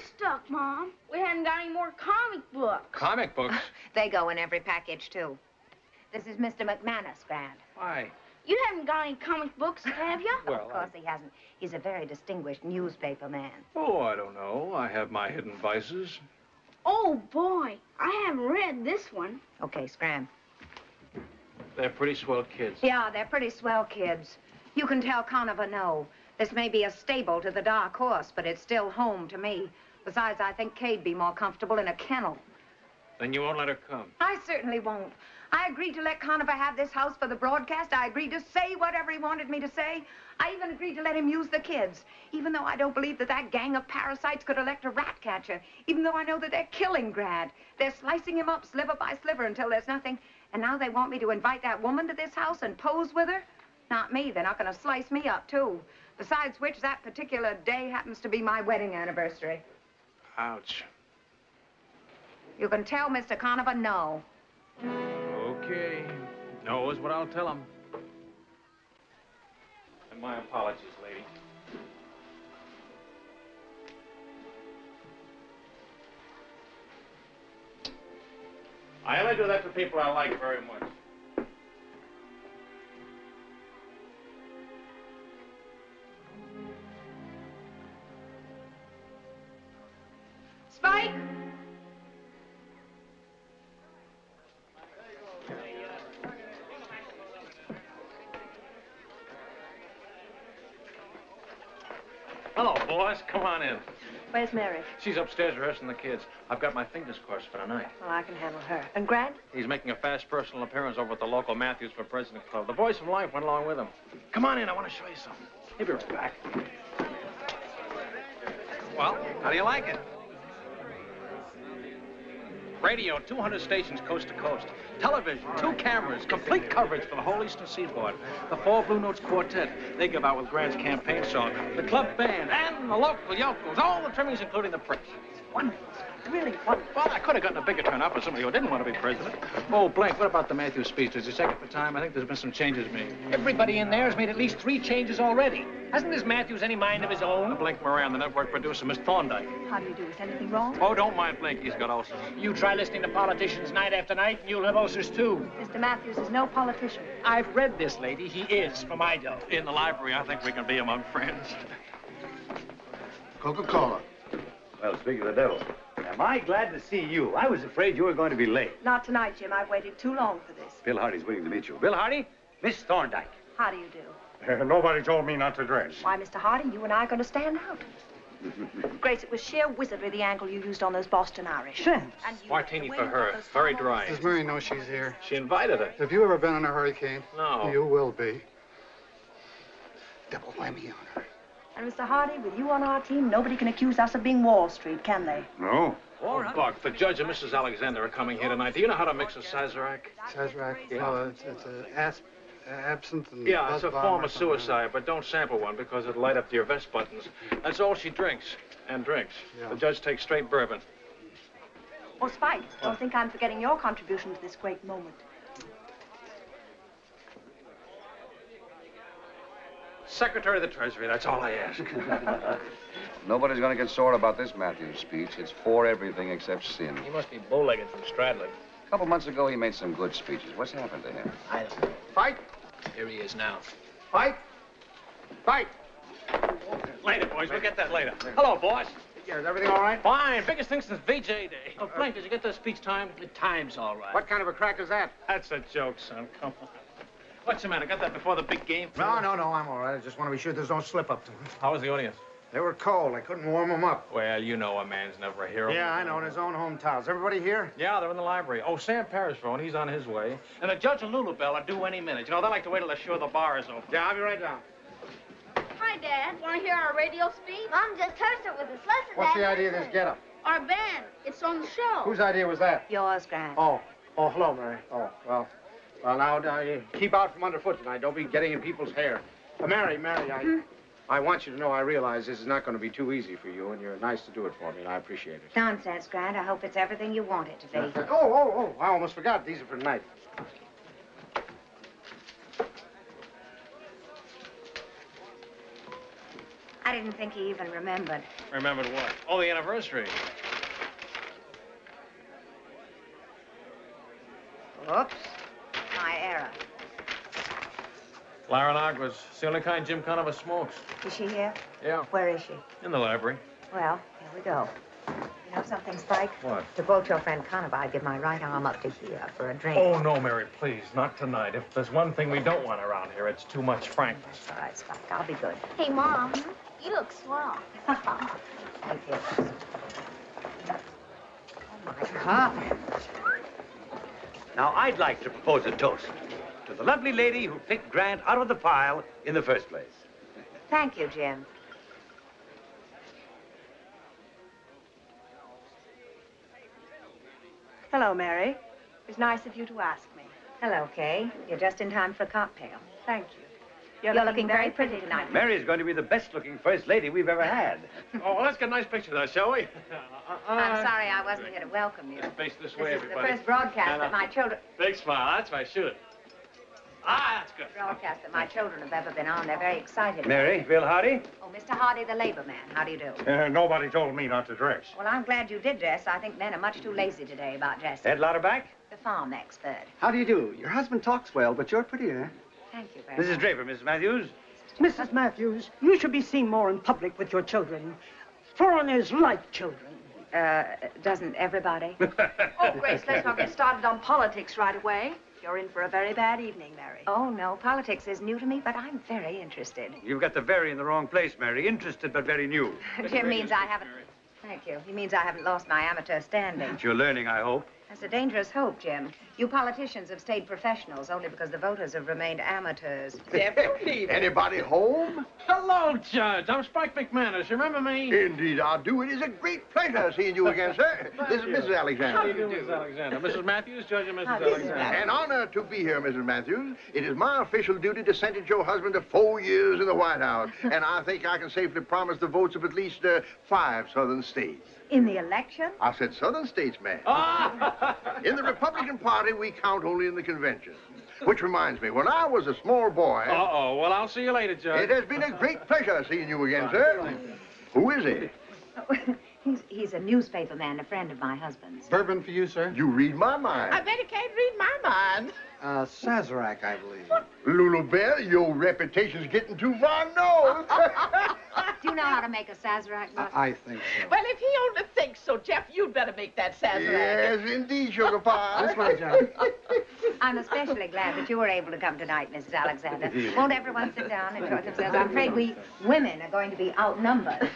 Speaker 30: We're stuck, Mom. We haven't got any more comic books.
Speaker 1: Comic books?
Speaker 13: They go in every package, too. This is Mr. McManus, Grant.
Speaker 1: Why?
Speaker 30: You haven't got any comic books, have you?
Speaker 1: Well,
Speaker 13: of course he hasn't. He's a very distinguished newspaper man.
Speaker 1: Oh, I don't know. I have my hidden vices.
Speaker 30: Oh, boy, I haven't read this one.
Speaker 13: Okay, Scram.
Speaker 1: They're pretty swell kids.
Speaker 13: Yeah, they're pretty swell kids. You can tell Conover no. This may be a stable to the dark horse, but it's still home to me. Besides, I think Kay'd be more comfortable in a kennel.
Speaker 1: Then you won't let her come.
Speaker 13: I certainly won't. I agreed to let Conover have this house for the broadcast. I agreed to say whatever he wanted me to say. I even agreed to let him use the kids, even though I don't believe that that gang of parasites could elect a rat catcher, even though I know that they're killing Grant. They're slicing him up sliver by sliver until there's nothing. And now they want me to invite that woman to this house and pose with her? Not me. They're not going to slice me up, too. Besides which, that particular day happens to be my wedding anniversary.
Speaker 1: Ouch.
Speaker 13: You can tell Mr. Conover no.
Speaker 1: Okay. No is what I'll tell him. And my apologies, lady. I only do that to people I like very much.
Speaker 4: Where's Mary?
Speaker 1: She's upstairs rehearsing the kids. I've got my fingers crossed for tonight.
Speaker 4: Well, I can handle her. And Grant?
Speaker 1: He's making a fast personal appearance over at the local Matthews for President Club. The voice of life went along with him. Come on in. I want to show you something. He'll be right back. Well, how do you like it? Radio, 200 stations coast to coast. Television, two cameras, complete coverage for the whole Eastern Seaboard. The Four Blue Notes Quartet, they give out with Grant's campaign song. The club band, and the local yokels, all the trimmings, including the press. Wonderful. Really wonderful. Well, I could have gotten a bigger turnout for somebody who didn't want to be president. Oh, Blink, what about the Matthews speech? Did you check at the time? I think there's been some changes made.
Speaker 18: Everybody in there has made at least three changes already. Hasn't this Matthews any mind of his own?
Speaker 1: Blink Moran, the network producer, Miss Thorndyke.
Speaker 4: How do you do? Is anything wrong?
Speaker 1: Oh, don't mind Blink. He's got ulcers.
Speaker 18: You try listening to politicians night after night, and you'll have ulcers too.
Speaker 4: Mr. Matthews is no politician.
Speaker 18: I've read this lady. He is, for my dough.
Speaker 1: In the library, I think we can be among friends.
Speaker 16: Coca-Cola.
Speaker 3: Well, speaking of the devil, am I glad to see you? I was afraid you were going to be late.
Speaker 4: Not tonight, Jim. I've waited too long for this.
Speaker 3: Bill Hardy's waiting to meet you. Bill Hardy, Miss Thorndyke.
Speaker 4: How do you do?
Speaker 16: Uh, nobody told me not to dress.
Speaker 4: Why, Mr. Hardy, you and I are going to stand out. Grace, it was sheer wizardry, the angle you used on those Boston Irish. And you,
Speaker 1: Martini for her.
Speaker 4: got those
Speaker 1: Very
Speaker 4: fine
Speaker 1: dry.
Speaker 16: Does Mary know she's here?
Speaker 1: She invited her.
Speaker 16: Have you ever been in a hurricane?
Speaker 1: No.
Speaker 16: You will be. Double whammy on her.
Speaker 4: And Mr. Hardy, with you on our team, nobody can accuse us of being Wall Street, can they?
Speaker 3: No.
Speaker 1: Oh, Buck, the judge and Mrs. Alexander are coming here tonight. Do you know how to mix a Sazerac?
Speaker 16: Sazerac?
Speaker 1: Yeah.
Speaker 16: Oh, it's, it's a asp, uh, absinthe and
Speaker 1: Yeah, it's a form of suicide, but don't sample one because it'll light up to your vest buttons. That's all she drinks and drinks. The judge takes straight bourbon.
Speaker 4: Oh, Spike, don't think I'm forgetting your contribution to this great moment.
Speaker 1: Secretary of the Treasury, that's all I ask.
Speaker 31: Nobody's going to get sore about this Matthews speech. It's for everything except sin.
Speaker 22: He must be bow-legged from straddling.
Speaker 31: A couple months ago, he made some good speeches. What's happened to him?
Speaker 22: I don't know.
Speaker 16: Fight!
Speaker 22: Here he is now.
Speaker 16: Fight! Fight!
Speaker 1: Later, boys. We'll get that later. Hello, boss.
Speaker 16: Yeah, is everything all right?
Speaker 1: Fine. Biggest thing since VJ Day. Oh, Frank, did you get the speech timed? The time's all right.
Speaker 16: What kind of a crack is that?
Speaker 1: That's a joke, son. Come on. What's the matter? Got that before the big game?
Speaker 16: No, no, no, I'm all right. I just want to be sure there's no slip-up to them.
Speaker 1: How was the audience?
Speaker 16: They were cold. I couldn't warm them up.
Speaker 1: Well, you know a man's never a hero.
Speaker 16: Yeah, I know, in his own hometown. Is everybody here?
Speaker 1: Yeah, they're in the library. Oh, Sam Parrish phone. He's on his way. And the judge and Lulu Bell are due any minute. You know, they like to wait till they're sure the bar is open.
Speaker 16: Yeah, I'll be right down.
Speaker 30: Hi, Dad. Want to hear our radio speech? Mom just heard it with this lesson.
Speaker 16: What's the idea of this getup?
Speaker 30: Our band. It's on the show.
Speaker 16: Whose idea was that?
Speaker 4: Yours, Grant.
Speaker 16: Oh, oh, hello, Mary. Oh, well, well, now, now you keep out from underfoot tonight. Don't be getting in people's hair. Uh, Mary, Mary, I, I want you to know I realize this is not going to be too easy for you, and you're nice to do it for me, and I appreciate it.
Speaker 13: Nonsense, Grant. I hope it's everything you want it to be.
Speaker 16: Oh, oh, oh! I almost forgot. These are for tonight.
Speaker 13: I didn't think he even remembered.
Speaker 1: Remembered what? Oh, the anniversary.
Speaker 13: Oops.
Speaker 1: Clara Aguas. It's the only kind Jim Conover smokes.
Speaker 13: Is she here?
Speaker 1: Yeah.
Speaker 13: Where is she?
Speaker 1: In the library.
Speaker 13: Well, here we go. You know something, Spike?
Speaker 1: What?
Speaker 13: To quote your friend Conover, I'd give my right arm up to here for a drink.
Speaker 1: Oh, no, Mary, please. Not tonight. If there's one thing we don't want around here, it's too much frankness.
Speaker 13: All right, Spike. I'll be good.
Speaker 30: Hey, Mom. You look swell.
Speaker 13: Thank you. Oh, my God.
Speaker 3: Now, I'd like to propose a toast to the lovely lady who picked Grant out of the pile in the first place.
Speaker 13: Thank you, Jim.
Speaker 4: Hello, Mary. It's nice of you to ask me.
Speaker 13: Hello, Kay. You're just in time for a cocktail.
Speaker 4: Thank you.
Speaker 13: You're, looking, very pretty tonight.
Speaker 3: Mary's going to be the best looking first lady we've ever had.
Speaker 1: Oh, well, let's get a nice picture of that, shall we?
Speaker 13: I'm sorry I wasn't here to welcome you.
Speaker 1: Face this
Speaker 13: This
Speaker 1: way,
Speaker 13: is the first broadcast
Speaker 1: And, uh,
Speaker 13: that my children
Speaker 1: Big smile. That's my Shoot it. Ah, that's good.
Speaker 13: broadcast that my children have ever been on. They're very excited.
Speaker 3: Mary, Bill Hardy?
Speaker 13: Oh, Mr. Hardy, the labor man. How do you do?
Speaker 15: Uh, nobody told me not to dress.
Speaker 13: Well, I'm glad you did dress. I think men are much too lazy today about dressing.
Speaker 3: Ed Lauterbach?
Speaker 13: The farm expert.
Speaker 28: How do you do? Your husband talks well, but you're prettier.
Speaker 13: Thank you very
Speaker 3: Mrs.
Speaker 13: much.
Speaker 3: Draper, Mrs. Matthews?
Speaker 29: Mrs. Matthews, you should be seen more in public with your children. Foreigners like children.
Speaker 13: Uh, doesn't everybody?
Speaker 4: Oh, Grace, let's not get started on politics right away. You're in for a very bad evening, Mary.
Speaker 13: Oh, no. Politics is new to me, but I'm very interested.
Speaker 3: You've got the very in the wrong place, Mary. Interested, but very new.
Speaker 13: Jim means I haven't. Thank you. He means I haven't lost my amateur standing.
Speaker 3: But you're learning, I hope.
Speaker 13: That's a dangerous hope, Jim. You politicians have stayed professionals only because the voters have remained amateurs.
Speaker 15: Anybody home?
Speaker 1: Hello, Judge. I'm Spike McManus. You remember me?
Speaker 15: Indeed, I do. It is a great pleasure seeing you again, sir. This is Mrs. Alexander.
Speaker 1: How do you do, Mrs. Alexander? Mrs. Matthews, Judge and Mrs.
Speaker 15: How
Speaker 1: Alexander.
Speaker 15: An honor to be here, Mrs. Matthews. It is my official duty to sentence your husband to four years in the White House. and I think I can safely promise the votes of at least uh, five southern states.
Speaker 13: In the election?
Speaker 15: I said southern states, ma'am. in the Republican Party, we count only in the convention. Which reminds me, when I was a small boy...
Speaker 1: Uh-oh. Well, I'll see you later, Judge.
Speaker 15: It has been a great pleasure seeing you again, sir. Who is he?
Speaker 13: He's, he's a newspaper man, a friend of my husband's.
Speaker 16: Bourbon for you, sir?
Speaker 15: You read my mind.
Speaker 32: I bet he can't read my mind.
Speaker 16: Uh, Sazerac, I believe.
Speaker 15: Lulu Bell, your reputation's getting too far north.
Speaker 13: Do you know how to make a Sazerac? Buck?
Speaker 16: I think so.
Speaker 32: Well, if he only thinks so, Jeff, you'd better make that Sazerac.
Speaker 15: yes, indeed, Sugar Pie.
Speaker 16: That's right, John.
Speaker 13: I'm especially glad that you were able to come tonight, Mrs. Alexander. Won't everyone sit down and enjoy themselves? I'm afraid we women are going to be outnumbered.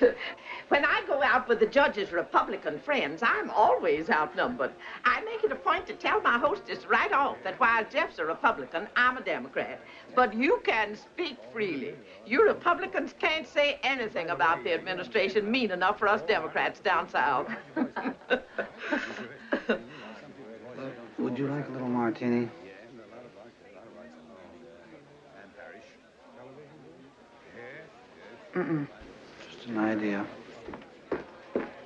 Speaker 32: When I go out with the judge's Republican friends, I'm always outnumbered. I make it a point to tell my hostess right off that while Jeff's a Republican, I'm a Democrat it. But you can speak freely. You Republicans can't say anything about the administration mean enough for us Democrats down south.
Speaker 28: Would you like a little martini?
Speaker 13: Mm-mm.
Speaker 33: Just an idea.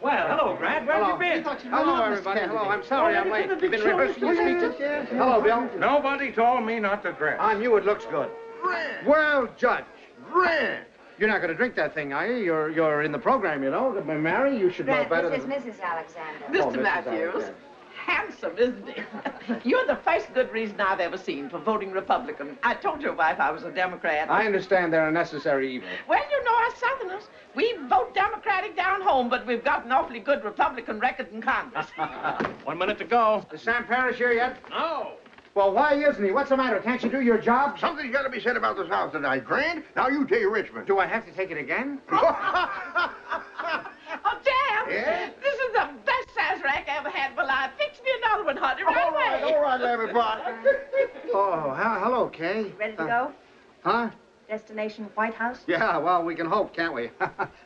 Speaker 29: Well, hello, Grant. Where
Speaker 10: Hello.
Speaker 29: have you been?
Speaker 10: Hello, everybody. Hello, I'm sorry I'm late. You've been rehearsing your speeches? Hello, Bill.
Speaker 19: Nobody told me not to dress.
Speaker 10: On you, it looks good. Well, Judge.
Speaker 25: Grant!
Speaker 10: You're not going to drink that thing, are you? You're, you're in the program, you know. Mary, you should know
Speaker 13: Grant,
Speaker 10: better
Speaker 13: this is. Mrs. Alexander.
Speaker 10: Oh,
Speaker 32: Mr.
Speaker 10: Mrs.
Speaker 32: Matthews,
Speaker 10: Alexander.
Speaker 32: Handsome, isn't he? You're the first good reason I've ever seen for voting Republican. I told your wife I was a Democrat.
Speaker 10: I understand they're a necessary evil.
Speaker 32: Well, you know us Southerners. We vote Democratic down home, but we've got an awfully good Republican record in Congress.
Speaker 10: One minute to go. Is Sam Parrish here yet?
Speaker 25: No.
Speaker 10: Well, why isn't he? What's the matter? Can't you do your job?
Speaker 25: Something's got to be said about this house tonight, Grant. Now you take Richmond.
Speaker 10: Do I have to take it again?
Speaker 32: oh, Jam!
Speaker 25: Yeah?
Speaker 32: This is the best Sazerac I ever had in my life. Fix me another one, honey, right
Speaker 25: All right,
Speaker 32: away.
Speaker 25: all right, everybody.
Speaker 10: Oh, hello, Kay.
Speaker 4: Ready to
Speaker 10: Uh,
Speaker 4: go?
Speaker 10: Huh?
Speaker 4: Destination White House?
Speaker 10: Yeah, well, we can hope, can't we?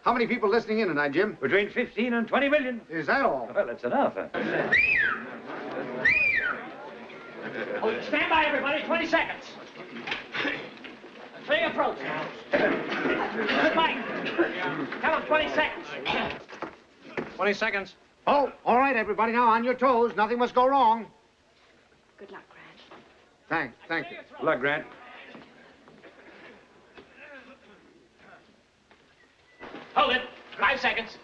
Speaker 10: How many people listening in tonight, Jim?
Speaker 29: Between 15 and 20 million.
Speaker 10: Is that all?
Speaker 29: Well, that's enough. Huh? Oh, stand by, everybody. 20 seconds. Free approach now. Good Mike. Come on, 20 seconds.
Speaker 10: 20 seconds. Oh, all right, everybody. Now, on your toes. Nothing must go wrong.
Speaker 4: Good luck, Grant.
Speaker 10: Thanks. thank you.
Speaker 29: Good luck, Grant. Hold it. Five seconds.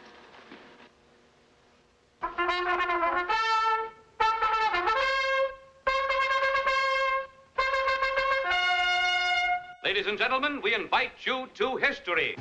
Speaker 3: Ladies and gentlemen, we invite you to history.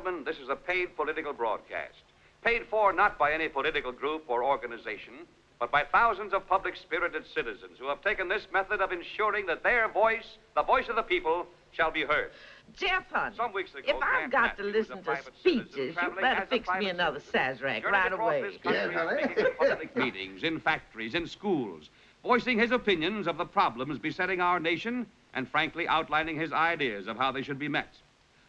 Speaker 3: Gentlemen, this is a paid political broadcast. Paid for not by any political group or organization, but by thousands of public spirited citizens who have taken this method of ensuring that their voice, the voice of the people, shall be heard.
Speaker 32: Jeff, honey,
Speaker 3: Some weeks ago,
Speaker 32: if I've
Speaker 3: Grant
Speaker 32: got to
Speaker 3: Matthews, a
Speaker 32: listen to speeches, you better fix me
Speaker 3: private
Speaker 32: another Sazerac
Speaker 3: Journeyed
Speaker 32: right
Speaker 3: across
Speaker 32: away.
Speaker 3: this country, speaking at public meetings, in factories, in schools, voicing his opinions of the problems besetting our nation, and frankly outlining his ideas of how they should be met.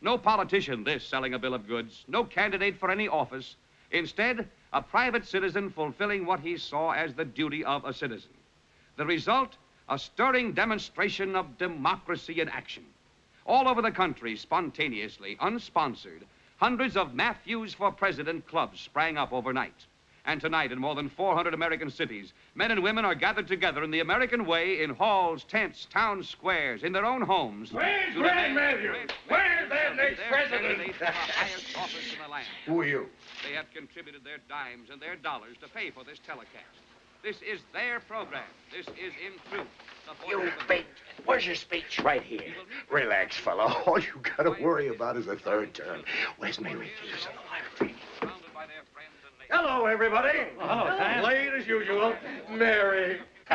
Speaker 3: No politician, this, selling a bill of goods, no candidate for any office. Instead, a private citizen fulfilling what he saw as the duty of a citizen. The result, a stirring demonstration of democracy in action. All over the country, spontaneously, unsponsored, hundreds of Matthews for President clubs sprang up overnight. And tonight, in more than 400 American cities, men and women are gathered together in the American way in halls, tents, town squares, in their own homes.
Speaker 34: Where's
Speaker 3: to
Speaker 34: Grant
Speaker 3: demand-
Speaker 34: Matthews? Where's that next
Speaker 3: their
Speaker 34: president?
Speaker 3: the highest office in the land.
Speaker 25: Who are you?
Speaker 3: They have contributed their dimes and their dollars to pay for this telecast. This is their program. This is, in truth, the voice
Speaker 25: You
Speaker 3: of the
Speaker 25: bait. Where's your speech? Right here. Relax, fella. All you gotta worry about is the third term. Where's Mary Matthews in the library?
Speaker 34: Hello, everybody.
Speaker 29: hello, Sam.
Speaker 34: Late as usual. Mary.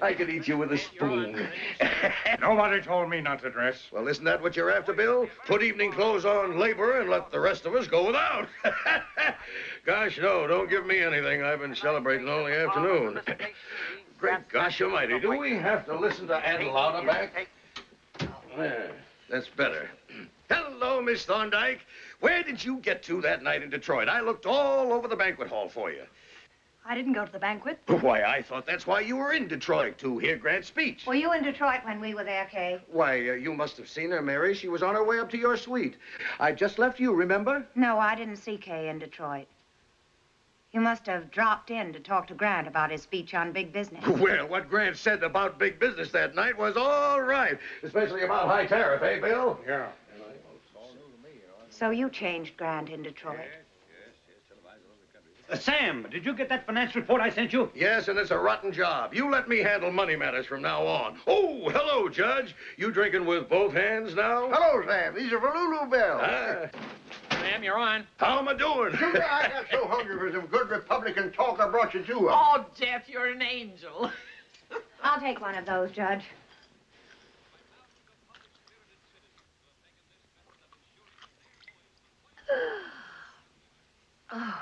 Speaker 25: I could eat you with a spoon.
Speaker 19: Nobody told me not to dress.
Speaker 25: Well, isn't that what you're after, Bill? Put evening clothes on labor and let the rest of us go without. gosh, no, don't give me anything. I've been celebrating all the afternoon. Great gosh almighty, do we have to listen to Ann Louderback? There, that's better. Hello, Miss Thorndyke. Where did you get to that night in Detroit? I looked all over the banquet hall for you.
Speaker 4: I didn't go to the banquet.
Speaker 25: Why, I thought that's why you were in Detroit, to hear Grant's speech.
Speaker 13: Were you in Detroit when we were there, Kay?
Speaker 25: Why, uh, you must have seen her, Mary. She was on her way up to your suite. I just left you, remember?
Speaker 13: No, I didn't see Kay in Detroit. You must have dropped in to talk to Grant about his speech on big business.
Speaker 25: Well, what Grant said about big business that night was all right, especially about high tariff, eh, Bill?
Speaker 19: Yeah.
Speaker 13: So you changed Grant in Detroit.
Speaker 29: Uh, Sam, did you get that finance report I sent you?
Speaker 25: Yes, and it's a rotten job. You let me handle money matters from now on. Oh, hello, Judge. You drinking with both hands now? Hello, Sam. These are for Lulu Bell. Ah,
Speaker 1: Sam, you're on.
Speaker 25: how am I doing? Sugar, I got so hungry for some good Republican talk, I brought you two of 'em.
Speaker 32: Oh, Jeff, you're an angel.
Speaker 13: I'll take one of those, Judge.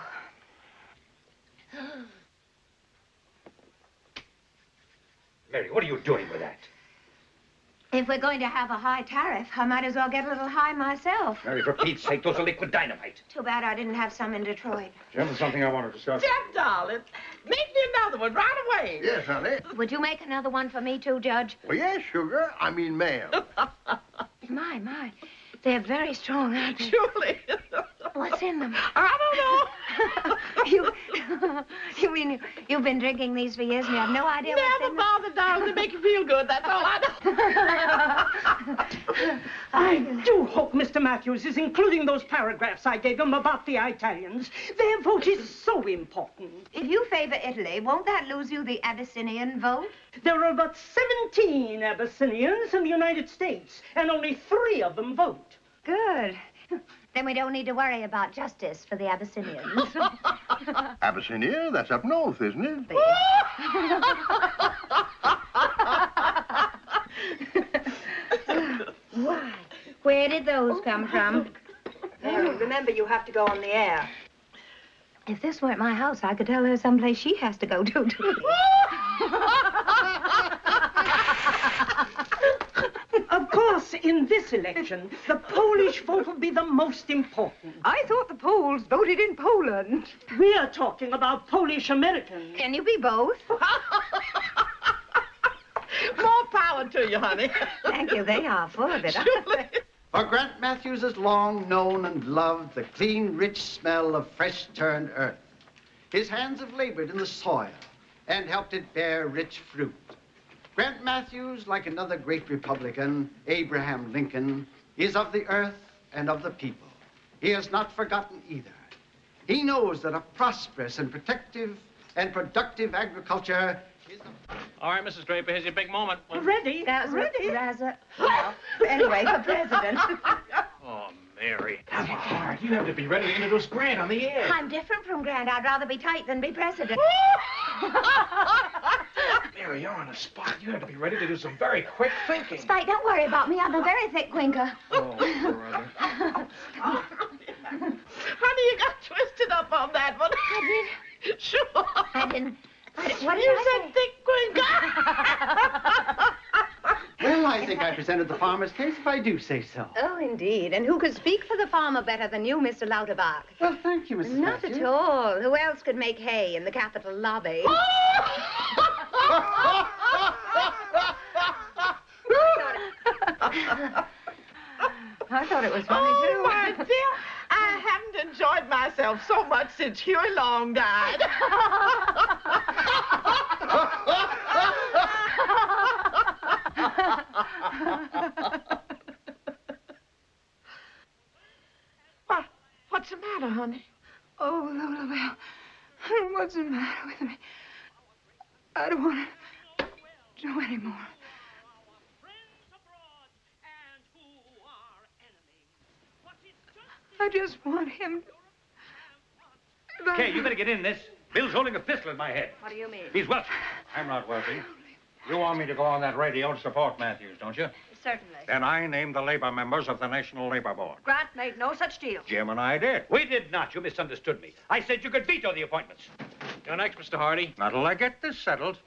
Speaker 7: Mary, what are you doing with that?
Speaker 13: If we're going to have a high tariff, I might as well get a little high myself.
Speaker 7: Mary, for Pete's sake, those are liquid dynamite.
Speaker 13: Too bad I didn't have some in Detroit.
Speaker 19: Jim, there's something I want to discuss.
Speaker 32: Jack, darling, make me another one right away.
Speaker 12: Yes, honey.
Speaker 13: Would you make another one for me too, Judge?
Speaker 12: Well, yes, sugar. I mean, ma'am.
Speaker 13: my, my. They're very strong, aren't they?
Speaker 32: Surely.
Speaker 13: What's in them?
Speaker 32: I
Speaker 13: don't know. you, you mean you, you've been drinking these for years and you have no idea what's
Speaker 32: Never
Speaker 13: in them?
Speaker 32: bother, darling. They make you feel good. That's all I know. I do hope Mr. Matthews is including those paragraphs I gave him about the Italians. Their vote is so important.
Speaker 13: If you favor Italy, won't that lose you the Abyssinian vote?
Speaker 32: There are about 17 Abyssinians in the United States, and only three of them vote.
Speaker 13: Good. Then we don't need to worry about justice for the Abyssinians.
Speaker 12: Abyssinia? That's up north, isn't it?
Speaker 13: Why? Where did those oh, come from?
Speaker 4: Mary, remember you have to go on the air.
Speaker 13: If this weren't my house, I could tell her someplace she has to go to, too.
Speaker 32: Of course, in this election, the Polish vote will be the most important.
Speaker 13: I thought the Poles voted in Poland.
Speaker 32: We are talking about Polish Americans.
Speaker 13: Can you be both?
Speaker 32: More power to you, honey.
Speaker 13: Thank you. They are full of it.
Speaker 28: For Grant Matthews has long known and loved the clean, rich smell of fresh turned earth. His hands have labored in the soil and helped it bear rich fruit. Grant Matthews, like another great Republican, Abraham Lincoln, is of the earth and of the people. He has not forgotten either. He knows that a prosperous and protective and productive agriculture is the
Speaker 1: All right, Mrs. Draper, here's your big moment.
Speaker 32: Ready?
Speaker 13: That's
Speaker 32: Ready?
Speaker 13: Rather, well, anyway, for president.
Speaker 1: Oh, Mary.
Speaker 22: Come on, you have to be ready to introduce Grant on the air.
Speaker 13: I'm different from Grant. I'd rather be tight than be president.
Speaker 22: Mary, you're on the spot. You have to be ready to do some very quick thinking.
Speaker 13: Spike, don't worry about me. I'm a very thick winker.
Speaker 22: Oh, brother.
Speaker 32: Honey, you got twisted up on that one.
Speaker 13: I
Speaker 32: did? Sure.
Speaker 13: I didn't. I didn't what did
Speaker 32: you
Speaker 13: I
Speaker 32: said thick queen.
Speaker 28: Well, I think I presented the farmer's case if I do say so.
Speaker 13: Oh, indeed. And who could speak for the farmer better than you, Mr. Lauterbach?
Speaker 28: Well, thank you, Mrs.
Speaker 13: Not
Speaker 28: Matthews.
Speaker 13: at all. Who else could make hay in the Capitol lobby? I thought it was funny,
Speaker 32: oh,
Speaker 13: too.
Speaker 32: my dear, I haven't enjoyed myself so much since Huey Long died. what? What's the matter, honey?
Speaker 13: Oh, Lulu Bell. What's the matter with me? I don't want to do any more. I just want him to...
Speaker 7: Okay, you better get in this. Bill's holding a pistol at my head.
Speaker 4: What do you mean?
Speaker 7: He's Welsh.
Speaker 19: I'm not wealthy. You want me to go on that radio to support Matthews, don't you?
Speaker 4: Certainly.
Speaker 19: Then I name the labor members of the National Labor Board.
Speaker 4: Grant made no such deal.
Speaker 19: Jim and I did.
Speaker 7: We did not. You misunderstood me. I said you could veto the appointments.
Speaker 1: You're next, Mr. Hardy.
Speaker 19: Not till I get this settled.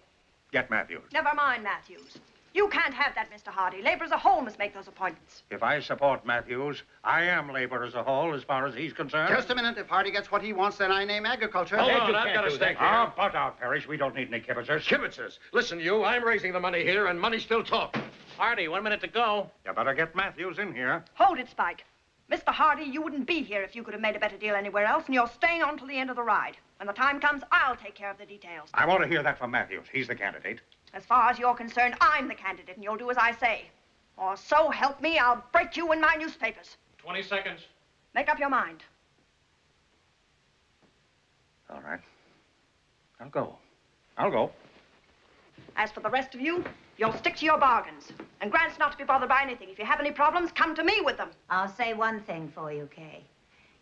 Speaker 19: Get Matthews.
Speaker 4: Never mind, Matthews. You can't have that, Mr. Hardy. Labor as a whole must make those appointments.
Speaker 19: If I support Matthews, I am labor as a whole as far as he's concerned.
Speaker 28: Just a minute. If Hardy gets what he wants, then I name agriculture.
Speaker 15: Hold
Speaker 19: Ed,
Speaker 15: on,
Speaker 19: you
Speaker 15: I've got to
Speaker 19: do
Speaker 15: stake
Speaker 19: that.
Speaker 15: here.
Speaker 19: Oh, ah, butt our Parrish, we don't need any kibitzers.
Speaker 15: Kibitzers. Listen, you, I'm raising the money here, and money still talk.
Speaker 1: Hardy, one minute to go.
Speaker 19: You better get Matthews in here.
Speaker 4: Hold it, Spike. Mr. Hardy, you wouldn't be here if you could have made a better deal anywhere else, and you're staying on till the end of the ride. When the time comes, I'll take care of the details.
Speaker 19: I want to hear that from Matthews. He's the candidate.
Speaker 4: As far as you're concerned, I'm the candidate, and you'll do as I say. Or so help me, I'll break you in my newspapers.
Speaker 1: 20 seconds.
Speaker 4: Make up your mind.
Speaker 19: All right. I'll go. I'll go.
Speaker 4: As for the rest of you, you'll stick to your bargains. And Grant's not to be bothered by anything. If you have any problems, come to me with them.
Speaker 13: I'll say one thing for you, Kay.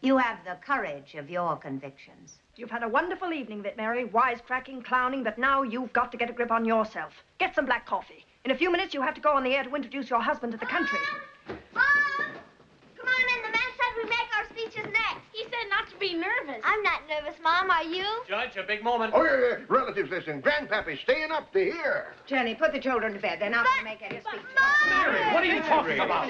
Speaker 13: You have the courage of your convictions.
Speaker 4: You've had a wonderful evening of it, Mary. Wisecracking, clowning, but now you've got to get a grip on yourself. Get some black coffee. In a few minutes, you have to go on the air to introduce your husband to the country.
Speaker 30: Mom! Come on in. The man said we make our speeches next. He said not to be nervous. I'm not nervous, Mom. Are you?
Speaker 1: Judge, a big moment.
Speaker 15: Oh, yeah, yeah. Relatives, listen. Grandpappy's staying up to hear.
Speaker 13: Jenny, put the children to bed. They're not going to make any speech.
Speaker 1: Mary, what are you talking about?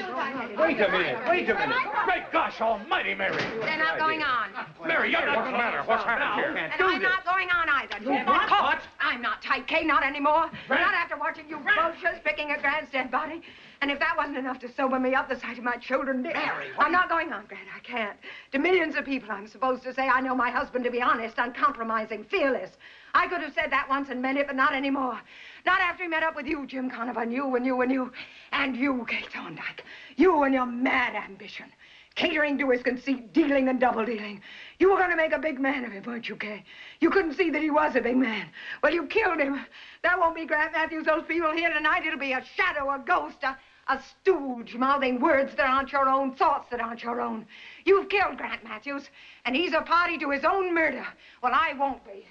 Speaker 13: Wait
Speaker 1: a minute. Wait a minute. Great gosh almighty, Mary.
Speaker 13: They're not going on.
Speaker 1: Mary, you're not
Speaker 19: What's the matter? What's happened here?
Speaker 13: And I'm not going on either.
Speaker 1: You
Speaker 13: Jim.
Speaker 1: what?
Speaker 13: What? I'm not tight Kay, not anymore. Not after watching you vultures picking a grandstand body. And if that wasn't enough to sober me up, the sight of my children did. I'm not going on, Grant. I can't. To millions of people, I'm supposed to say I know my husband to be honest, uncompromising, fearless. I could have said that once and meant it, but not anymore. Not after he met up with you, Jim Conover, and you and you and you. And you, Kay Thorndyke. You and your mad ambition. Catering to his conceit, dealing and double dealing. You were going to make a big man of him, weren't you, Kay? You couldn't see that he was a big man. Well, you killed him. That won't be Grant Matthews, those people here tonight. It'll be a shadow, a ghost, a, a stooge mouthing words that aren't your own, thoughts that aren't your own. You've killed Grant Matthews, and he's a party to his own murder. Well, I won't be.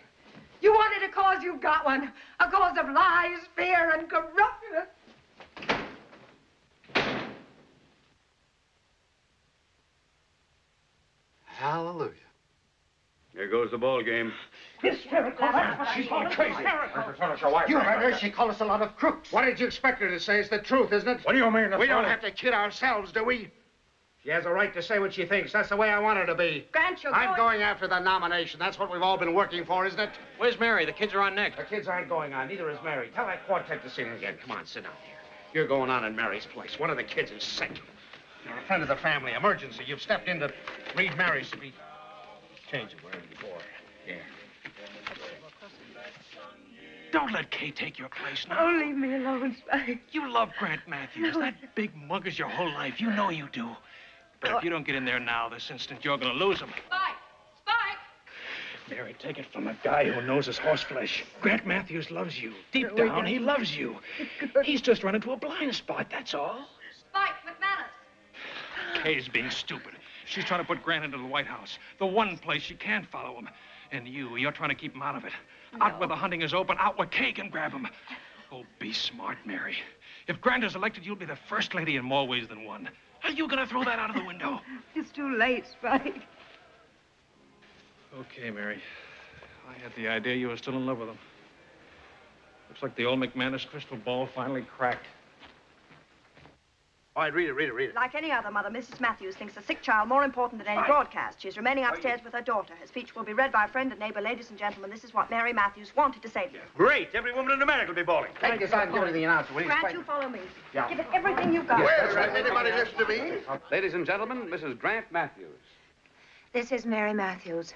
Speaker 13: You wanted a cause, you've got one. A cause of lies, fear, and corruption.
Speaker 28: Hallelujah. There goes the ball game.
Speaker 10: Miss Hysterical. She's going crazy. You heard her. She called us a lot of crooks. What did you expect her to say? It's the truth, isn't it?
Speaker 19: What do you mean,
Speaker 10: We don't have to kid ourselves, do we? She has a right to say what she thinks. That's the way I want her to be.
Speaker 13: Grant, you're
Speaker 10: I'm
Speaker 13: going-
Speaker 10: going after the nomination. That's what we've all been working for, isn't it?
Speaker 1: Where's Mary? The kids are on next.
Speaker 10: The kids aren't going on. Neither is Mary. Tell that quartet to sing again. Come on, sit down here. You're going on in Mary's place. One of the kids is sick. You're a friend of the family. Emergency. You've stepped in to read Mary's speech. Change it wherever before. Yeah.
Speaker 1: Don't let Kay take your place now.
Speaker 13: Oh, leave me alone, Spike.
Speaker 1: You love Grant Matthews.
Speaker 13: No.
Speaker 1: That big mug is your whole life. You know you do. But if you don't get in there now, this instant, you're going to lose him.
Speaker 13: Spike! Spike!
Speaker 1: Mary, take it from a guy who knows his horseflesh. Grant Matthews loves you. Deep
Speaker 13: No,
Speaker 1: down, he loves you. He's just run into a blind spot, that's all.
Speaker 13: Spike McManus!
Speaker 1: Kay's being stupid. She's trying to put Grant into the White House, the one place she can't follow him. And you, you're trying to keep him out of it. Out where the hunting is open, out where Kay can grab him. Oh, be smart, Mary. If Grant is elected, you'll be the first lady in more ways than one. Are you going to throw that out of the window?
Speaker 13: It's too late, Spike.
Speaker 35: Okay, Mary. I had the idea you were still in love with him. Looks like the old McManus crystal ball finally cracked.
Speaker 36: All right, read it, read it, read it.
Speaker 4: Like any other mother, Mrs. Matthews thinks a sick child more important than any broadcast. She's remaining upstairs with her daughter. Her speech will be read by a friend and neighbor. Ladies and gentlemen, this is what Mary Matthews wanted to say to you.
Speaker 28: Great. Every woman in America will be bowling.
Speaker 10: Take this out and give it to the announcer, will you?
Speaker 4: Grant, you follow me.
Speaker 10: Yeah.
Speaker 4: Give it everything you've got.
Speaker 3: Well,
Speaker 15: has anybody listened to me?
Speaker 3: Ladies and gentlemen, Mrs. Grant Matthews.
Speaker 13: This is Mary Matthews.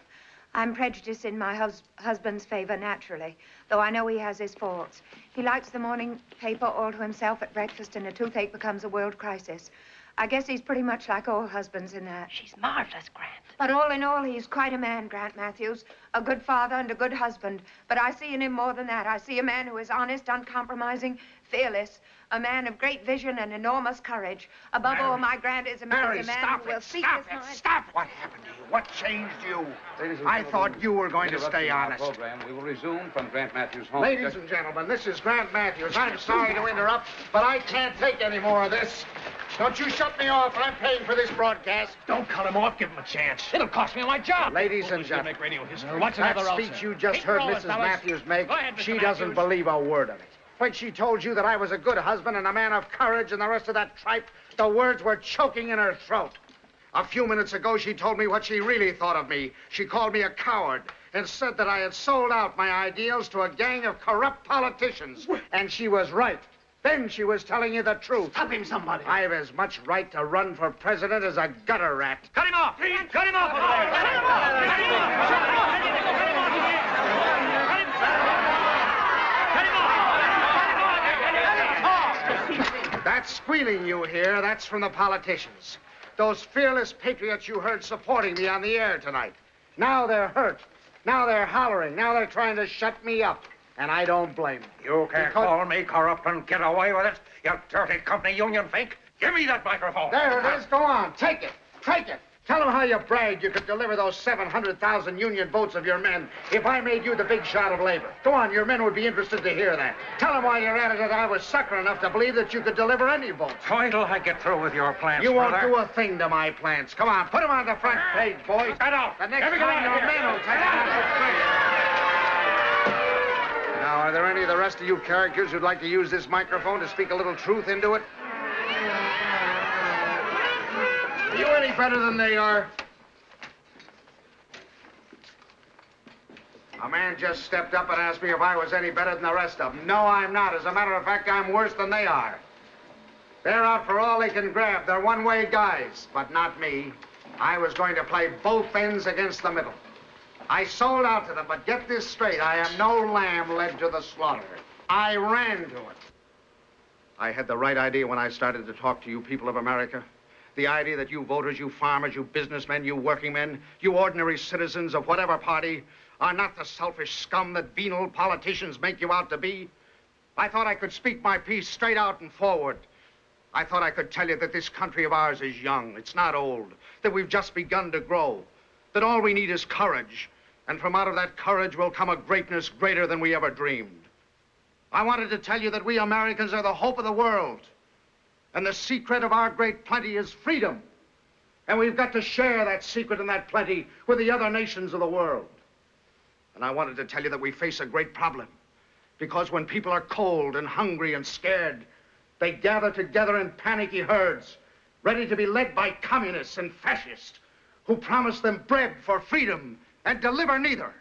Speaker 13: I'm prejudiced in my hus- husband's favor, naturally, though I know he has his faults. He likes the morning paper all to himself at breakfast, and a toothache becomes a world crisis. I guess he's pretty much like all husbands in that.
Speaker 4: She's marvelous, Grant.
Speaker 13: But all in all, he's quite a man, Grant Matthews. A good father and a good husband. But I see in him more than that. I see a man who is honest, uncompromising, fearless. A man of great vision and enormous courage. Above all, my Grant is a man,
Speaker 10: Mary,
Speaker 13: is a man
Speaker 10: stop
Speaker 13: who will
Speaker 10: it.
Speaker 13: speak
Speaker 10: Stop
Speaker 13: his
Speaker 10: it.
Speaker 13: mind.
Speaker 10: Stop it. What happened to you? What changed you?
Speaker 3: Ladies and
Speaker 10: I
Speaker 3: gentlemen,
Speaker 10: thought you were going to stay
Speaker 3: interrupting our
Speaker 10: honest.
Speaker 3: program. We will resume from Grant Matthews' home.
Speaker 10: Ladies and gentlemen, this is Grant Matthews. I'm sorry to interrupt, but I can't take any more of this. Don't you shut me off. I'm paying for this broadcast.
Speaker 1: Don't cut him off. Give him a chance. It'll cost me my job.
Speaker 10: Ladies and gentlemen,
Speaker 1: make radio history. What's
Speaker 10: that speech you just
Speaker 1: Keep
Speaker 10: heard
Speaker 1: rolling,
Speaker 10: Mrs.
Speaker 1: fellas.
Speaker 10: Matthews make,
Speaker 1: ahead, Mr.
Speaker 10: she doesn't
Speaker 1: Matthews.
Speaker 10: believe a word of it. When she told you that I was a good husband and a man of courage and the rest of that tripe, the words were choking in her throat. A few minutes ago, she told me what she really thought of me. She called me a coward and said that I had sold out my ideals to a gang of corrupt politicians. And she was right. Then she was telling you the truth.
Speaker 36: Stop him, somebody.
Speaker 10: I have as much right to run for president as a gutter rat.
Speaker 28: Cut him off. Cut him off over there. Cut him off. Cut him off. Cut him off.
Speaker 10: That squealing you hear, that's from the politicians. Those fearless patriots you heard supporting me on the air tonight. Now they're hurt. Now they're hollering. Now they're trying to shut me up. And I don't blame them.
Speaker 19: You can't
Speaker 10: Because-
Speaker 19: call me corrupt and get away with it, you dirty company union fake. Give me that microphone.
Speaker 10: There it is. Go on. Take it. Take it. Tell them how you bragged you could deliver those 700,000 Union votes of your men if I made you the big shot of labor. Go on, your men would be interested to hear that. Tell them while you're at it that I was sucker enough to believe that you could deliver any votes.
Speaker 19: Wait till I get through with your plans,
Speaker 10: You won't
Speaker 19: brother.
Speaker 10: do a thing to my plans. Come on, put them on the front page, boys.
Speaker 19: Get out.
Speaker 10: The next
Speaker 19: Let
Speaker 10: time your
Speaker 19: here.
Speaker 10: men will take it out the Now, are there any of the rest of you characters who'd like to use this microphone to speak a little truth into it? Are you any better than they are? A man just stepped up and asked me if I was any better than the rest of them. No, I'm not. As a matter of fact, I'm worse than they are. They're out for all they can grab. They're one-way guys, but not me. I was going to play both ends against the middle. I sold out to them, but get this straight. I am no lamb led to the slaughter. I ran to it. I had the right idea when I started to talk to you people of America. The idea that you voters, you farmers, you businessmen, you working men, you ordinary citizens of whatever party are not the selfish scum that venal politicians make you out to be. I thought I could speak my piece straight out and forward. I thought I could tell you that this country of ours is young. It's not old. That we've just begun to grow. That all we need is courage. And from out of that courage will come a greatness greater than we ever dreamed. I wanted to tell you that we Americans are the hope of the world. And the secret of our great plenty is freedom. And we've got to share that secret and that plenty with the other nations of the world. And I wanted to tell you that we face a great problem. Because when people are cold and hungry and scared, they gather together in panicky herds, ready to be led by communists and fascists who promise them bread for freedom and deliver neither.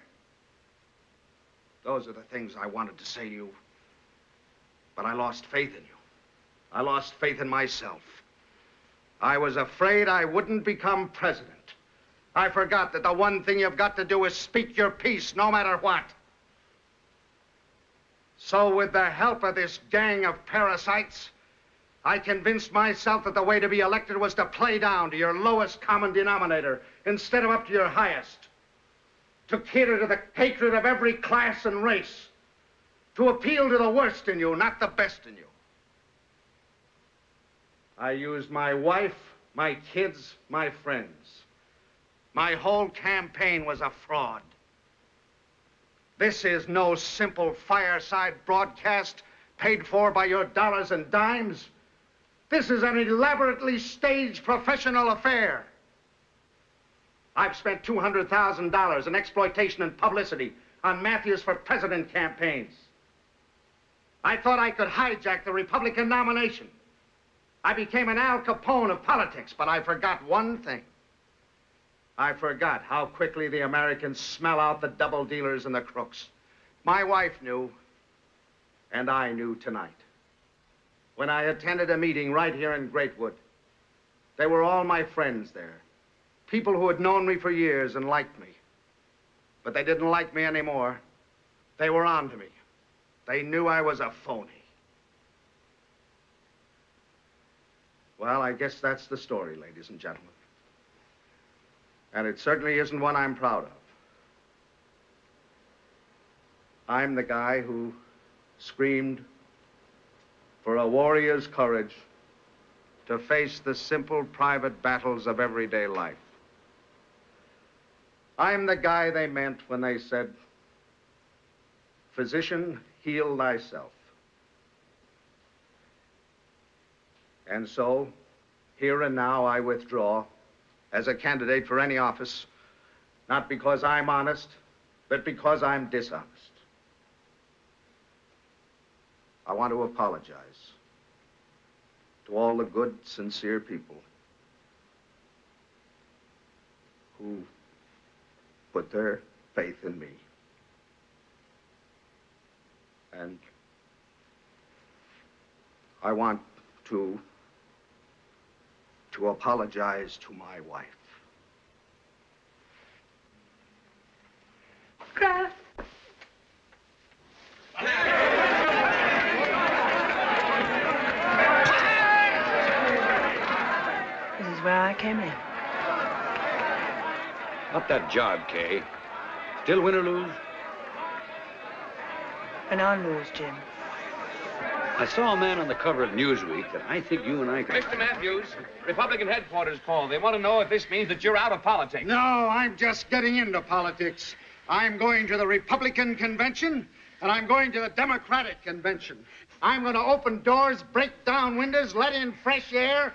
Speaker 10: Those are the things I wanted to say to you. But I lost faith in you. I lost faith in myself. I was afraid I wouldn't become president. I forgot that the one thing you've got to do is speak your piece, no matter what. So, with the help of this gang of parasites, I convinced myself that the way to be elected was to play down to your lowest common denominator instead of up to your highest. To cater to the hatred of every class and race. To appeal to the worst in you, not the best in you. I used my wife, my kids, my friends. My whole campaign was a fraud. This is no simple fireside broadcast paid for by your dollars and dimes. This is an elaborately staged professional affair. I've spent $200,000 in exploitation and publicity on Matthews for president campaigns. I thought I could hijack the Republican nomination. I became an Al Capone of politics, but I forgot one thing. I forgot how quickly the Americans smell out the double dealers and the crooks. My wife knew, and I knew tonight. When I attended a meeting right here in Greatwood, they were all my friends there. People who had known me for years and liked me. But they didn't like me anymore. They were on to me. They knew I was a phony. Well, I guess that's the story, ladies and gentlemen. And it certainly isn't one I'm proud of. I'm the guy who screamed for a warrior's courage to face the simple private battles of everyday life. I'm the guy they meant when they said, Physician, heal thyself. And so, here and now, I withdraw as a candidate for any office, not because I'm honest, but because I'm dishonest. I want to apologize to all the good, sincere people who put their faith in me. And I want to to apologize to my wife.
Speaker 4: Grant. This is where I came in.
Speaker 7: Not that job, Kay. Still win or lose?
Speaker 4: And I'll lose, Jim.
Speaker 3: I saw a man on the cover of Newsweek that I think you and I could.
Speaker 19: Mr. Matthews, Republican headquarters called. They want to know if this means that you're out of politics.
Speaker 10: No, I'm just getting into politics. I'm going to the Republican convention, and I'm going to the Democratic convention. I'm going to open doors, break down windows, let in fresh air.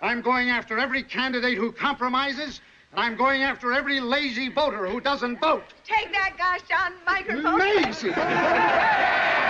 Speaker 10: I'm going after every candidate who compromises, and I'm going after every lazy voter who doesn't vote.
Speaker 13: Take that gosh darn microphone.
Speaker 10: Maisie!